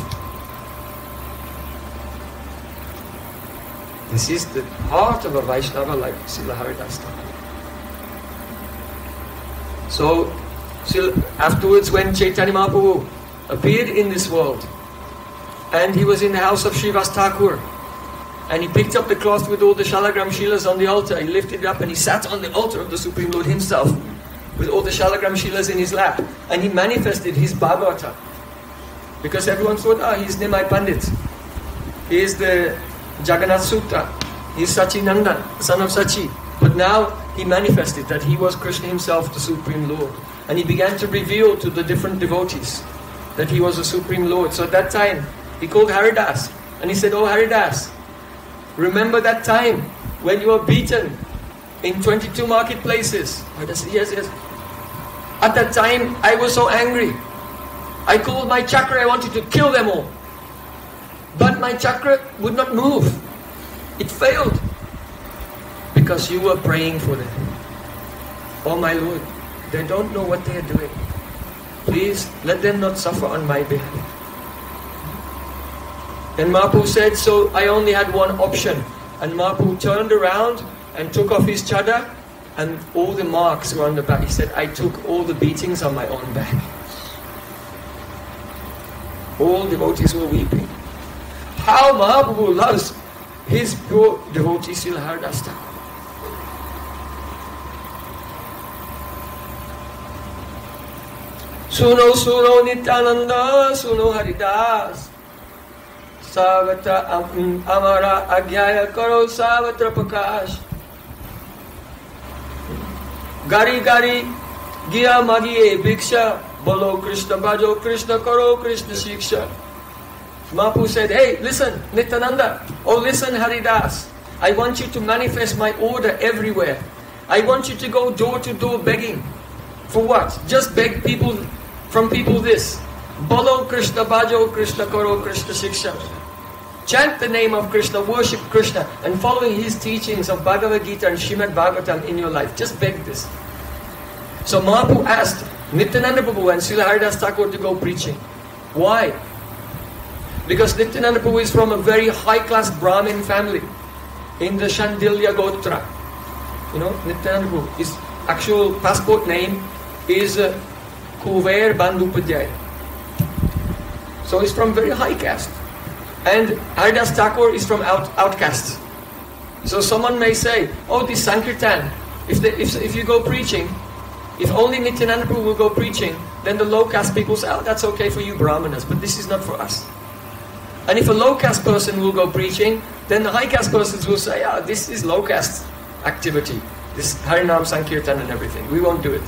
This is the heart of a Vaishnava like Srila Haridas Thakur. So, afterwards when Chaitanya Mahaprabhu appeared in this world, and he was in the house of Srivas Thakur, and he picked up the cloth with all the shalagram shilas on the altar. He lifted it up and he sat on the altar of the Supreme Lord himself with all the shalagram shilas in his lap. And he manifested his Bhagavata. Because everyone thought, ah, he's Nimai Pandit. He is the Jagannath Suta. He's Sachinandan, son of Sachi. But now he manifested that he was Krishna himself, the Supreme Lord. And he began to reveal to the different devotees that he was the Supreme Lord. So at that time, he called Haridas. And he said, Oh Haridas, Remember that time when you were beaten in 22 marketplaces? said, yes, yes. At that time, I was so angry. I called my chakra, I wanted to kill them all. But my chakra would not move. It failed. Because you were praying for them. Oh my Lord, they don't know what they are doing. Please let them not suffer on my behalf. And Mapu said, so I only had one option. And Mapu turned around and took off his chadar and all the marks were on the back. He said, I took all the beatings on my own back. All devotees were weeping. How Mahaprabhu loves his pure devotee Srila Haridas Suno Suno Nityananda Suno Haridas Savatra mm, Amara agya Karo Savatra pakash Gari Gari Gya Magiye Bhiksha Bolo Krishna Bajo Krishna Karo Krishna Shiksha Mapu said, hey, listen, Nityananda, oh listen, Haridas, I want you to manifest my order everywhere. I want you to go door to door begging. For what? Just beg people from people this. Bolo Krishna Bhajo Krishna Karo Krishna Shiksha. Chant the name of Krishna, worship Krishna, and following his teachings of Bhagavad Gita and Shrimad Bhagavatam in your life. Just beg this. So Mahaprabhu asked Nityananda Prabhu and Srila Haridas Thakur to go preaching. Why? Because Nityananda Prabhu is from a very high-class Brahmin family in the Shandilya Gotra. You know, Nityananda Prabhu, his actual passport name is uh, Kuver Bandhupadhyay. So he's from very high caste. And Haridas Thakur is from out, outcasts. So someone may say, oh, this Sankirtan, if, they, if, if you go preaching, if only Nityananda Prabhu will go preaching, then the low caste people say, oh, that's okay for you Brahmanas, but this is not for us. And if a low caste person will go preaching, then the high caste persons will say, ah, this is low caste activity, this Harinam Sankirtan and everything. We won't do it.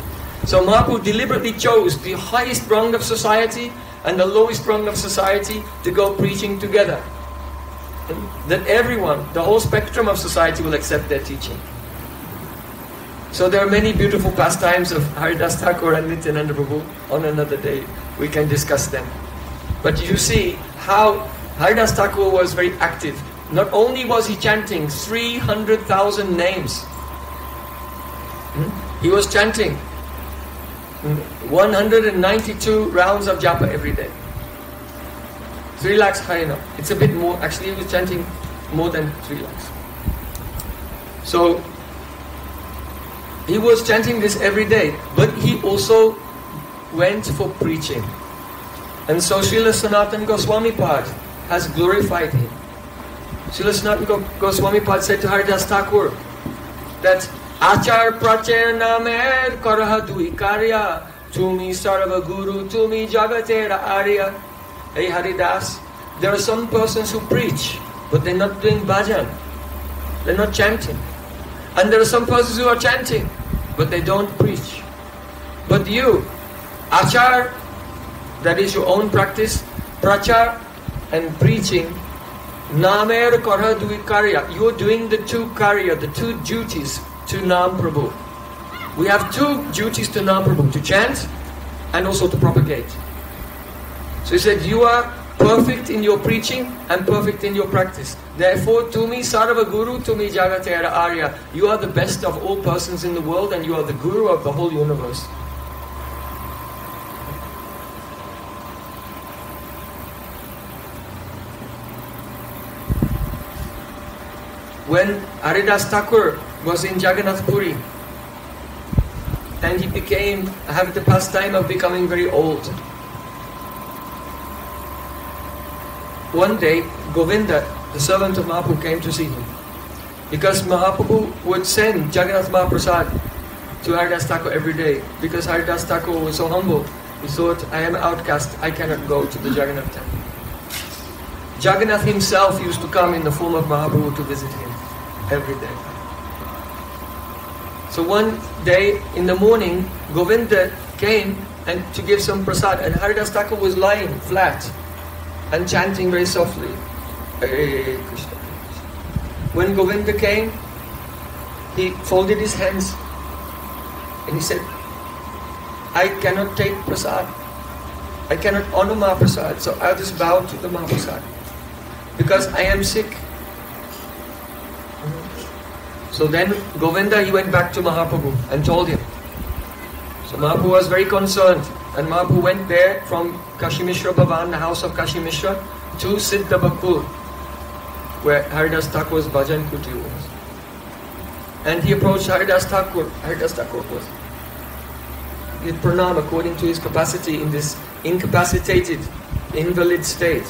So Mahaprabhu deliberately chose the highest rung of society and the lowest rung of society to go preaching together. That everyone, the whole spectrum of society will accept their teaching. So there are many beautiful pastimes of Haridas Thakur and Nityananda Prabhu. On another day, we can discuss them. But you see how Haridas Thakur was very active. Not only was he chanting 300,000 names, hmm, he was chanting 192 rounds of japa every day. 3 lakhs Harinam. It's a bit more, actually he was chanting more than 3 lakhs. So, he was chanting this every day, but he also went for preaching. And so Srila Sanatan Goswami Pad has glorified him. Srila Sanatan Goswami Pad said to Haridas Thakur that Prachar Namer Karaha Dui Karya Tumi Sarva Guru Tumi Jagatera Arya Hey Haridas, there are some persons who preach, but they're not doing bhajan. They're not chanting. And there are some persons who are chanting, but they don't preach. But you, Achar, that is your own practice, Prachar and preaching, Namer Karya. You're doing the two karya, the two duties to Nam Prabhu. We have two duties to Nam Prabhu, to chant and also to propagate. So he said, you are perfect in your preaching and perfect in your practice. Therefore, to me, Sarva Guru, to me, Jagatera Arya, you are the best of all persons in the world and you are the Guru of the whole universe. When Haridas Thakur was in Jagannath Puri, and he became, have the pastime of becoming very old. One day, Govinda, the servant of Mahaprabhu, came to see him. Because Mahaprabhu would send Jagannath Mahaprasad to Haridas Thakur every day. Because Haridas Thakur was so humble, he thought, I am outcast, I cannot go to the Jagannath temple. Jagannath himself used to come in the form of Mahaprabhu to visit him every day. So one day in the morning, Govinda came and to give some prasad, and Haridas Thakur was lying flat and chanting very softly. When Govinda came, he folded his hands and he said, I cannot take prasad. I cannot honor Mahaprasad, so I'll just bow to the Mahaprasad. Because I am sick. So then Govinda, he went back to Mahaprabhu and told him. So Mahaprabhu was very concerned. And Mahaprabhu went there from Kashimishra Bhavan, the house of Kashimishra, to Siddha Bhakpur, where Haridas Thakur's bhajan kuti was. And he approached Haridas Thakur. Haridas Thakur was. Did pranam according to his capacity in this incapacitated, invalid state.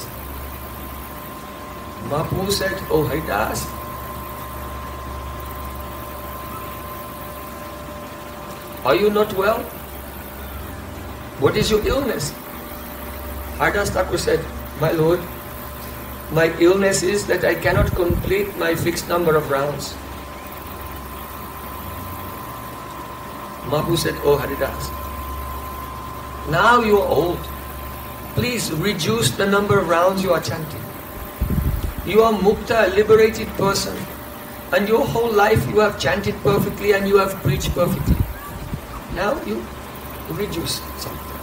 Mahaprabhu said, Oh Haridas, Are you not well? What is your illness? Haridas Thakur said, My Lord, my illness is that I cannot complete my fixed number of rounds. Mahaprabhu said, Oh Haridas, now you are old. Please reduce the number of rounds you are chanting. You are mukta, a liberated person. And your whole life you have chanted perfectly and you have preached perfectly. Now you reduce something.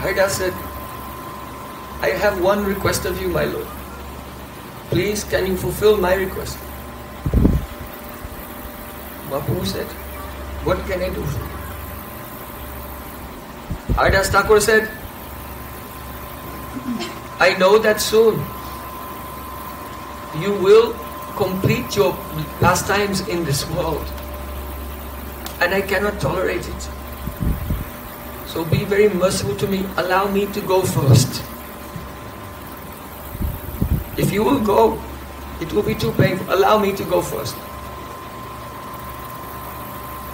Haridas said, I have one request of you, my Lord. Please, can you fulfill my request? Mahaprabhu said, What can I do for you? Thakur said, I know that soon you will complete your pastimes in this world and I cannot tolerate it. So be very merciful to me. Allow me to go first. If you will go, it will be too painful. Allow me to go first.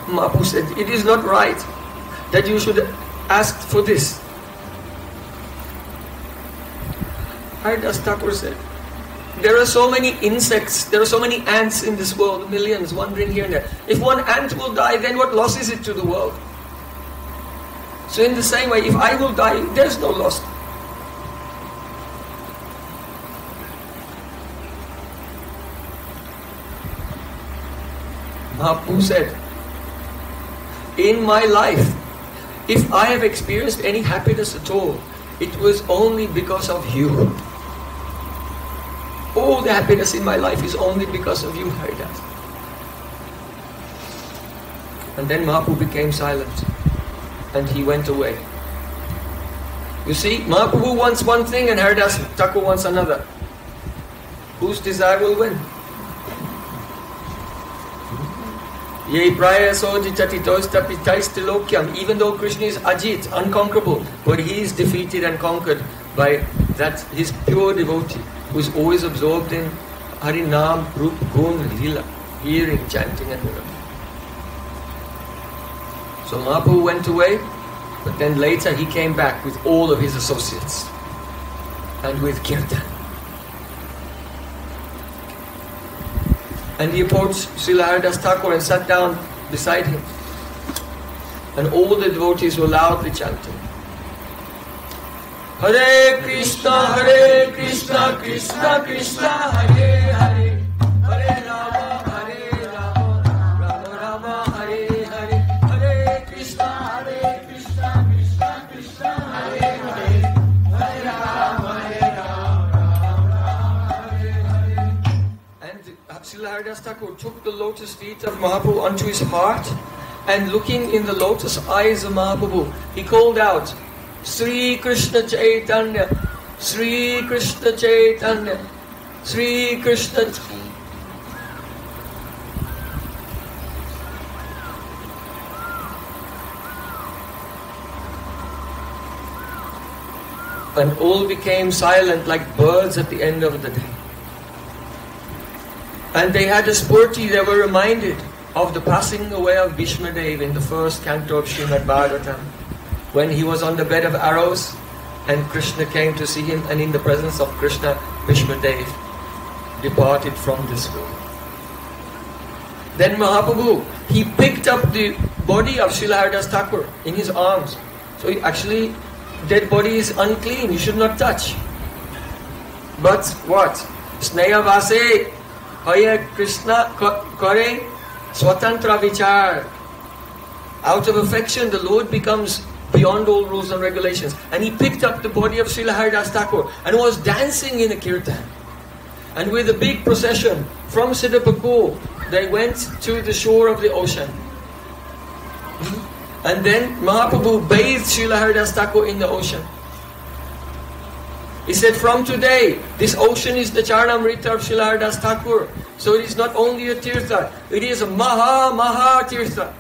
Mahaprabhu said, it is not right that you should ask for this. Haridas Thakur said, there are so many insects, there are so many ants in this world, millions wandering here and there. If one ant will die, then what loss is it to the world? So in the same way, if I will die, there's no loss. Mahaprabhu said, In my life, if I have experienced any happiness at all, it was only because of you. All the happiness in my life is only because of you, Haridas. And then Mahaprabhu became silent and he went away. You see, Mahaprabhu wants one thing and Haridas Thakur wants another. Whose desire will win? Even though Krishna is Ajit, unconquerable, but he is defeated and conquered by that his pure devotee who is always absorbed in Harinam, Rup, Gun, Lila, hearing, chanting and whatever. So Mahaprabhu went away, but then later he came back with all of his associates and with Kirtan. And he approached Srila Haridas Thakur and sat down beside him. And all the devotees were loudly chanting. Hare Krishna, Hare Krishna, Krishna Krishna, Hare Hare, Hare Rama, Hare Rama, Rama Rama, Hare Hare, Hare Krishna, Hare Krishna, Krishna Krishna, Hare Hare, Hare Rama, Hare Rama, Hare Hare. And Srila Haridas Thakur took the lotus feet of Mahaprabhu onto his heart and looking in the lotus eyes of Mahaprabhu, he called out, Sri Krishna Chaitanya, Sri Krishna Chaitanya, Sri Krishna. And all became silent like birds at the end of the day. And they had a sphurti, they were reminded of the passing away of Bhishma Dev in the first canto of Srimad Bhagavatam when he was on the bed of arrows and Krishna came to see him and in the presence of Krishna, Bhishmadev departed from this world. Then Mahaprabhu, he picked up the body of Srila Haridas Thakur in his arms. So he actually, dead body is unclean, you should not touch. But what? Sneha Vase, Hare Krishna Kare Swatantra Vichar. Out of affection, the Lord becomes beyond all rules and regulations. And he picked up the body of Srila Haridas Thakur and was dancing in a kirtan. And with a big procession from Siddhapur, they went to the shore of the ocean. Hmm? And then Mahaprabhu bathed Srila Haridas Thakur in the ocean. He said, from today, this ocean is the Charanamrita of Srila Haridas Thakur. So it is not only a tirtha, it is a Maha Maha Tirtha,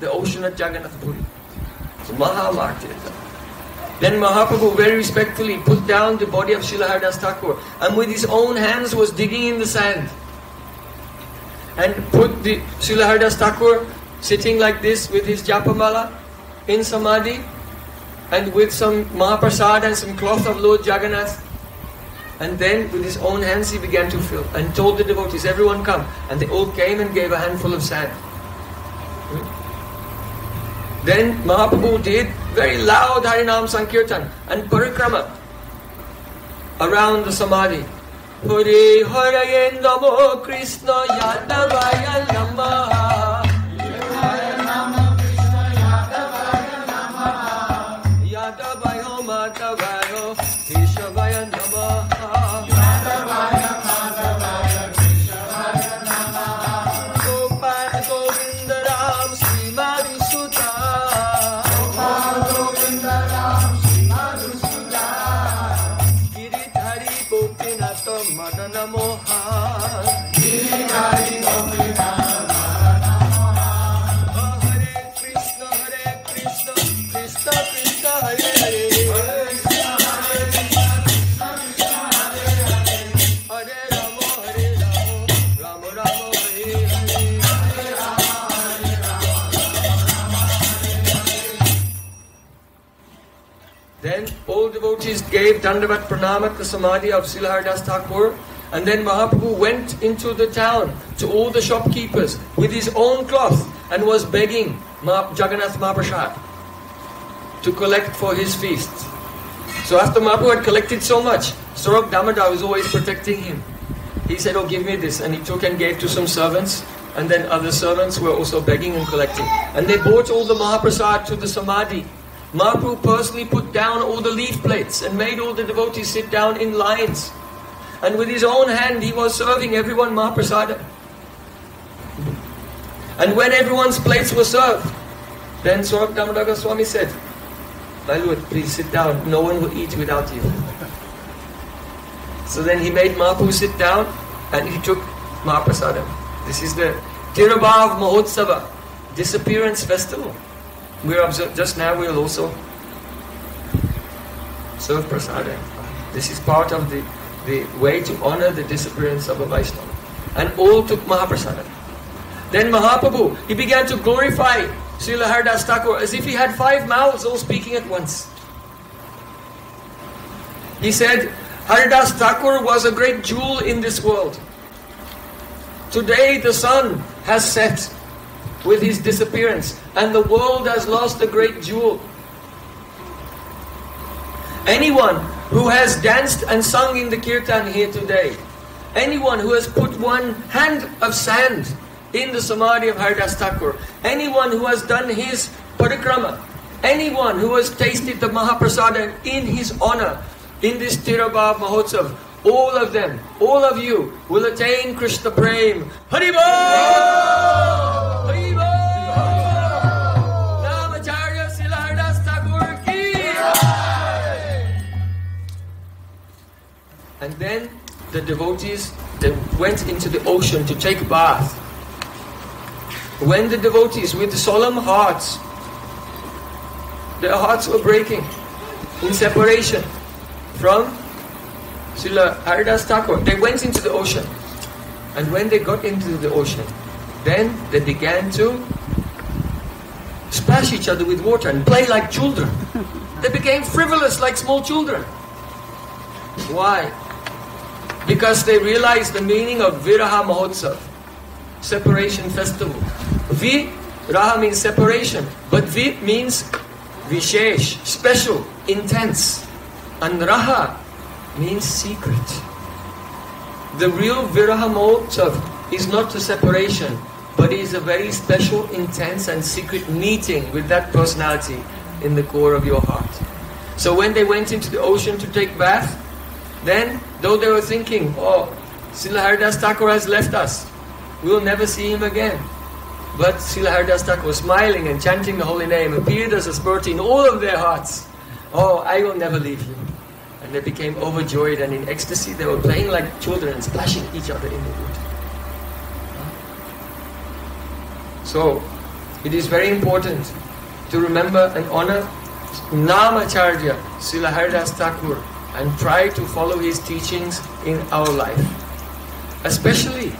the ocean of Jagannath Puri. Mahamartirtha. Then Mahaprabhu very respectfully put down the body of Srila Haridas Thakur and with his own hands was digging in the sand. And put the Srila Haridas Thakur sitting like this with his japamala in samadhi and with some Mahaprasad and some cloth of Lord Jagannath. And then with his own hands he began to fill and told the devotees, everyone come. And they all came and gave a handful of sand. Then Mahaprabhu did very loud Harinam Sankirtan and Parikrama around the Samadhi. Hare Hare Namo Krishna Yadavaya Namaha gave Dandavat Pranam at the Samadhi of Srila Haridas Thakur. And then Mahaprabhu went into the town to all the shopkeepers with his own cloth and was begging Jagannath Mahaprasad to collect for his feast. So after Mahaprabhu had collected so much, Swarup Damodar was always protecting him. He said, oh give me this. And he took and gave to some servants and then other servants were also begging and collecting. And they brought all the Mahaprasad to the Samadhi. Mahaprabhu personally put down all the leaf plates and made all the devotees sit down in lines. And with his own hand, he was serving everyone Mahaprasada. And when everyone's plates were served, then Swarup Damodar Swami said, My Lord, please sit down. No one will eat without you. So then he made Mahaprabhu sit down and he took Mahaprasadam. This is the Tirobhav Mahotsava, disappearance festival. We're observed, just now we'll also serve prasadam. This is part of the, the way to honor the disappearance of a Vaishnava. And all took Mahaprasadam. Then Mahaprabhu, he began to glorify Srila Haridas Thakur as if he had five mouths all speaking at once. He said, Haridas Thakur was a great jewel in this world. Today the sun has set with his disappearance and the world has lost a great jewel. Anyone who has danced and sung in the kirtan here today, anyone who has put one hand of sand in the samadhi of Haridas Thakur, anyone who has done his parikrama, anyone who has tasted the Mahaprasada in his honor, in this Tirobhav Mahotsav, all of them, all of you will attain Krishna Prem. Haribo! Devotees they went into the ocean to take bath. When the devotees with solemn hearts, their hearts were breaking in separation from Srila Haridas Thakur. They went into the ocean. And when they got into the ocean, then they began to splash each other with water and play like children. They became frivolous like small children. Why? Because they realized the meaning of Viraha Mahotsav, separation festival. Vi, Raha means separation, but Vi means Vishesh, special, intense. And Raha means secret. The real Viraha Mahotsav is not a separation, but is a very special, intense and secret meeting with that personality in the core of your heart. So when they went into the ocean to take bath, then though they were thinking, oh, Srila Haridas Thakur has left us, we will never see him again. But Srila Haridas Thakur was smiling and chanting the holy name, appeared as a spirit in all of their hearts. Oh, I will never leave you. And they became overjoyed and in ecstasy they were playing like children splashing each other in the water. So, it is very important to remember and honor Namacharya, Srila Haridas Thakur, and try to follow his teachings in our life. Especially,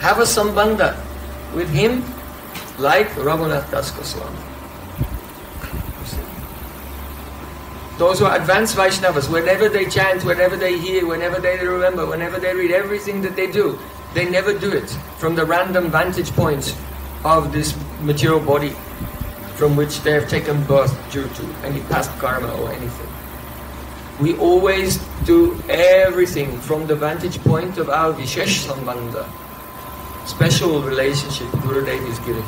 have a sambandha with him like Raghunath Das Goswami. Those who are advanced Vaishnavas, whenever they chant, whenever they hear, whenever they remember, whenever they read, everything that they do, they never do it from the random vantage points of this material body from which they have taken birth due to any past karma or anything. We always do everything from the vantage point of our Vishesh Sambandha, special relationship Gurudev is giving.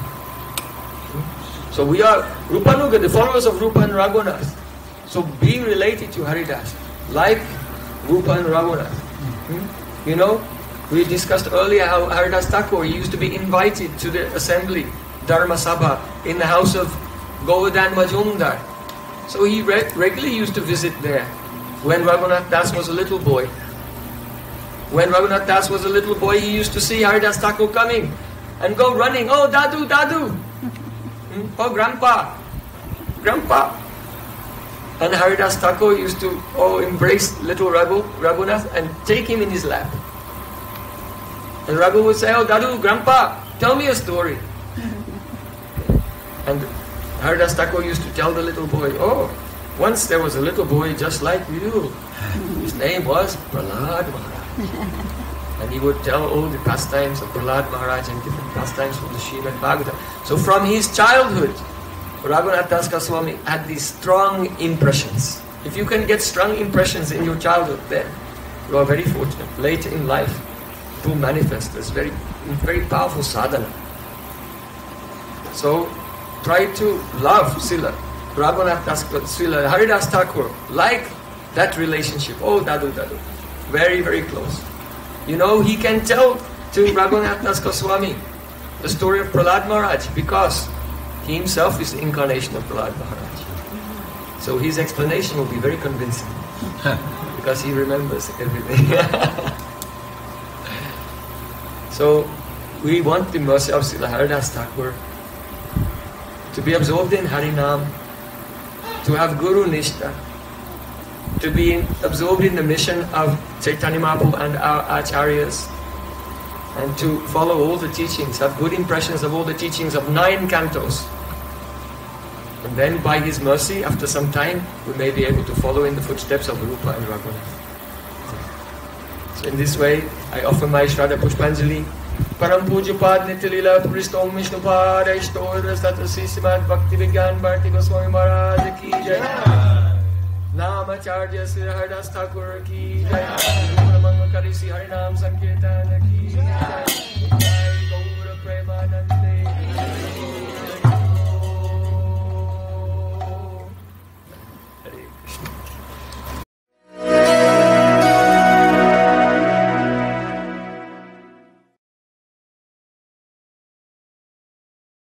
So we are Rupanuga, the followers of Rupa and Raghunath. So be related to Haridas, like Rupa and Raghunath. You know, we discussed earlier how Haridas Thakur used to be invited to the assembly, Dharma Sabha, in the house of Govardhan Majumdar. So he re- regularly used to visit there when Raghunath Das was a little boy. When Raghunath Das was a little boy, he used to see Haridas Thakur coming and go running, oh Dadu, Dadu, Hmm? oh Grandpa, Grandpa. And Haridas Thakur used to oh, embrace little Raghu, Raghunath and take him in his lap. And Raghu would say, oh Dadu, Grandpa, tell me a story. And Haridas Thakur used to tell the little boy, oh, once there was a little boy just like you. His name was Prahlad Maharaj. and he would tell all the pastimes of Prahlad Maharaj and different pastimes from the Srimad Bhagavatam. So from his childhood, Raghunath Das Goswami had these strong impressions. If you can get strong impressions in your childhood, then you are very fortunate. Later in life, to manifest this very, very powerful sadhana. So try to love Sila Raghunath Das, Sila Haridas Thakur, like that relationship. Oh, Dadu Dadu. Very, very close. You know, he can tell to Raghunath Das Goswami the story of Prahlad Maharaj because he himself is the incarnation of Prahlad Maharaj. So his explanation will be very convincing because he remembers everything. so we want the mercy of Srila Haridas Thakur to be absorbed in Harinam, to have Guru Nishta, to be absorbed in the mission of Chaitanya Mahaprabhu and our acharyas, and to follow all the teachings, have good impressions of all the teachings of nine cantos. And then by His mercy, after some time, we may be able to follow in the footsteps of Rupa and Raghunath. So in this way, I offer my Shraddha Pushpanjali परम पूज्य पाद नित्य लीला पुरिस्तोम विष्णु पाद इष्टोर सत श्रीमद भक्ति विज्ञान, भारती गोस्वामी महाराज की जय। नामाचार्य श्री हरदास ठाकुर की जय। मंगल करी श्री हरिनाम संकीर्तन की जय। गौर प्रेमानंदे